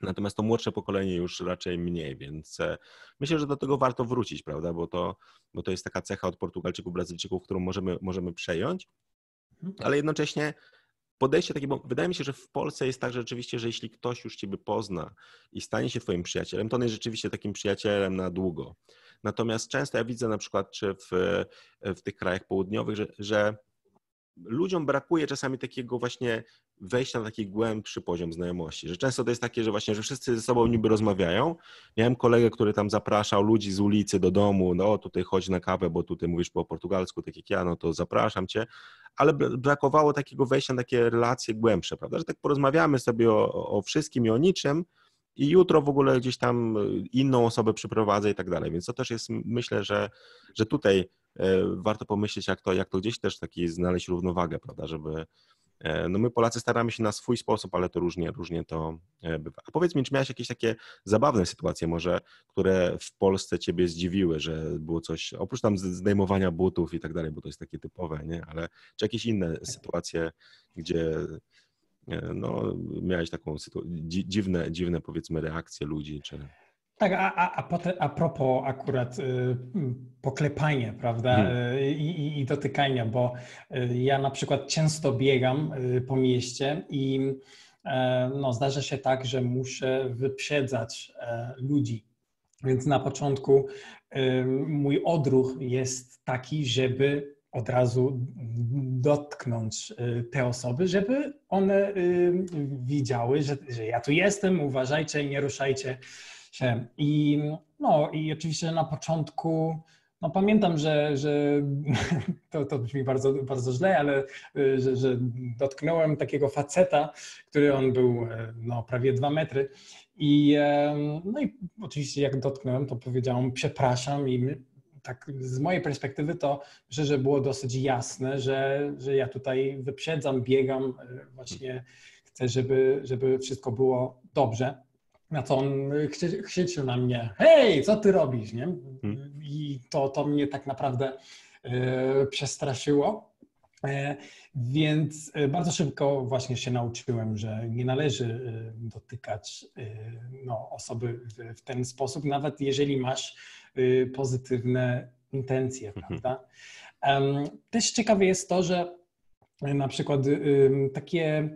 Natomiast to młodsze pokolenie już raczej mniej, więc e, myślę, że do tego warto wrócić, prawda? Bo to, bo to jest taka cecha od Portugalczyków, Brazylijczyków, którą możemy, możemy przejąć, mhm. ale jednocześnie podejście takie, bo wydaje mi się, że w Polsce jest tak że rzeczywiście, że jeśli ktoś już Ciebie pozna i stanie się Twoim przyjacielem, to on jest rzeczywiście takim przyjacielem na długo. Natomiast często ja widzę na przykład, czy w, w tych krajach południowych, że, że ludziom brakuje czasami takiego właśnie wejścia na taki głębszy poziom znajomości, że często to jest takie, że właśnie, że wszyscy ze sobą niby rozmawiają. Miałem kolegę, który tam zapraszał ludzi z ulicy do domu, no tutaj chodź na kawę, bo tutaj mówisz po portugalsku, tak jak ja, no to zapraszam cię, ale brakowało takiego wejścia na takie relacje głębsze, prawda, że tak porozmawiamy sobie o, o wszystkim i o niczym, i jutro w ogóle gdzieś tam inną osobę przyprowadzę i tak dalej. Więc to też jest, myślę, że, że tutaj E, warto pomyśleć, jak to, jak to gdzieś też taki znaleźć równowagę, prawda, żeby no my Polacy staramy się na swój sposób, ale to różnie, różnie to e, bywa. A powiedz mi, czy miałeś jakieś takie zabawne sytuacje może, które w Polsce ciebie zdziwiły, że było coś, oprócz tam zdejmowania butów i tak dalej, bo to jest takie typowe, nie? Ale czy jakieś inne sytuacje, gdzie no, miałeś taką dziwne, dziwne powiedzmy reakcje ludzi, czy... Tak, a, a, a, potem, a propos akurat y, poklepania, prawda, hmm. y, i, i, dotykania, bo y, ja na przykład często biegam y, po mieście i e, no, zdarza się tak, że muszę wyprzedzać e, ludzi. Więc na początku y, mój odruch jest taki, żeby od razu dotknąć te osoby, żeby one widziały, że, że ja tu jestem, uważajcie, nie ruszajcie się. I, no, i oczywiście na początku, no pamiętam, że, że to, to brzmi bardzo, bardzo źle, ale że, że dotknąłem takiego faceta, który on był no, prawie dwa metry. I, no i oczywiście jak dotknąłem, to powiedziałem przepraszam i tak z mojej perspektywy to myślę, że było dosyć jasne, że, że ja tutaj wyprzedzam, biegam, właśnie chcę, żeby, żeby wszystko było dobrze. Na co on krzyczył na mnie, hej, co ty robisz, nie? Hmm. I to, to mnie tak naprawdę e, przestraszyło. E, więc e, bardzo szybko właśnie się nauczyłem, że nie należy e, dotykać no, osoby w, w, ten sposób, nawet jeżeli masz pozytywne intencje, mhm. prawda? Też ciekawe jest to, że na przykład takie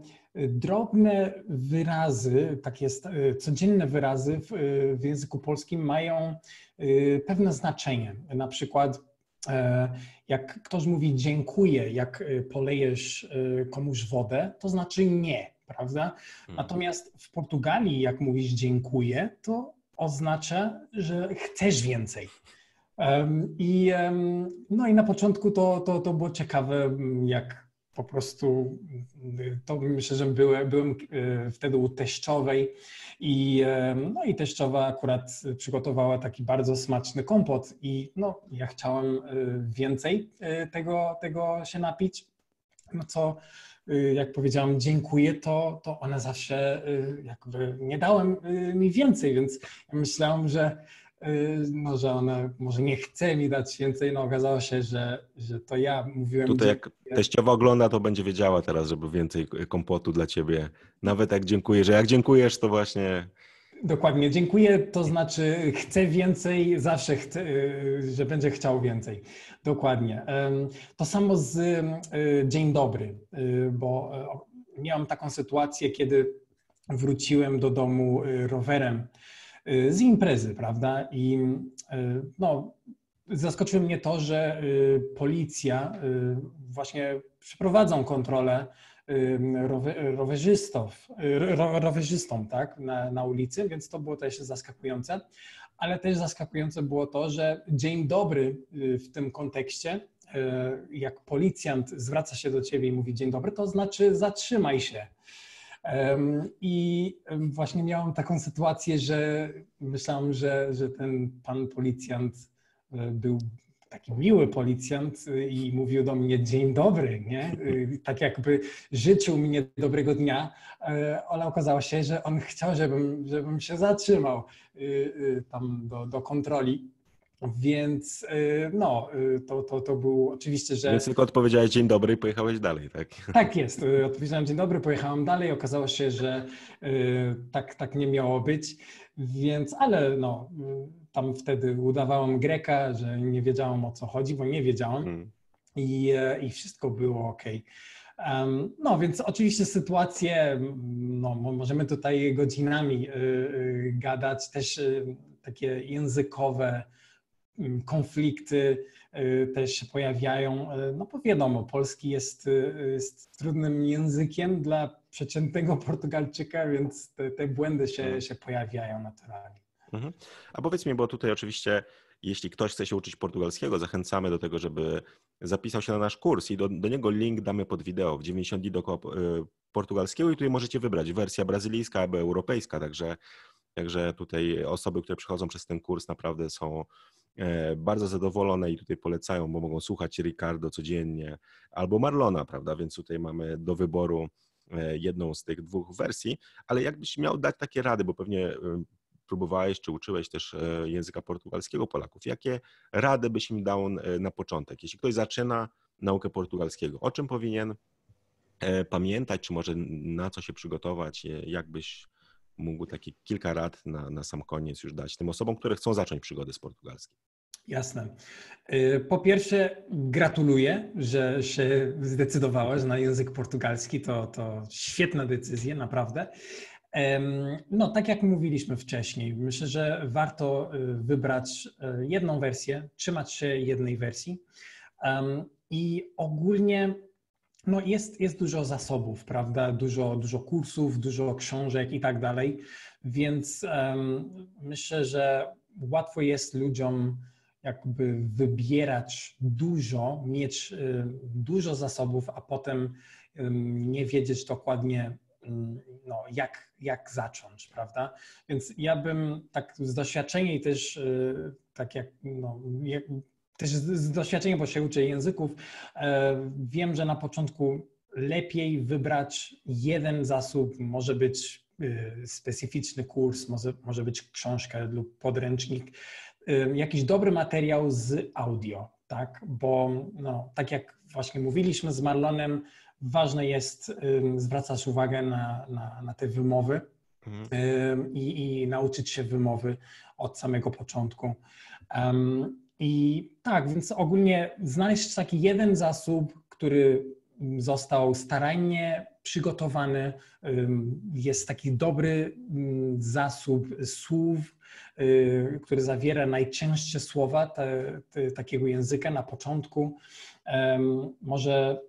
drobne wyrazy, takie e, codzienne wyrazy w, w języku polskim mają e, pewne znaczenie. Na przykład e, jak ktoś mówi dziękuję, jak polejesz komuś wodę, to znaczy nie, prawda? Mhm. Natomiast w Portugalii, jak mówisz dziękuję, to oznacza, że chcesz więcej. I, no i na początku to, to, to było ciekawe, jak po prostu to myślę, że byłem, byłem e, wtedy u teściowej i, e, no i teściowa akurat przygotowała taki bardzo smaczny kompot i no, ja chciałem e, więcej tego, tego się napić, no co jak powiedziałam dziękuję, to, to ona zawsze jakby nie dałem mi więcej, więc ja myślałem, że no, że ona może nie chce mi dać więcej, no okazało się, że, że to ja mówiłem... Tutaj jak teściowa ogląda, to będzie wiedziała teraz, żeby więcej kompotu dla ciebie. Nawet jak dziękuję, że jak dziękujesz, to właśnie... Dokładnie, dziękuję, to znaczy chcę więcej, zawsze chcę, y, że będzie chciał więcej. Dokładnie. To samo z y, dzień dobry, bo miałam taką sytuację, kiedy wróciłem do domu rowerem Y, z imprezy, prawda? I y, no, zaskoczyło mnie to, że y, policja właśnie przeprowadzą kontrolę rowerzystów, rowerzystom tak, na, na ulicy, więc to było też zaskakujące. Ale też zaskakujące było to, że dzień dobry w tym kontekście, jak policjant zwraca się do ciebie i mówi dzień dobry, to znaczy zatrzymaj się. I właśnie miałam taką sytuację, że myślałam, że, że ten pan policjant e, był taki miły policjant e, i mówił do mnie dzień dobry, nie? E, tak jakby życzył mi dobrego dnia, ale okazało się, że on chciał, żebym, żebym się zatrzymał tam do, do kontroli. Więc y, no, y, to, to, to był oczywiście, że... Więc tylko odpowiedziałeś dzień dobry i pojechałeś dalej, tak? Tak jest, y, odpowiedziałem dzień dobry, pojechałem dalej, okazało się, że tak, tak nie miało być, więc ale no, tam wtedy udawałem Greka, że nie wiedziałam o co chodzi, bo nie wiedziałam hmm. i, i wszystko było ok. Um, no więc oczywiście sytuacje, no, możemy tutaj godzinami y, y, gadać, też y, takie językowe, konflikty y, też się pojawiają. No bo wiadomo, polski jest, jest trudnym językiem dla przeciętnego Portugalczyka, więc te, te błędy się, mhm. się pojawiają naturalnie. Mhm. A powiedz mi, bo tutaj oczywiście jeśli ktoś chce się uczyć portugalskiego, zachęcamy do tego, żeby zapisał się na nasz kurs i do, do niego link damy pod wideo w 90 dni do portugalskiego i tutaj możecie wybrać wersja brazylijska albo europejska, także, także tutaj osoby, które przychodzą przez ten kurs naprawdę są bardzo zadowolone i tutaj polecają, bo mogą słuchać Ricardo codziennie albo Marlona, prawda, więc tutaj mamy do wyboru e, jedną z tych dwóch wersji, ale jakbyś miał dać takie rady, bo pewnie e, próbowałeś czy uczyłeś też języka portugalskiego Polaków, jakie rady byś im dał na początek, jeśli ktoś zaczyna naukę portugalskiego, o czym powinien E, pamiętać, czy może na co się przygotować, e, jakbyś mógł takie kilka rad na, na sam koniec już dać tym osobom, które chcą zacząć przygody z portugalskim. Jasne. E, po pierwsze, gratuluję, że się zdecydowałaś na język portugalski. To, to świetna decyzja, naprawdę. No, tak jak mówiliśmy wcześniej, myślę, że warto wybrać jedną wersję, trzymać się jednej wersji. I ogólnie no jest, jest dużo zasobów, prawda? Dużo, dużo kursów, dużo książek i tak dalej, więc um, myślę, że łatwo jest ludziom jakby wybierać dużo, mieć y, dużo zasobów, a potem y, nie wiedzieć dokładnie, y, no, jak, jak zacząć, prawda? Więc ja bym tak z doświadczenia i też tak jak, no, jak też z, doświadczenia, bo się uczę języków, e, wiem, że na początku lepiej wybrać jeden zasób, może być e, specyficzny kurs, może, może być książka lub podręcznik, jakiś dobry materiał z audio, tak? Bo no, tak jak właśnie mówiliśmy z Marlonem, ważne jest zwracać uwagę na, na, na te wymowy mhm. i, i nauczyć się wymowy od samego początku. I tak, więc ogólnie znaleźć taki jeden zasób, który został starannie przygotowany, jest taki dobry zasób słów, y, który zawiera najczęstsze słowa te, te, takiego języka na początku. Może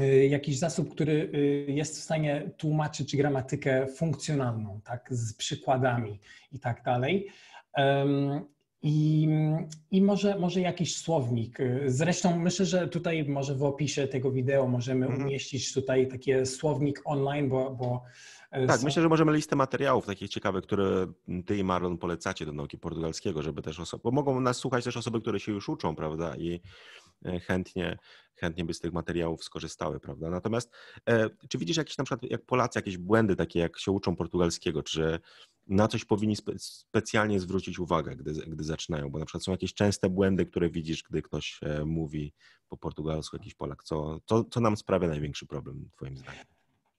y, jakiś zasób, który y, jest w stanie tłumaczyć gramatykę funkcjonalną, tak, z przykładami i tak dalej. I, I może, może jakiś słownik. Zresztą myślę, że tutaj może w opisie tego wideo możemy mhm. umieścić tutaj taki słownik online, bo. bo tak, są... myślę, że możemy listę materiałów takich ciekawych, które ty i Marlon polecacie do nauki portugalskiego, żeby też osoby, bo mogą nas słuchać też osoby, które się już uczą, prawda, i e, chętnie, chętnie by z tych materiałów skorzystały, prawda. Natomiast e, czy widzisz jakieś na przykład, jak Polacy, jakieś błędy takie, jak się uczą portugalskiego, czy na coś powinni spe specjalnie zwrócić uwagę, gdy, gdy zaczynają, bo na przykład są jakieś częste błędy, które widzisz, gdy ktoś e, mówi po portugalsku, jakiś Polak, co, co, co nam sprawia największy problem, Twoim zdaniem?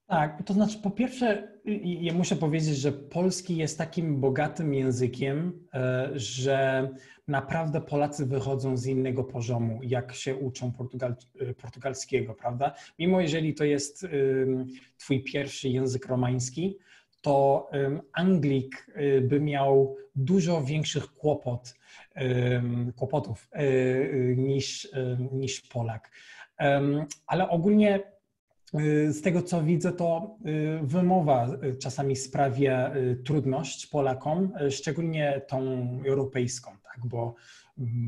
Tak, to znaczy po pierwsze, ja muszę powiedzieć, że polski jest takim bogatym językiem, e, że naprawdę Polacy wychodzą z innego poziomu, jak się uczą portugal, e, portugalskiego, prawda? Mimo jeżeli to jest twój pierwszy język romański, to Anglik y, by miał dużo większych kłopot, kłopotów y, y, niż, niż Polak. Ale ogólnie z tego co widzę, to wymowa czasami sprawia trudność Polakom, szczególnie tą europejską, tak? bo,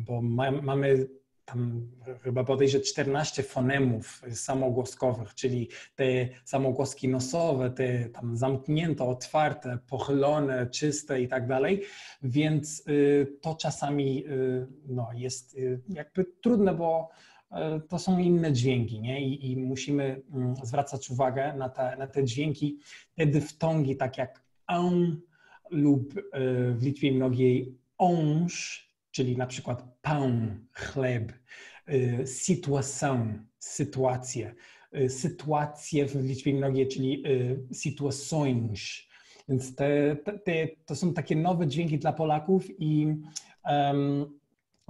bo mamy tam chyba bodajże 14 fonemów samogłoskowych, czyli te samogłoski nosowe, te tam zamknięte, otwarte, pochylone, czyste i tak dalej, więc y, to czasami y, no, jest y, jakby trudne, bo to są inne dźwięki nie? I, i musimy mm, zwracać uwagę na te, na te dźwięki, te dyftongi, tak jak on lub w liczbie mnogiej onż, czyli na przykład pain, chleb, y, sytuação, sytuację, y, sytuacje w liczbie mnogiej, czyli y, situações. Więc te, te, to są takie nowe dźwięki dla Polaków i um,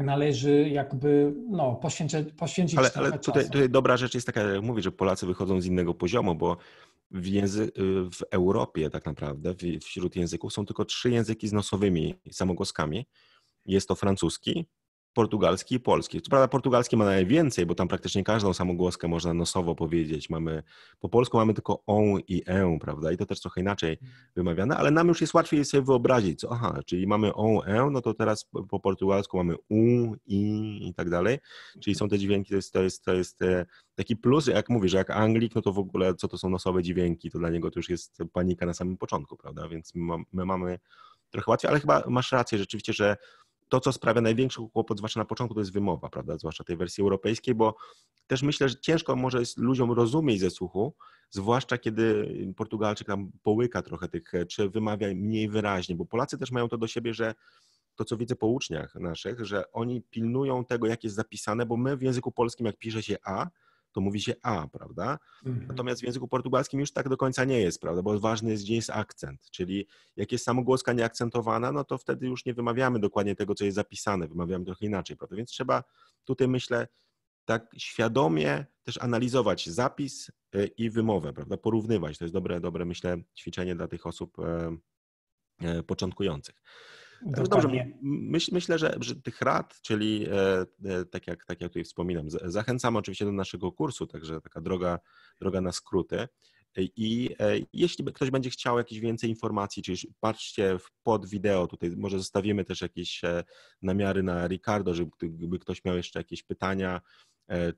należy jakby no, poświęcić, poświęcić Ale, ale tutaj, tutaj, dobra rzecz jest taka, jak mówię, że Polacy wychodzą z innego poziomu, bo w, języ- w Europie tak naprawdę wśród języków są tylko trzy języki z nosowymi samogłoskami, jest to francuski, portugalski i polski. Co prawda portugalski ma najwięcej, bo tam praktycznie każdą samogłoskę można nosowo powiedzieć. Mamy, po polsku mamy tylko on i e, prawda? I to też trochę inaczej wymawiane, ale nam już jest łatwiej sobie wyobrazić, co, aha, czyli mamy on, e, no to teraz po portugalsku mamy u, i i tak dalej. Czyli są te dźwięki, to jest, to jest, to jest e, taki plus, jak mówisz, że jak Anglik, no to w ogóle co to są nosowe dźwięki, to dla niego to już jest panika na samym początku, prawda? Więc my, my mamy trochę łatwiej, ale chyba masz rację rzeczywiście, że to, co sprawia największy kłopot, zwłaszcza na początku, to jest wymowa, prawda, zwłaszcza tej wersji europejskiej, bo też myślę, że ciężko może jest ludziom rozumieć ze słuchu, zwłaszcza kiedy Portugalczyk tam połyka trochę tych, czy wymawia mniej wyraźnie, bo Polacy też mają to do siebie, że to, co widzę po uczniach naszych, że oni pilnują tego, jak jest zapisane, bo my w języku polskim, jak pisze się A, to mówi się A, prawda? Mhm. Natomiast w języku portugalskim już tak do końca nie jest, prawda? Bo ważny jest, gdzie jest akcent. Czyli jak jest samogłoska nieakcentowana, no to wtedy już nie wymawiamy dokładnie tego, co jest zapisane, wymawiamy trochę inaczej, prawda? Więc trzeba tutaj, myślę, tak świadomie też analizować zapis e, i wymowę, prawda? Porównywać. To jest dobre, dobre myślę, ćwiczenie dla tych osób e, e, początkujących. Dobrze, myśl, myślę, że, że tych rad, czyli e, e, tak, jak, tak jak tutaj wspominam, zachęcam oczywiście do naszego kursu, także taka droga, droga na skróty. I e, jeśli ktoś będzie chciał jakieś więcej informacji, czyli patrzcie pod wideo, tutaj może zostawimy też jakieś namiary na Ricardo, żeby gdyby ktoś miał jeszcze jakieś pytania,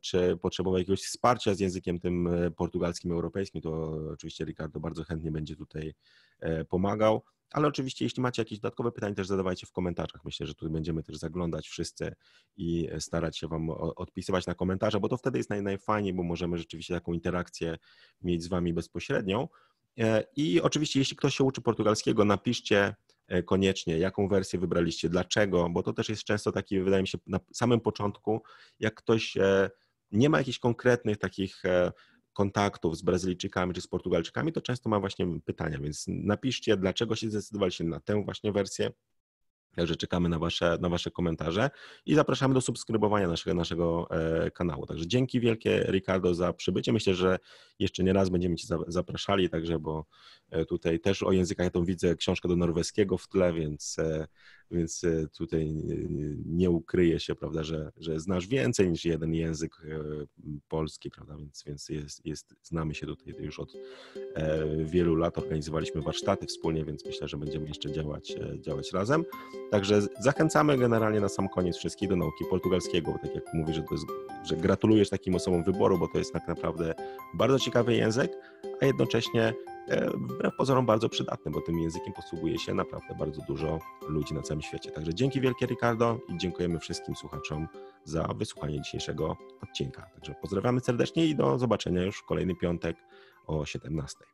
czy potrzebował jakiegoś wsparcia z językiem tym portugalskim, europejskim, to oczywiście Ricardo bardzo chętnie będzie tutaj pomagał. Ale oczywiście, jeśli macie jakieś dodatkowe pytania, też zadawajcie w komentarzach. Myślę, że tu będziemy też zaglądać wszyscy i starać się Wam odpisywać na komentarze, bo to wtedy jest naj, najfajniej, bo możemy rzeczywiście taką interakcję mieć z Wami bezpośrednią. E, I oczywiście, jeśli ktoś się uczy portugalskiego, napiszcie e, koniecznie, jaką wersję wybraliście, dlaczego, bo to też jest często taki, wydaje mi się, na samym początku, jak ktoś e, nie ma jakichś konkretnych takich kontaktów z Brazylijczykami czy z Portugalczykami, to często ma właśnie pytania, więc napiszcie, dlaczego się zdecydowaliście na tę właśnie wersję. Także czekamy na wasze, na wasze komentarze i zapraszamy do subskrybowania naszego, naszego e, kanału. Także dzięki wielkie Ricardo za przybycie. Myślę, że jeszcze nie raz będziemy Cię zapraszali, także bo tutaj też o językach ja to widzę książkę do norweskiego w tle, więc e, więc e, tutaj nie ukryje się, prawda, że, że znasz więcej niż jeden język e, polski, prawda, więc, więc jest, jest, znamy się tutaj już od e, wielu lat, organizowaliśmy warsztaty wspólnie, więc myślę, że będziemy jeszcze działać, działać razem. Także zachęcamy generalnie na sam koniec wszystkich do nauki portugalskiego, bo tak jak mówię, że, jest, że gratulujesz takim osobom wyboru, bo to jest tak naprawdę bardzo ciekawy język, a jednocześnie E, wbrew pozorom bardzo przydatny, bo tym językiem posługuje się naprawdę bardzo dużo ludzi na całym świecie. Także dzięki wielkie Ricardo i dziękujemy wszystkim słuchaczom za wysłuchanie dzisiejszego odcinka. Także pozdrawiamy serdecznie i do zobaczenia już w kolejny piątek o 17.